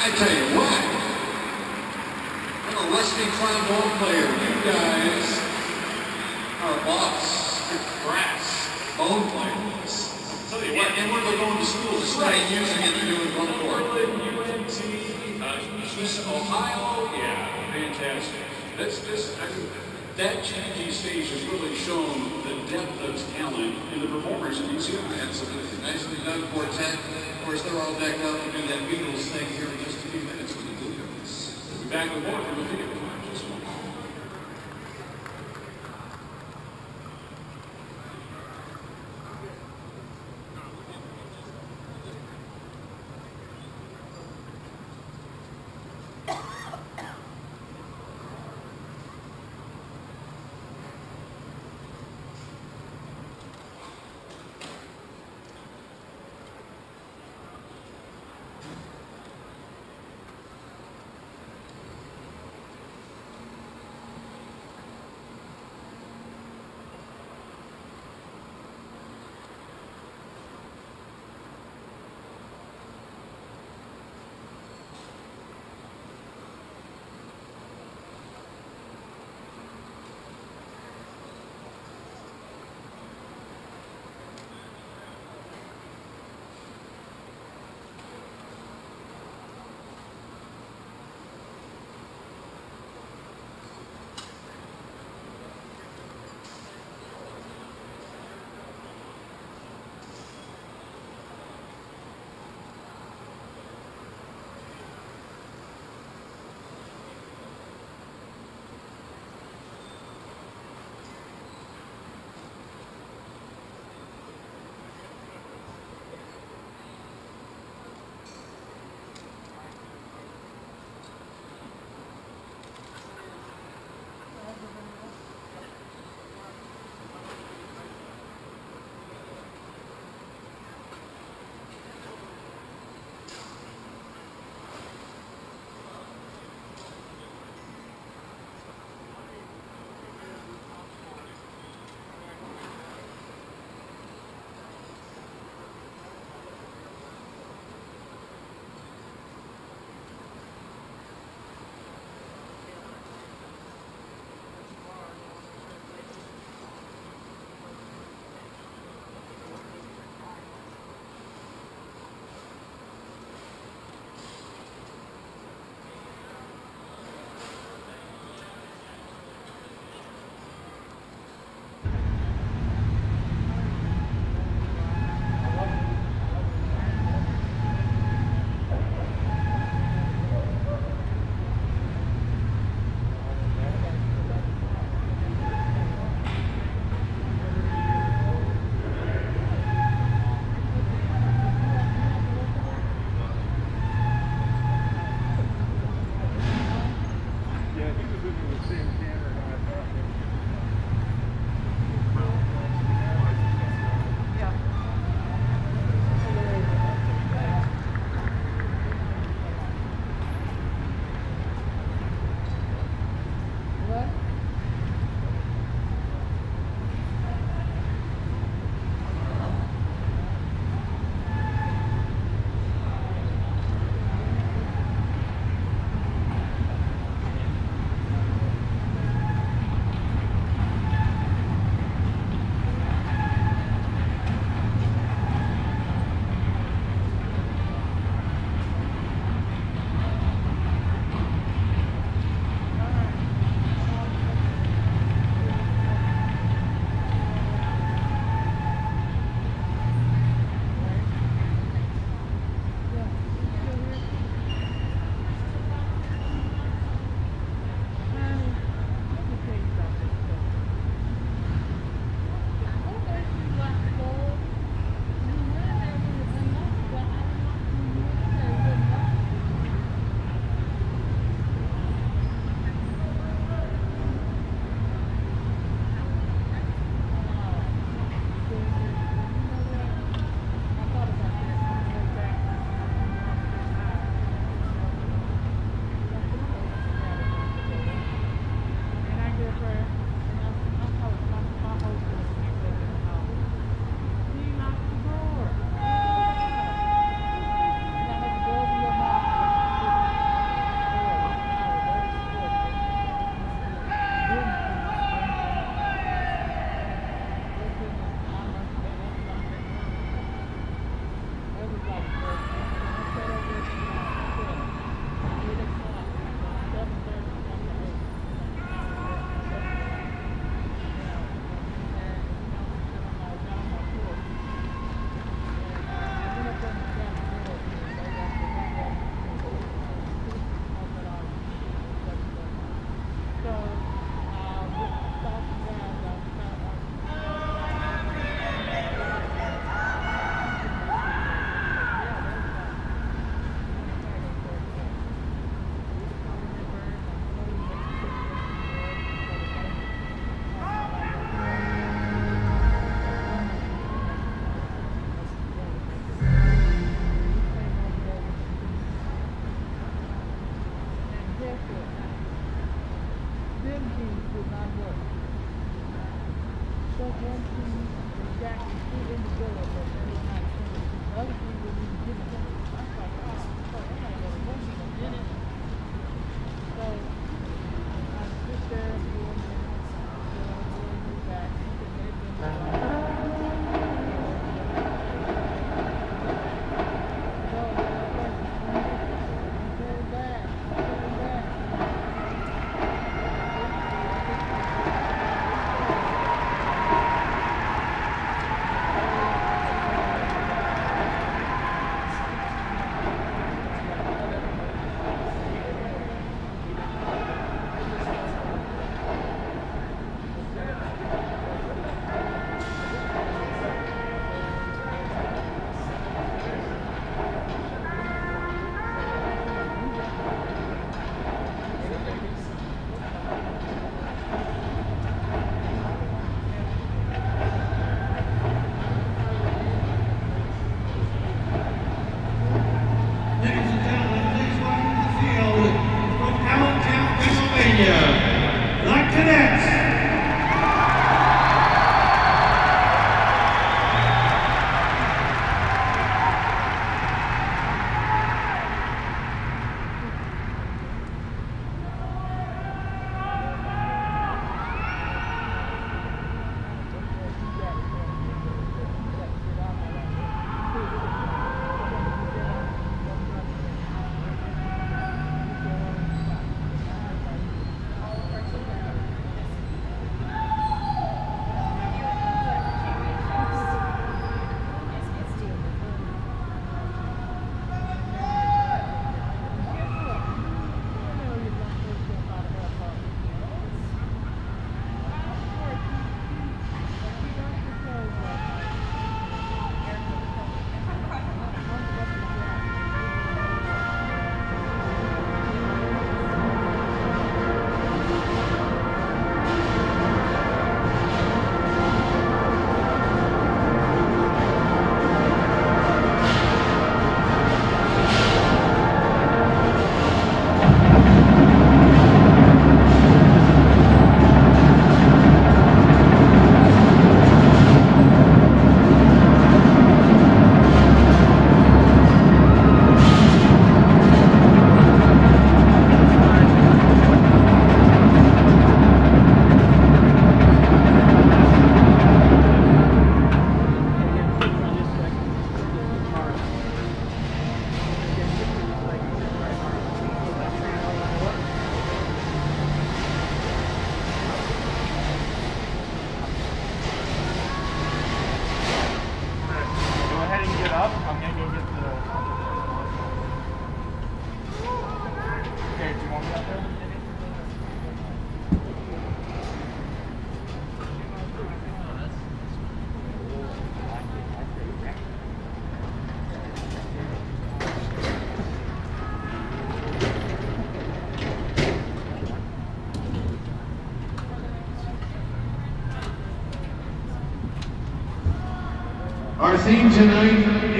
I, I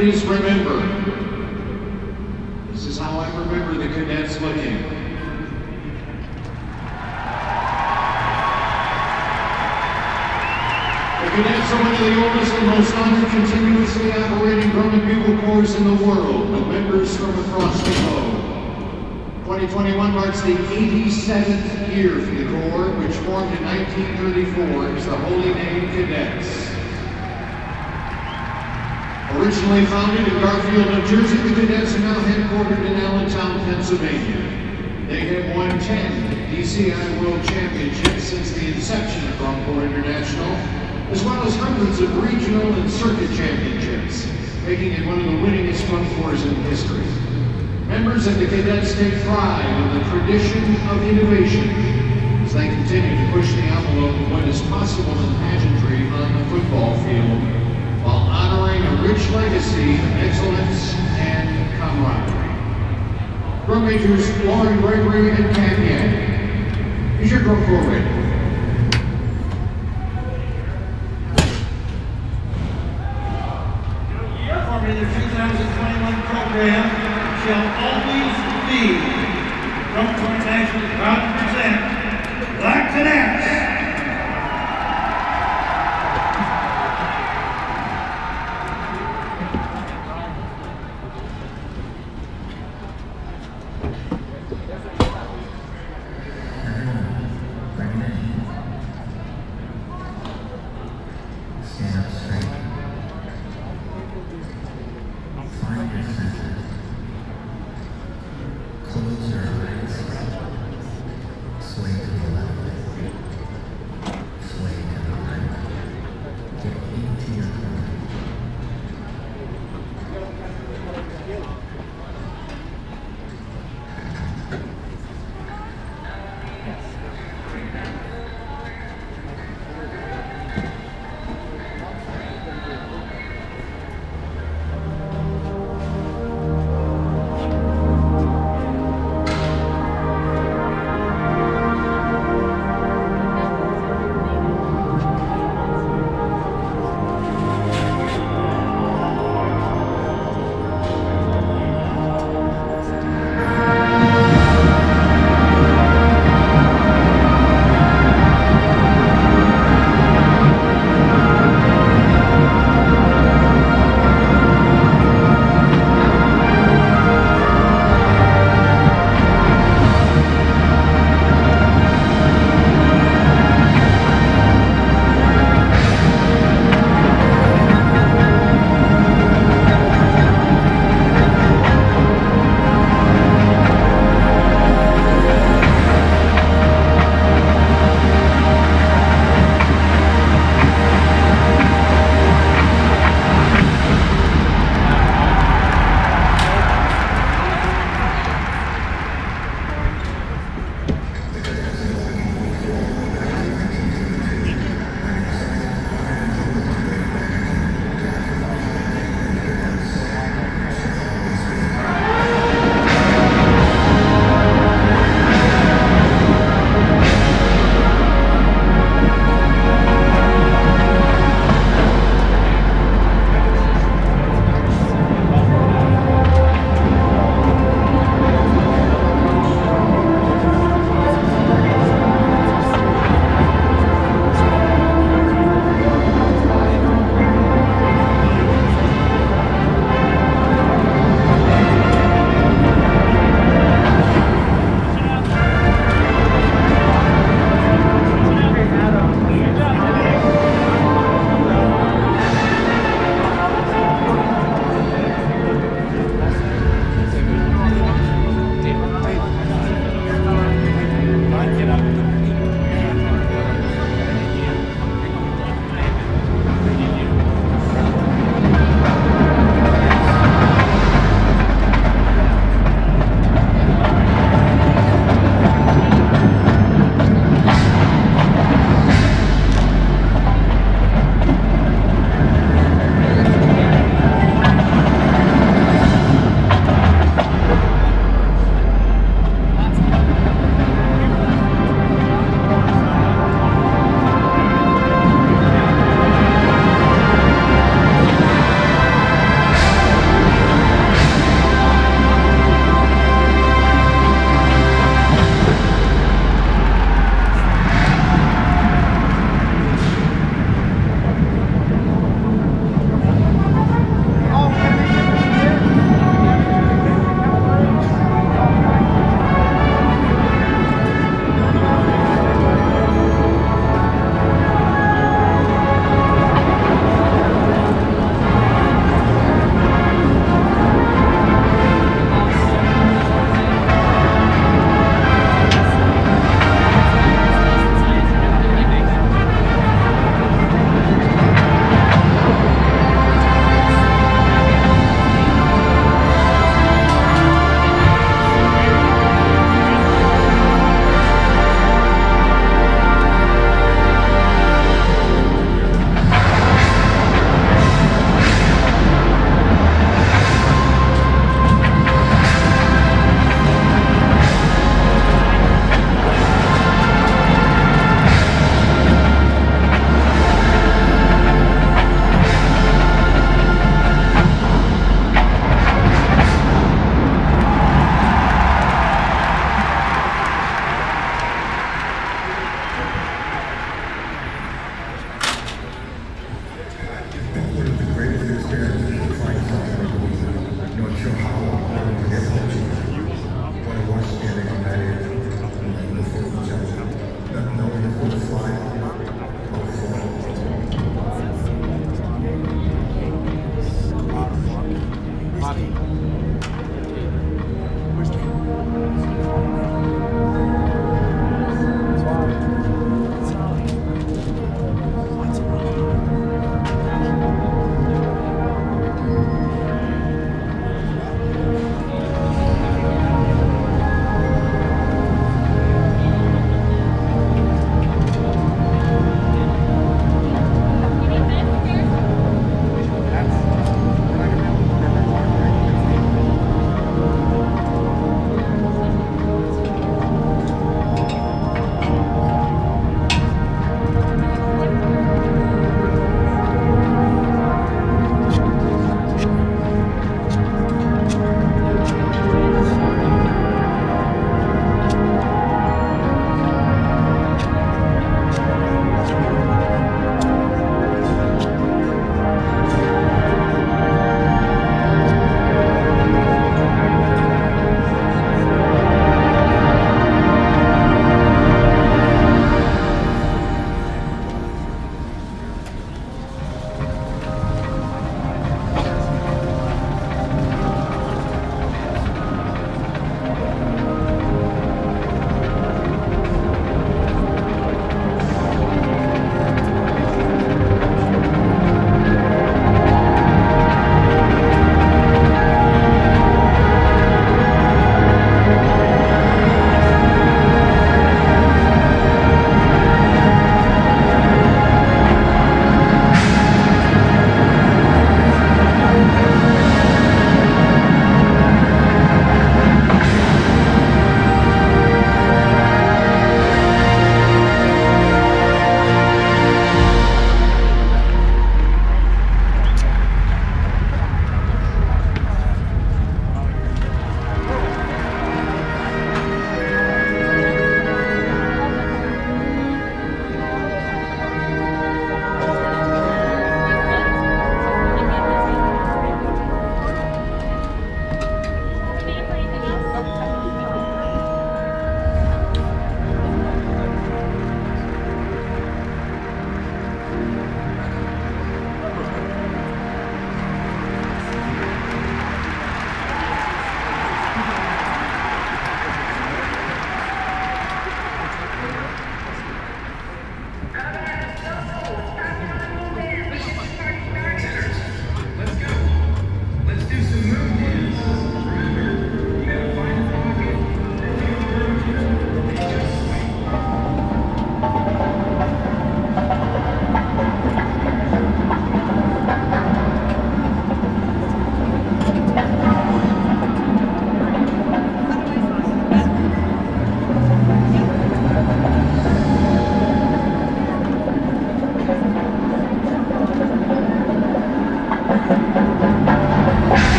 is Remember. This is how I remember the cadets looking. The cadets are one of the oldest and most honored continuously operating drum and bugle corps in the world, with members from across the globe. 2021 marks the 87th year for the Corps, which formed in 1934 as the Holy Name Cadets. Originally founded in Garfield, New Jersey, the cadets are now headquartered in Allentown, Pennsylvania. They have won 10 DCI World Championships since the inception of Corps International, as well as hundreds of regional and circuit championships, making it one of the winningest corps in history. Members of the cadets take pride in the tradition of innovation as they continue to push the envelope of what is possible in pageantry on the football field a rich legacy of excellence and camaraderie. Drum majors Lauren Gregory and Cam Yang. Is your drum corps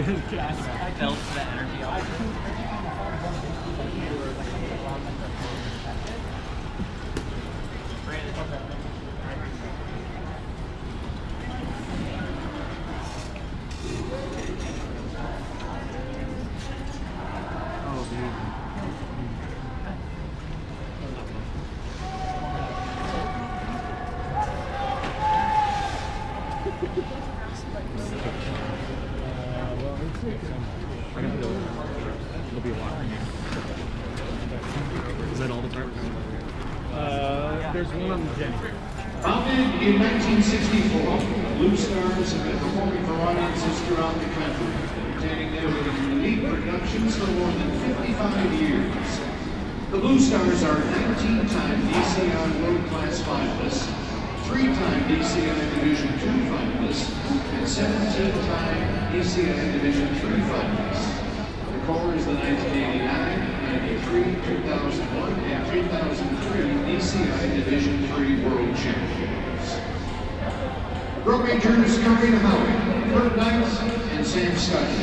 You 1960. And Sam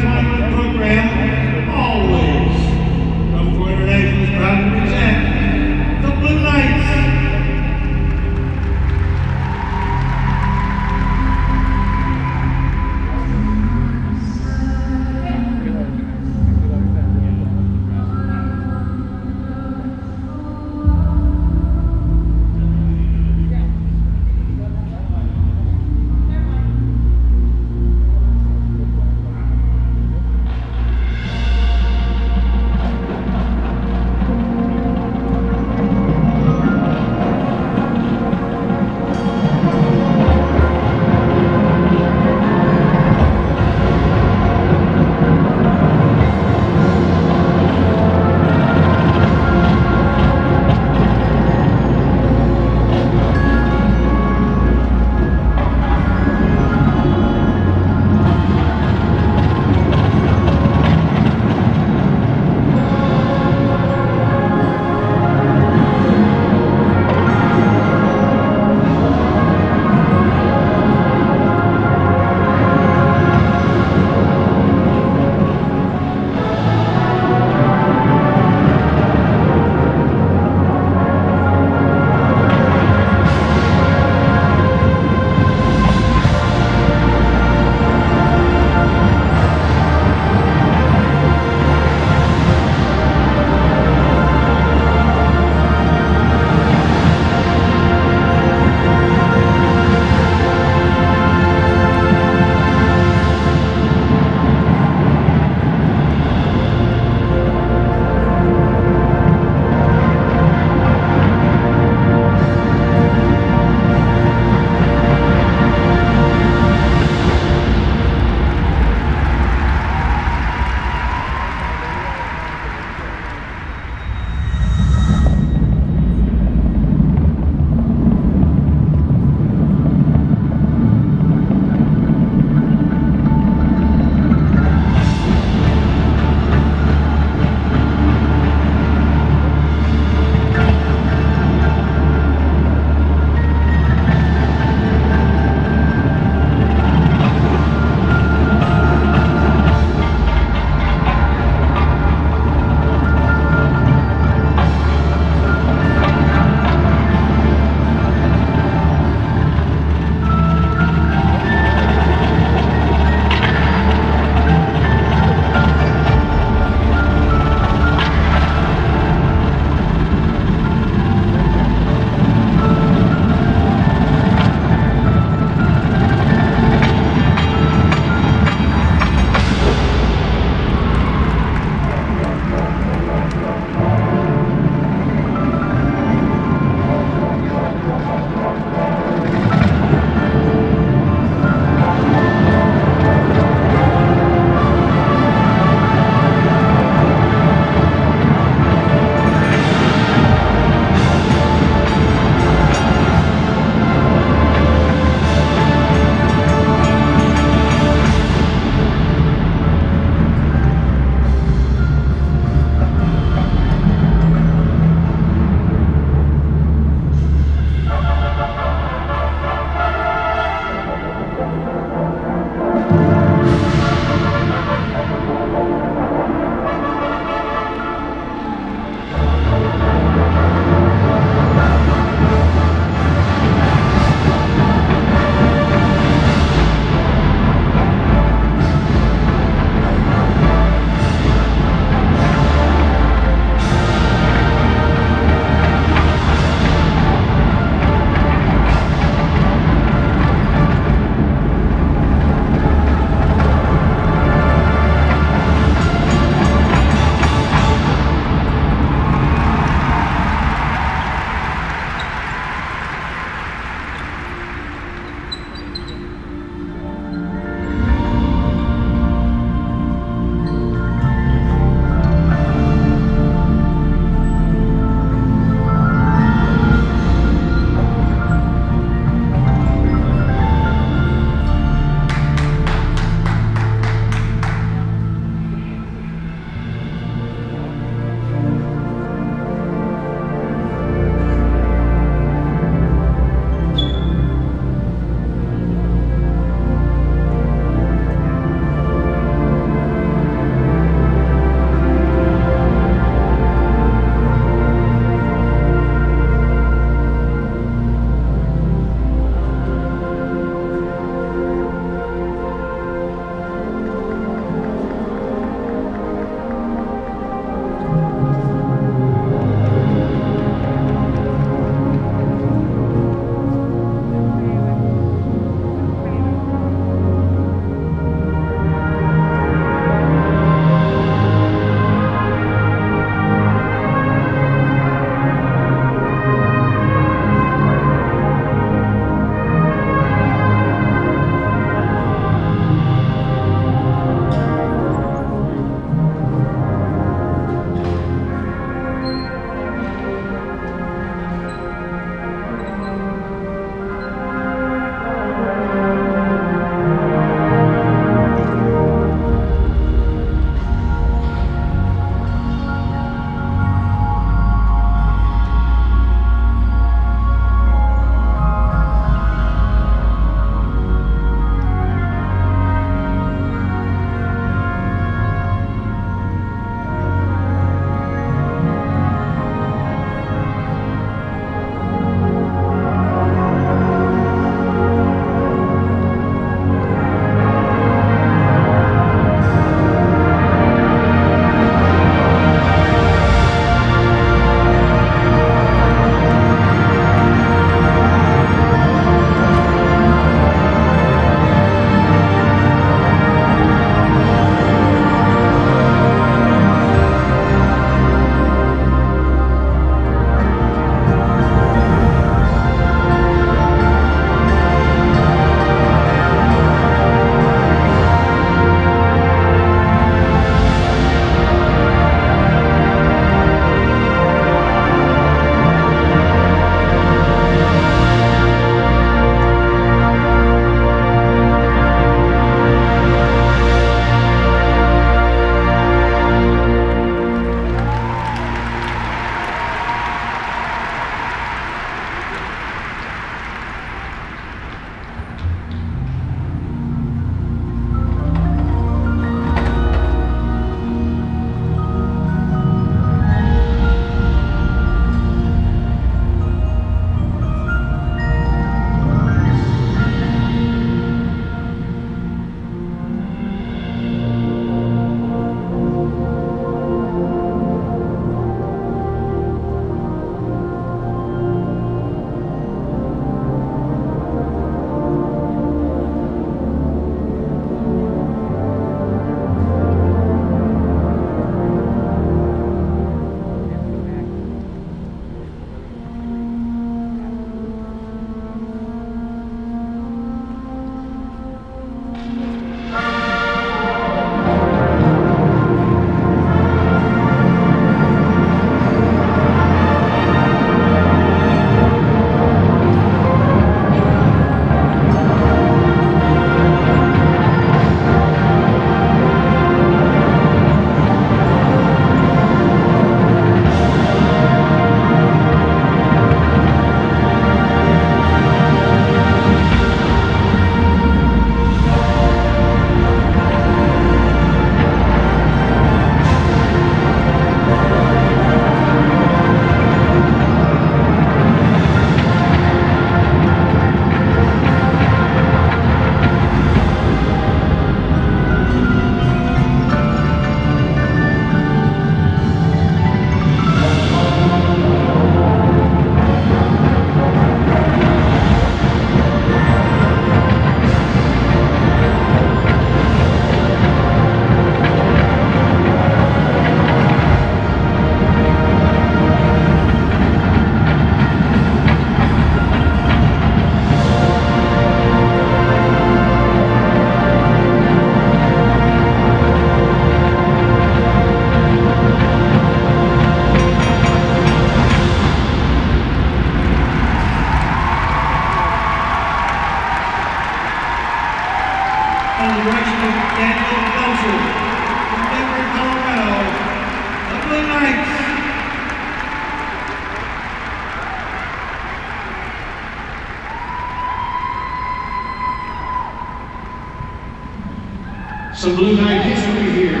some Blue Knight history here.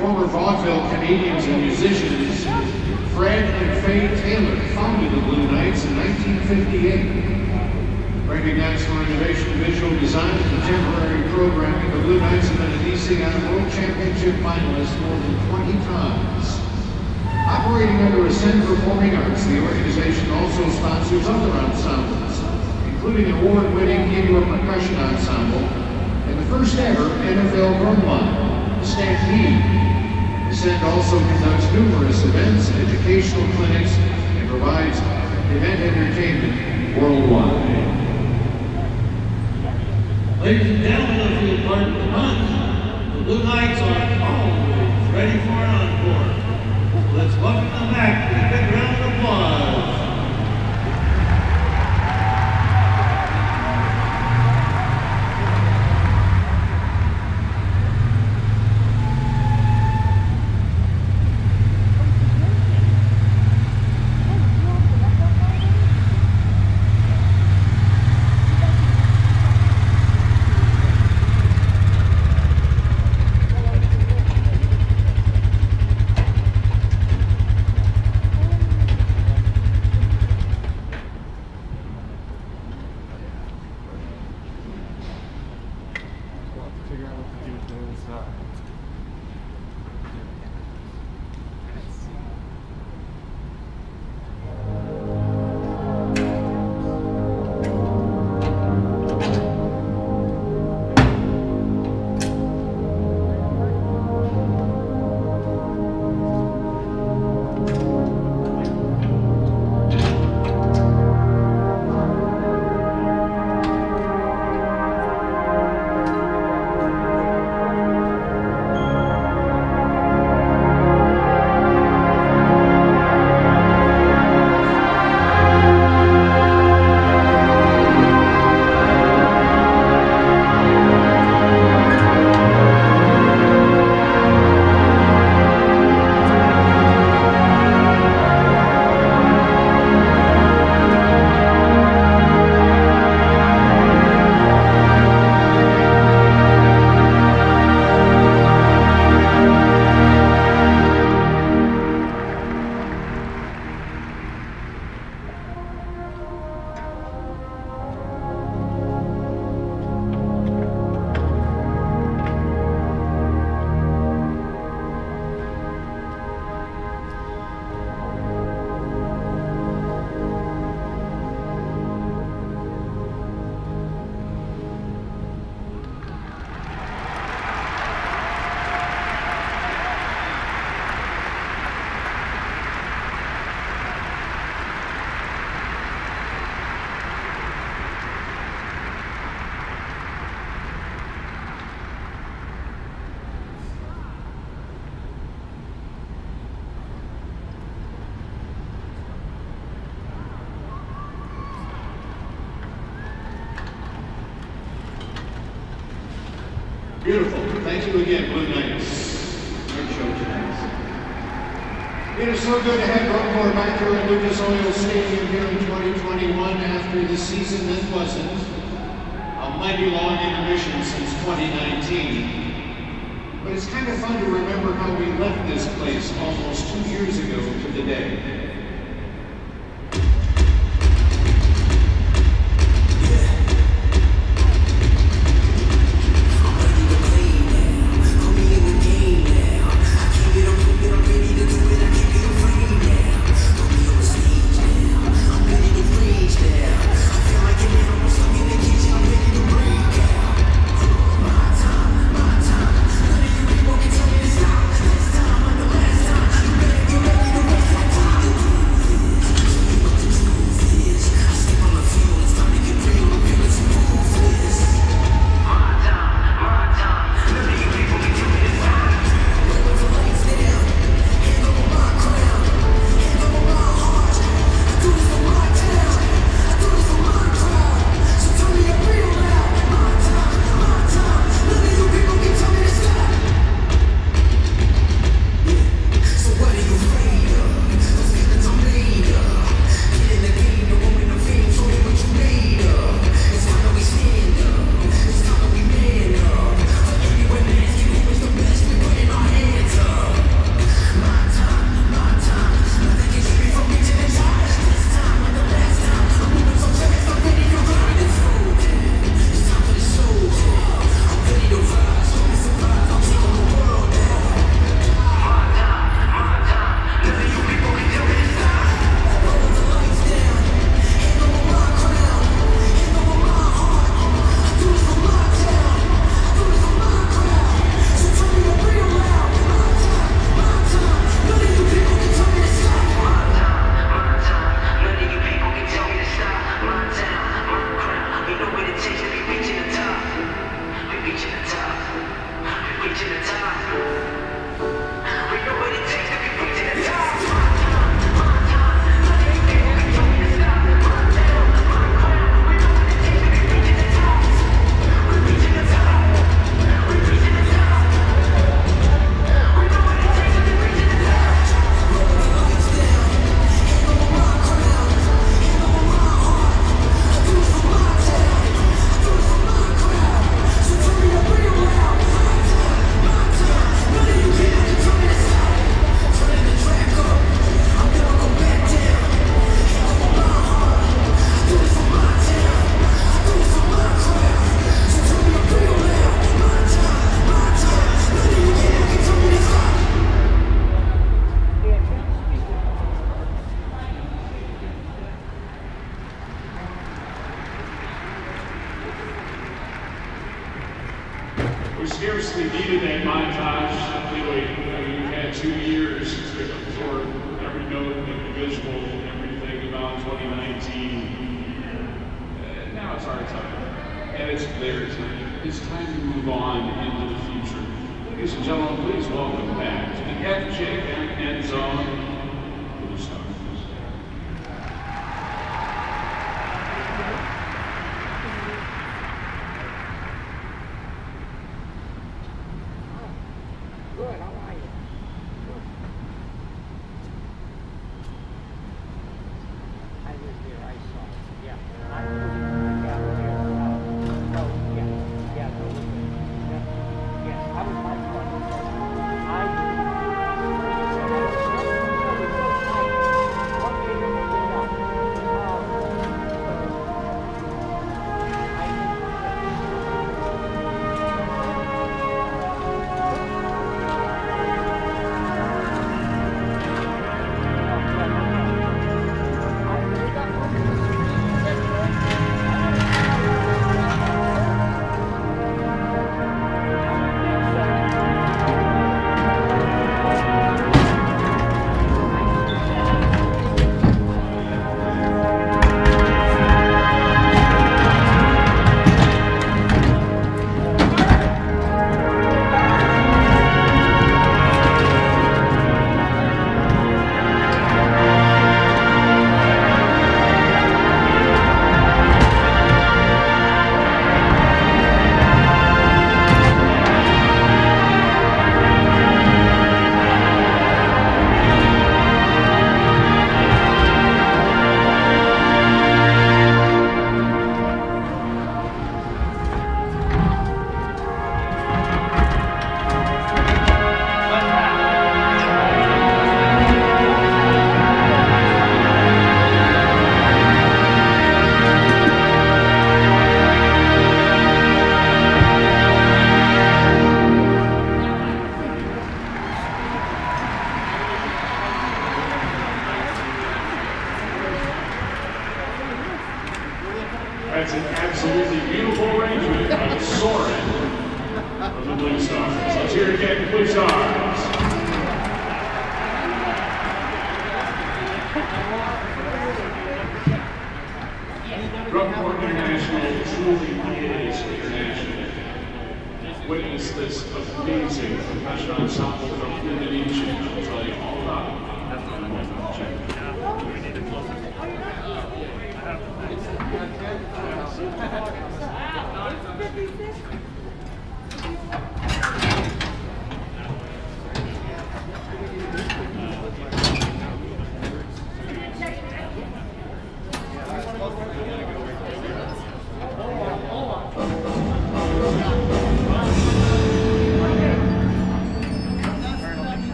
Former vaudeville Canadians and musicians. you again.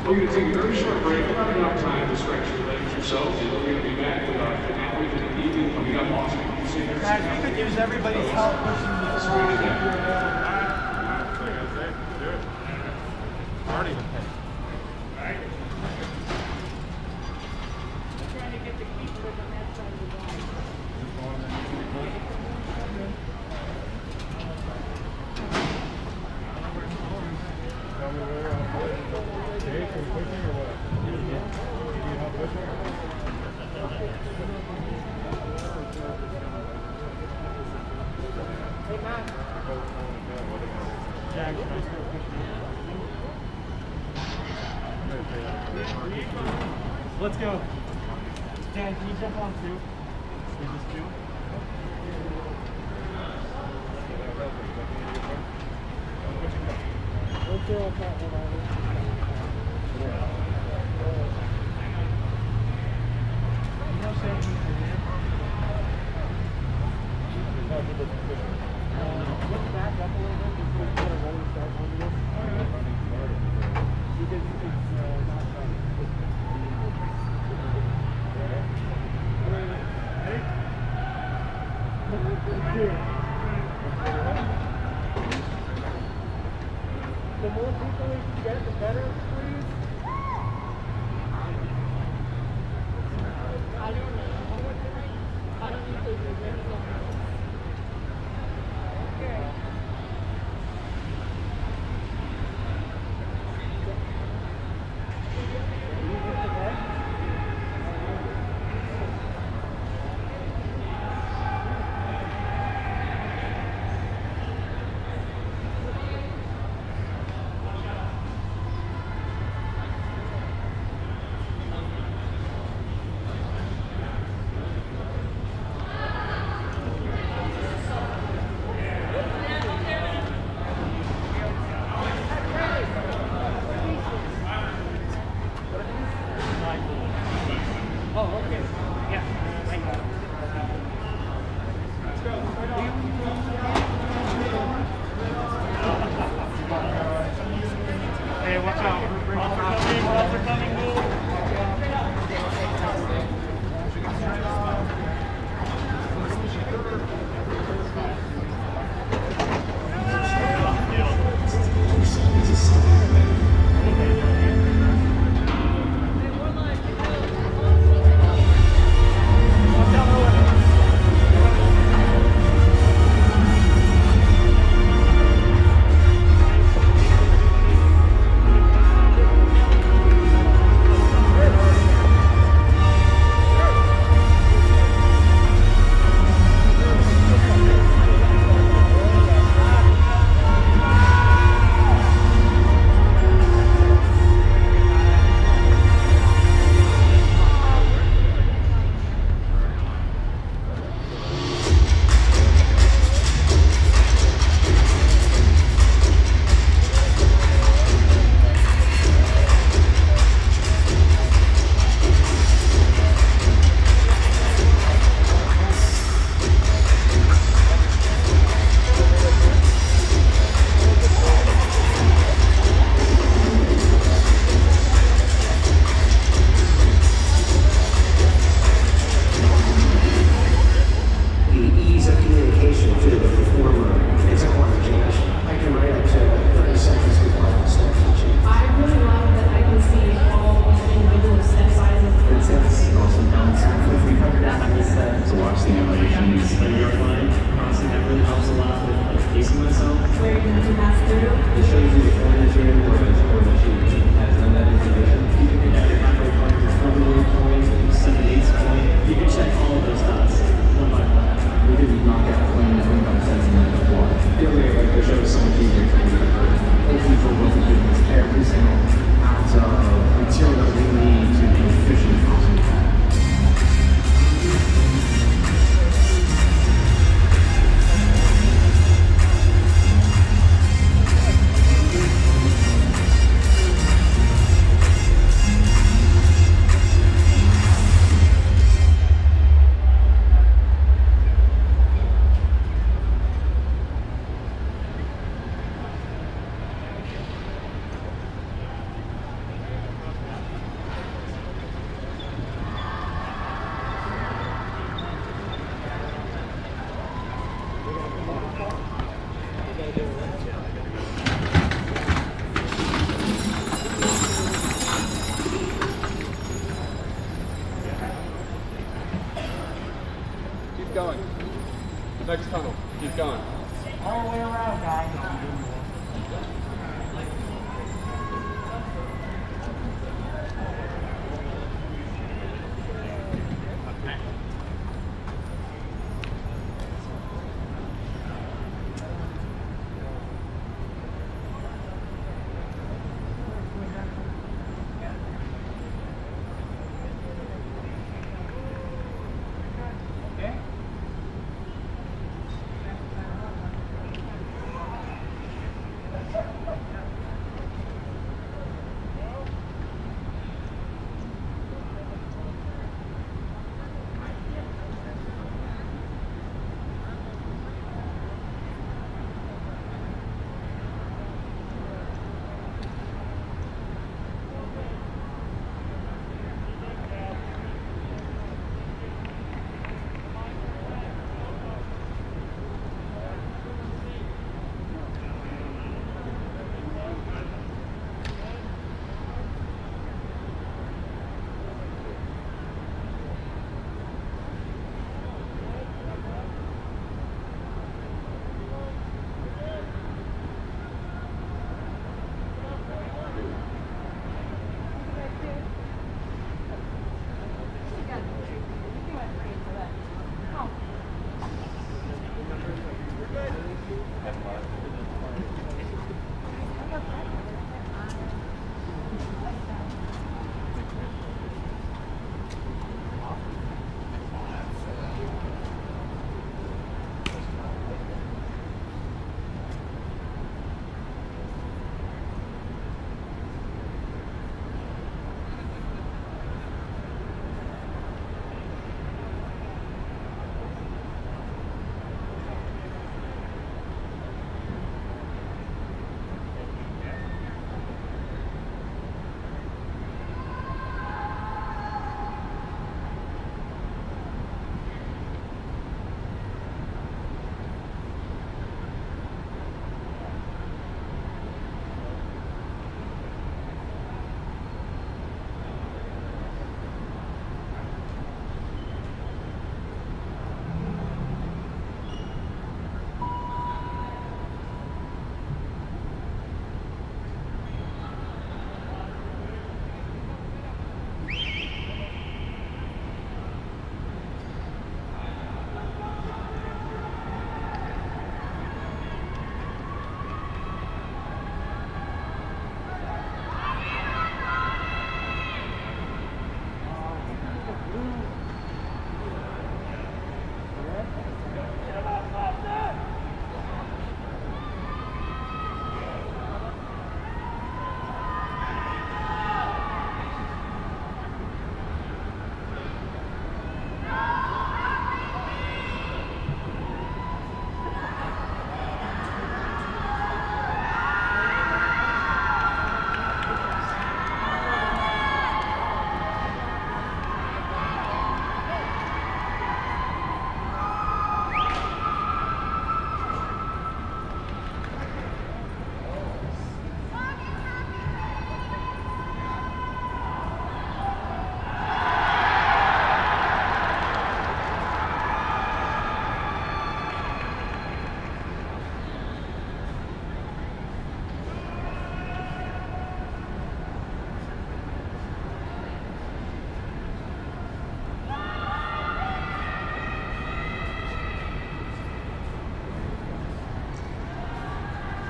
We're going to take a very short break, not enough time to stretch your legs yourself, and we're going to be back with our finale for the evening coming up. Austin, you see Guys, we could use everybody's help.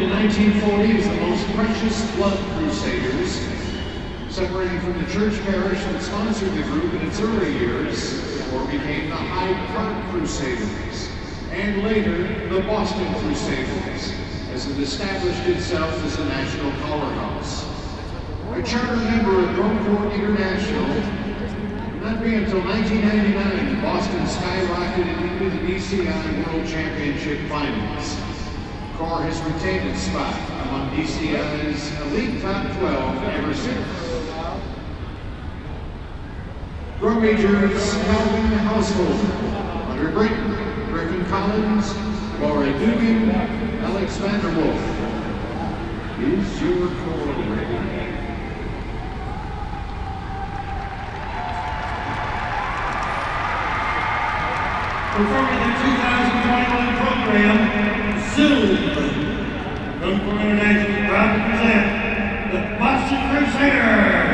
in 1940 as the most precious blood crusaders, separating from the church parish that sponsored the group in its early years, or became the Hyde Park Crusaders, and later the Boston Crusaders, as it established itself as a national powerhouse. A charter member of Corps International, not be until 1999 that Boston skyrocketed into the DCI World Championship Finals. Has retained its spot among DCI's elite top 12 ever since. Drum Majors Calvin Householder, Hunter Brayton, Griffin Collins, Laura Dugan, Alex Vanderwolf. Is your corps ready? Performing the 2021 program, Zoom. To present the Boston Crusaders.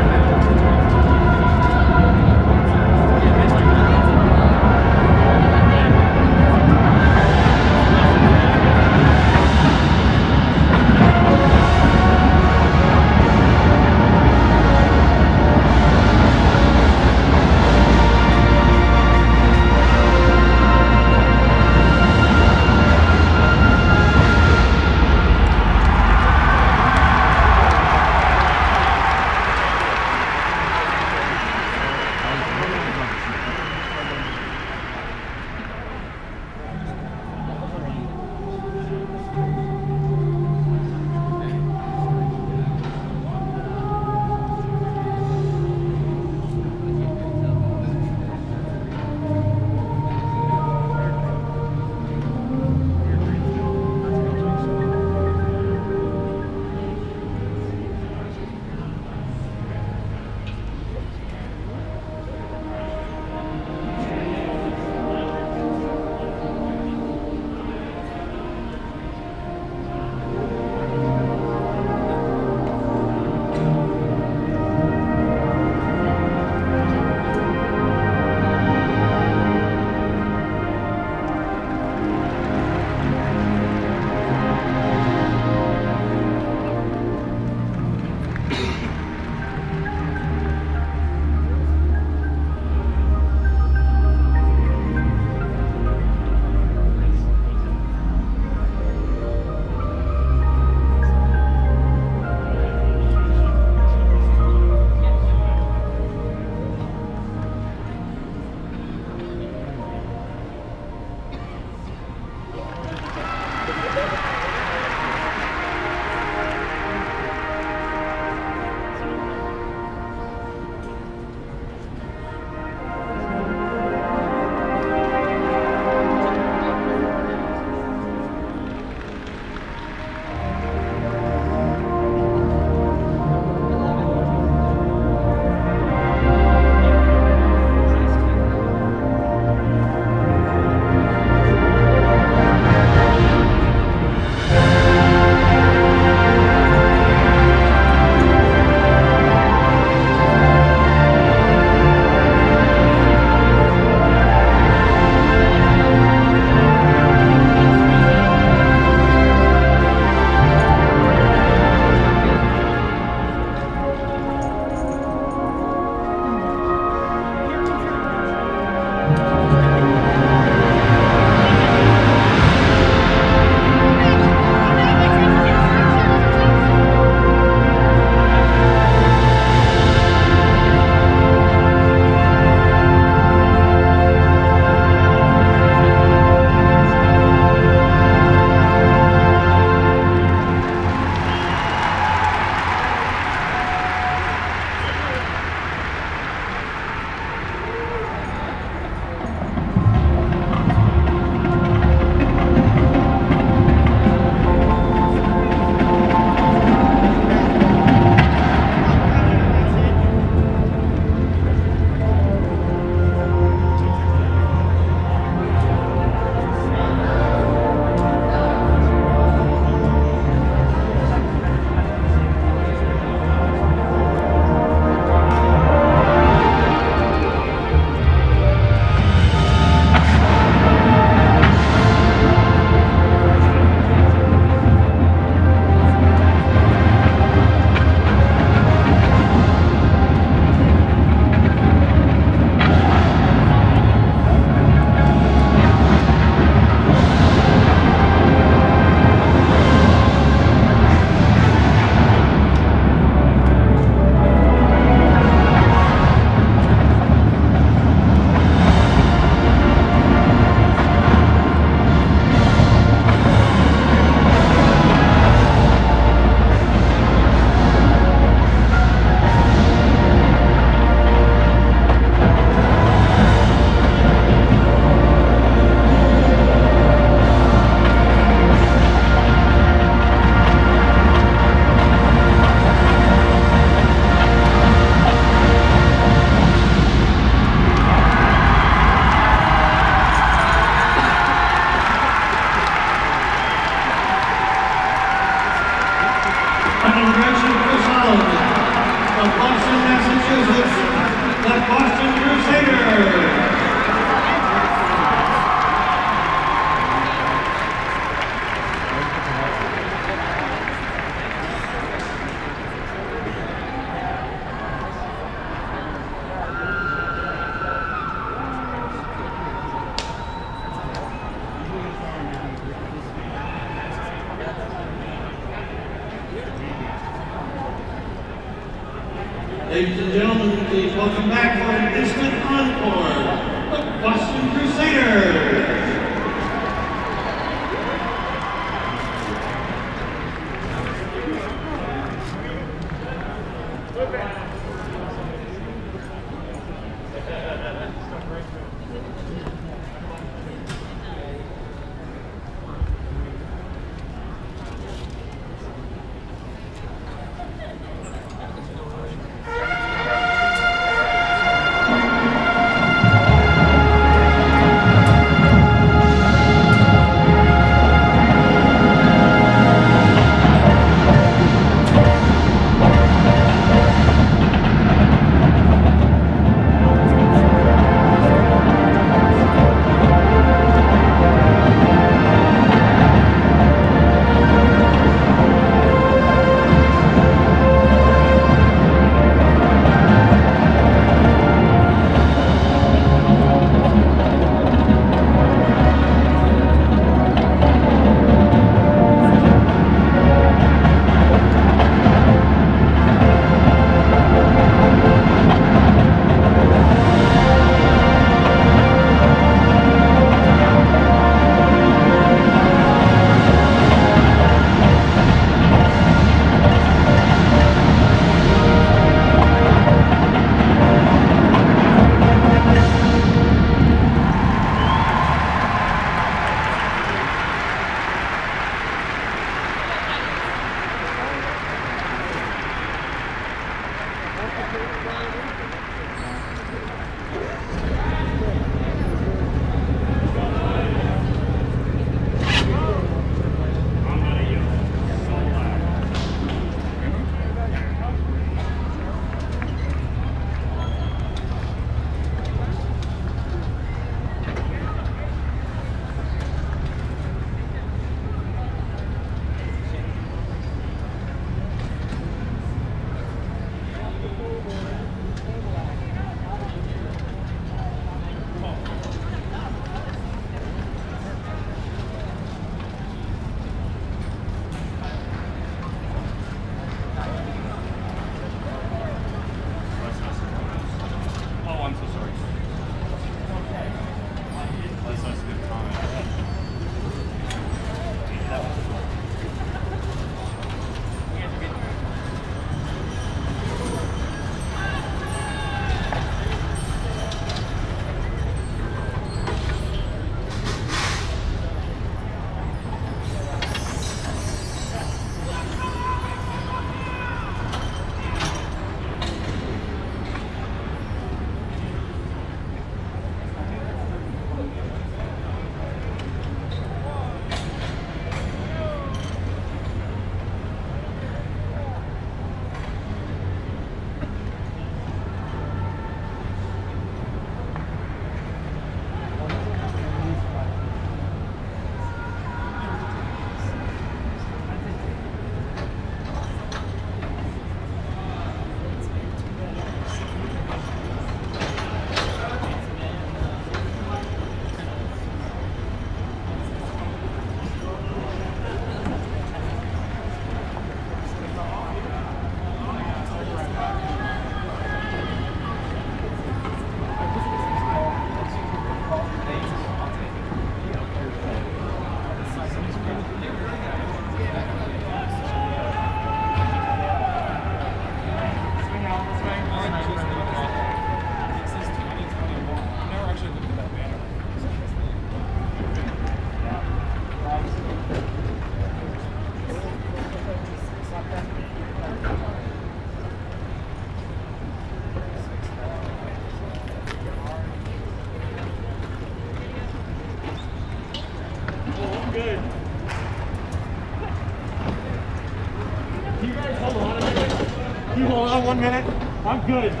Minute? I'm good.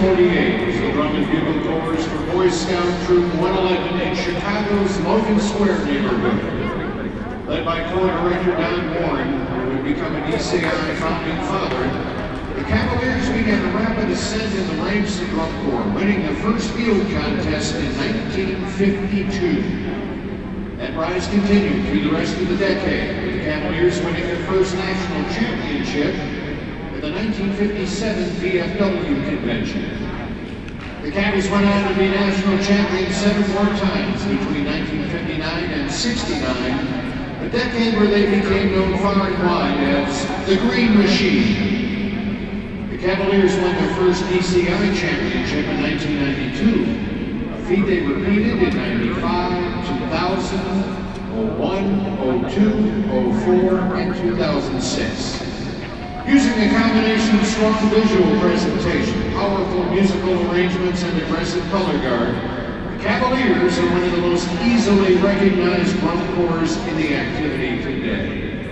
48 the drum and bugle Corps for Boy Scout Troop 111 in Chicago's Logan Square neighborhood. Led by Corps Director Don Warren, who would become an DCI founding father, the Cavaliers began a rapid ascent in the ranks of the drum corps, winning the first field contest in 1952. That rise continued through the rest of the decade, with the Cavaliers winning their first national championship the 1957 VFW convention. The Cavs went on to be national champions seven more times between 1959 and 69, a decade where they became known far and wide as the Green Machine. The Cavaliers won their first DCI championship in 1992, a feat they repeated in 95, 2000, 01, 02, 04, and 2006. Using a combination of strong visual presentation, powerful musical arrangements, and aggressive color guard, the Cavaliers are one of the most easily recognized drum corps in the activity today.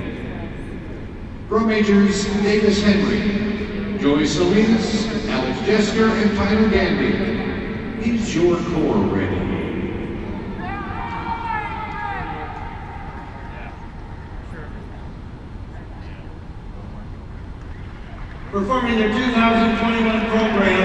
Drum majors Davis Henry, Joey Salinas, Alex Jester, and Tyler Gandy. Is your corps ready? performing their 2021 program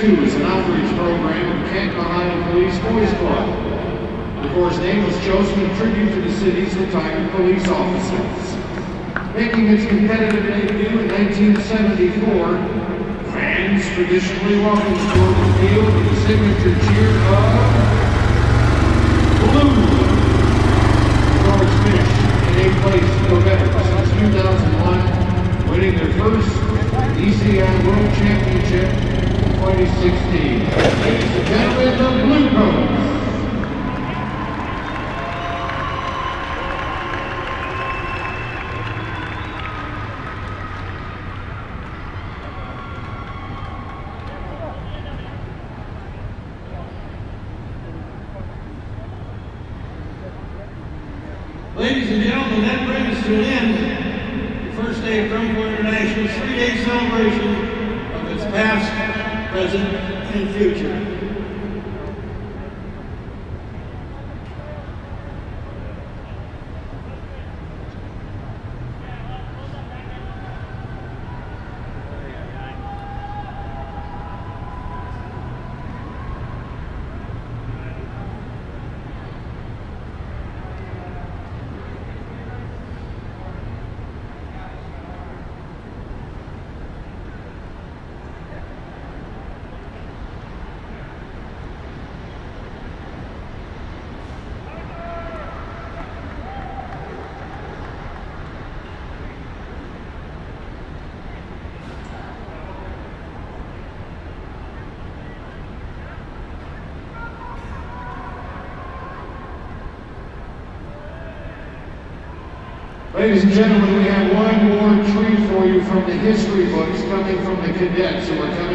1972 as Ladies and gentlemen, we have one more treat for you from the history books coming from the cadets who are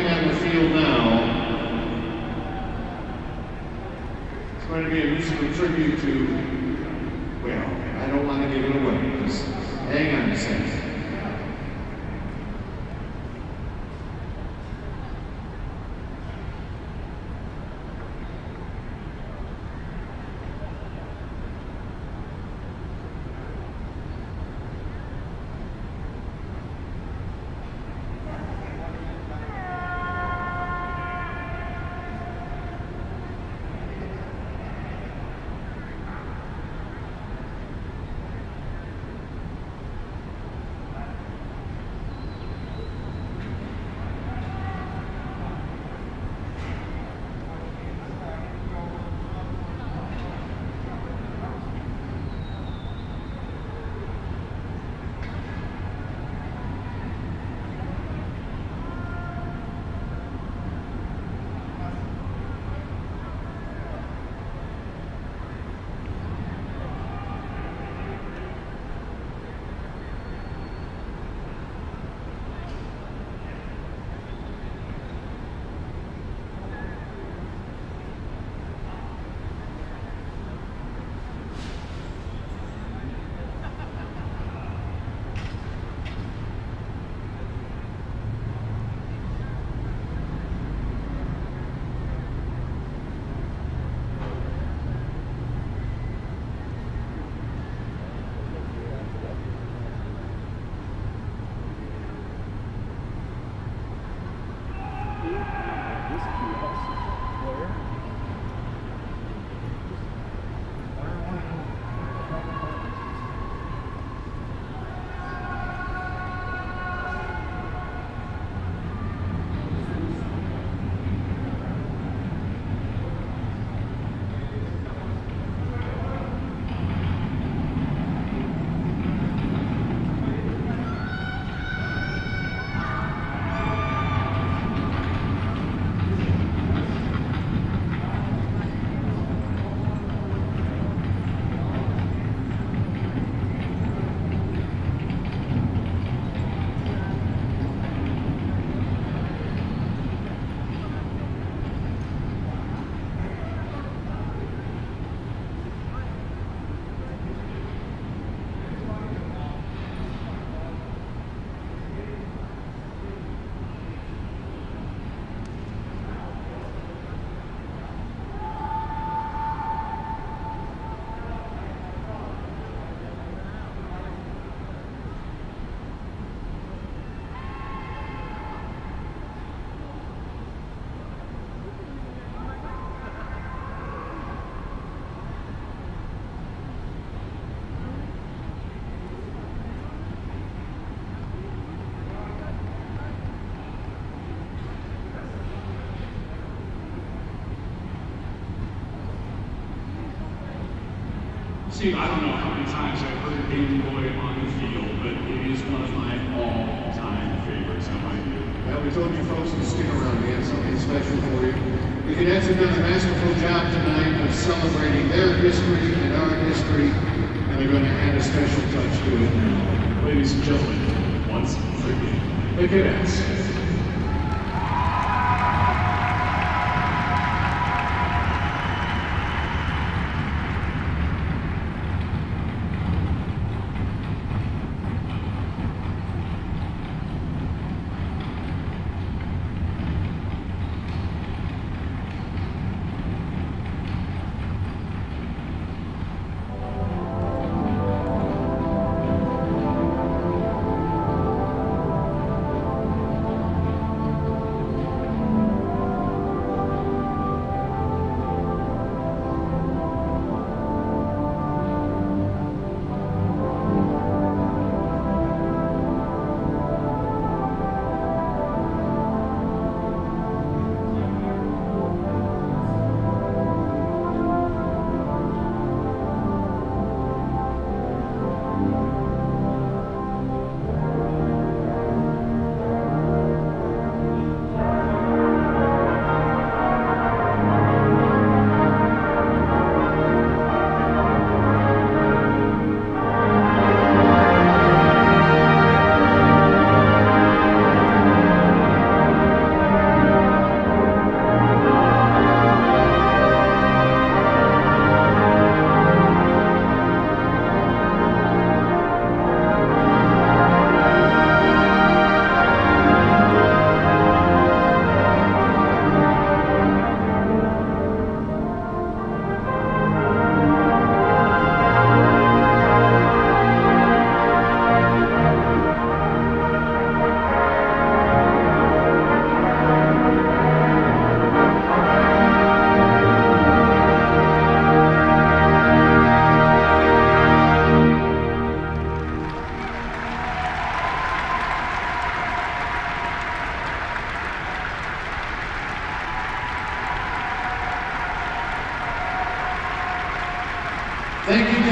Steve, I don't know how many times I've heard Danny Boy on the field, but it is one of my all-time favorites. How about you? Well, we told you folks to stick around. We have something special for you. The cadets have done a masterful job tonight of celebrating their history and our history, and they're going to add a special touch to it now. Ladies and gentlemen, once again, the cadets.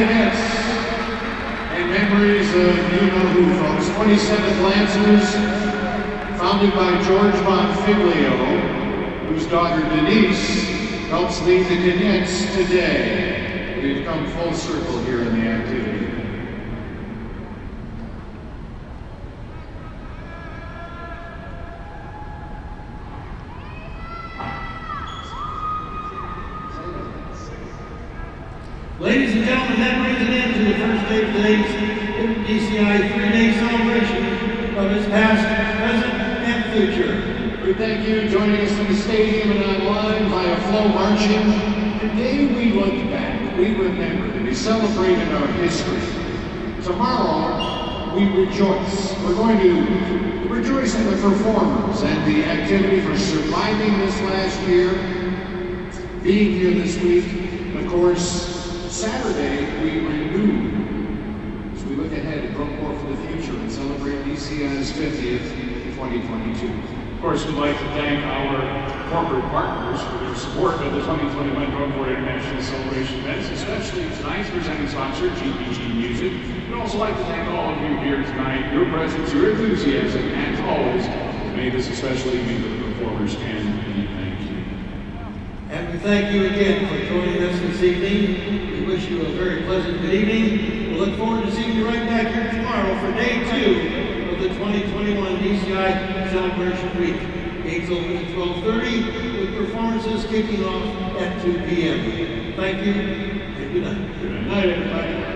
And memories of you know who, folks. 27th Lancers, founded by George Bonfiglio, whose daughter Denise helps lead the cadets today. We've come full circle here in the activity. Ladies and gentlemen, that brings an end to the first day of today's DCI three-day celebration of its past, present, and future. We thank you joining us in the stadium and online via FloMarching. Today we look back, we remember, we celebrated our history. Tomorrow we rejoice. We're going to rejoice in the performers and the activity for surviving this last year, being here this week. Of course, Saturday we renew as we look ahead at Drum Corps for the future and celebrate DCI's 50th 2022. Of course, we'd like to thank our corporate partners for their support of the 2021 Drum Corps International Celebration events, especially tonight's presenting sponsor, GPG Music. We'd also like to thank all of you here tonight. Your presence, your enthusiasm, as always, has made this a special evening for the performers, and we thank you. And we thank you again for joining us this evening. We wish you a very pleasant good evening. We look forward to seeing you right back here tomorrow for day two of the 2021 DCI Celebration Week. Gates open at 12:30 with performances kicking off at 2 p.m. Thank you and good night. Good night, everybody.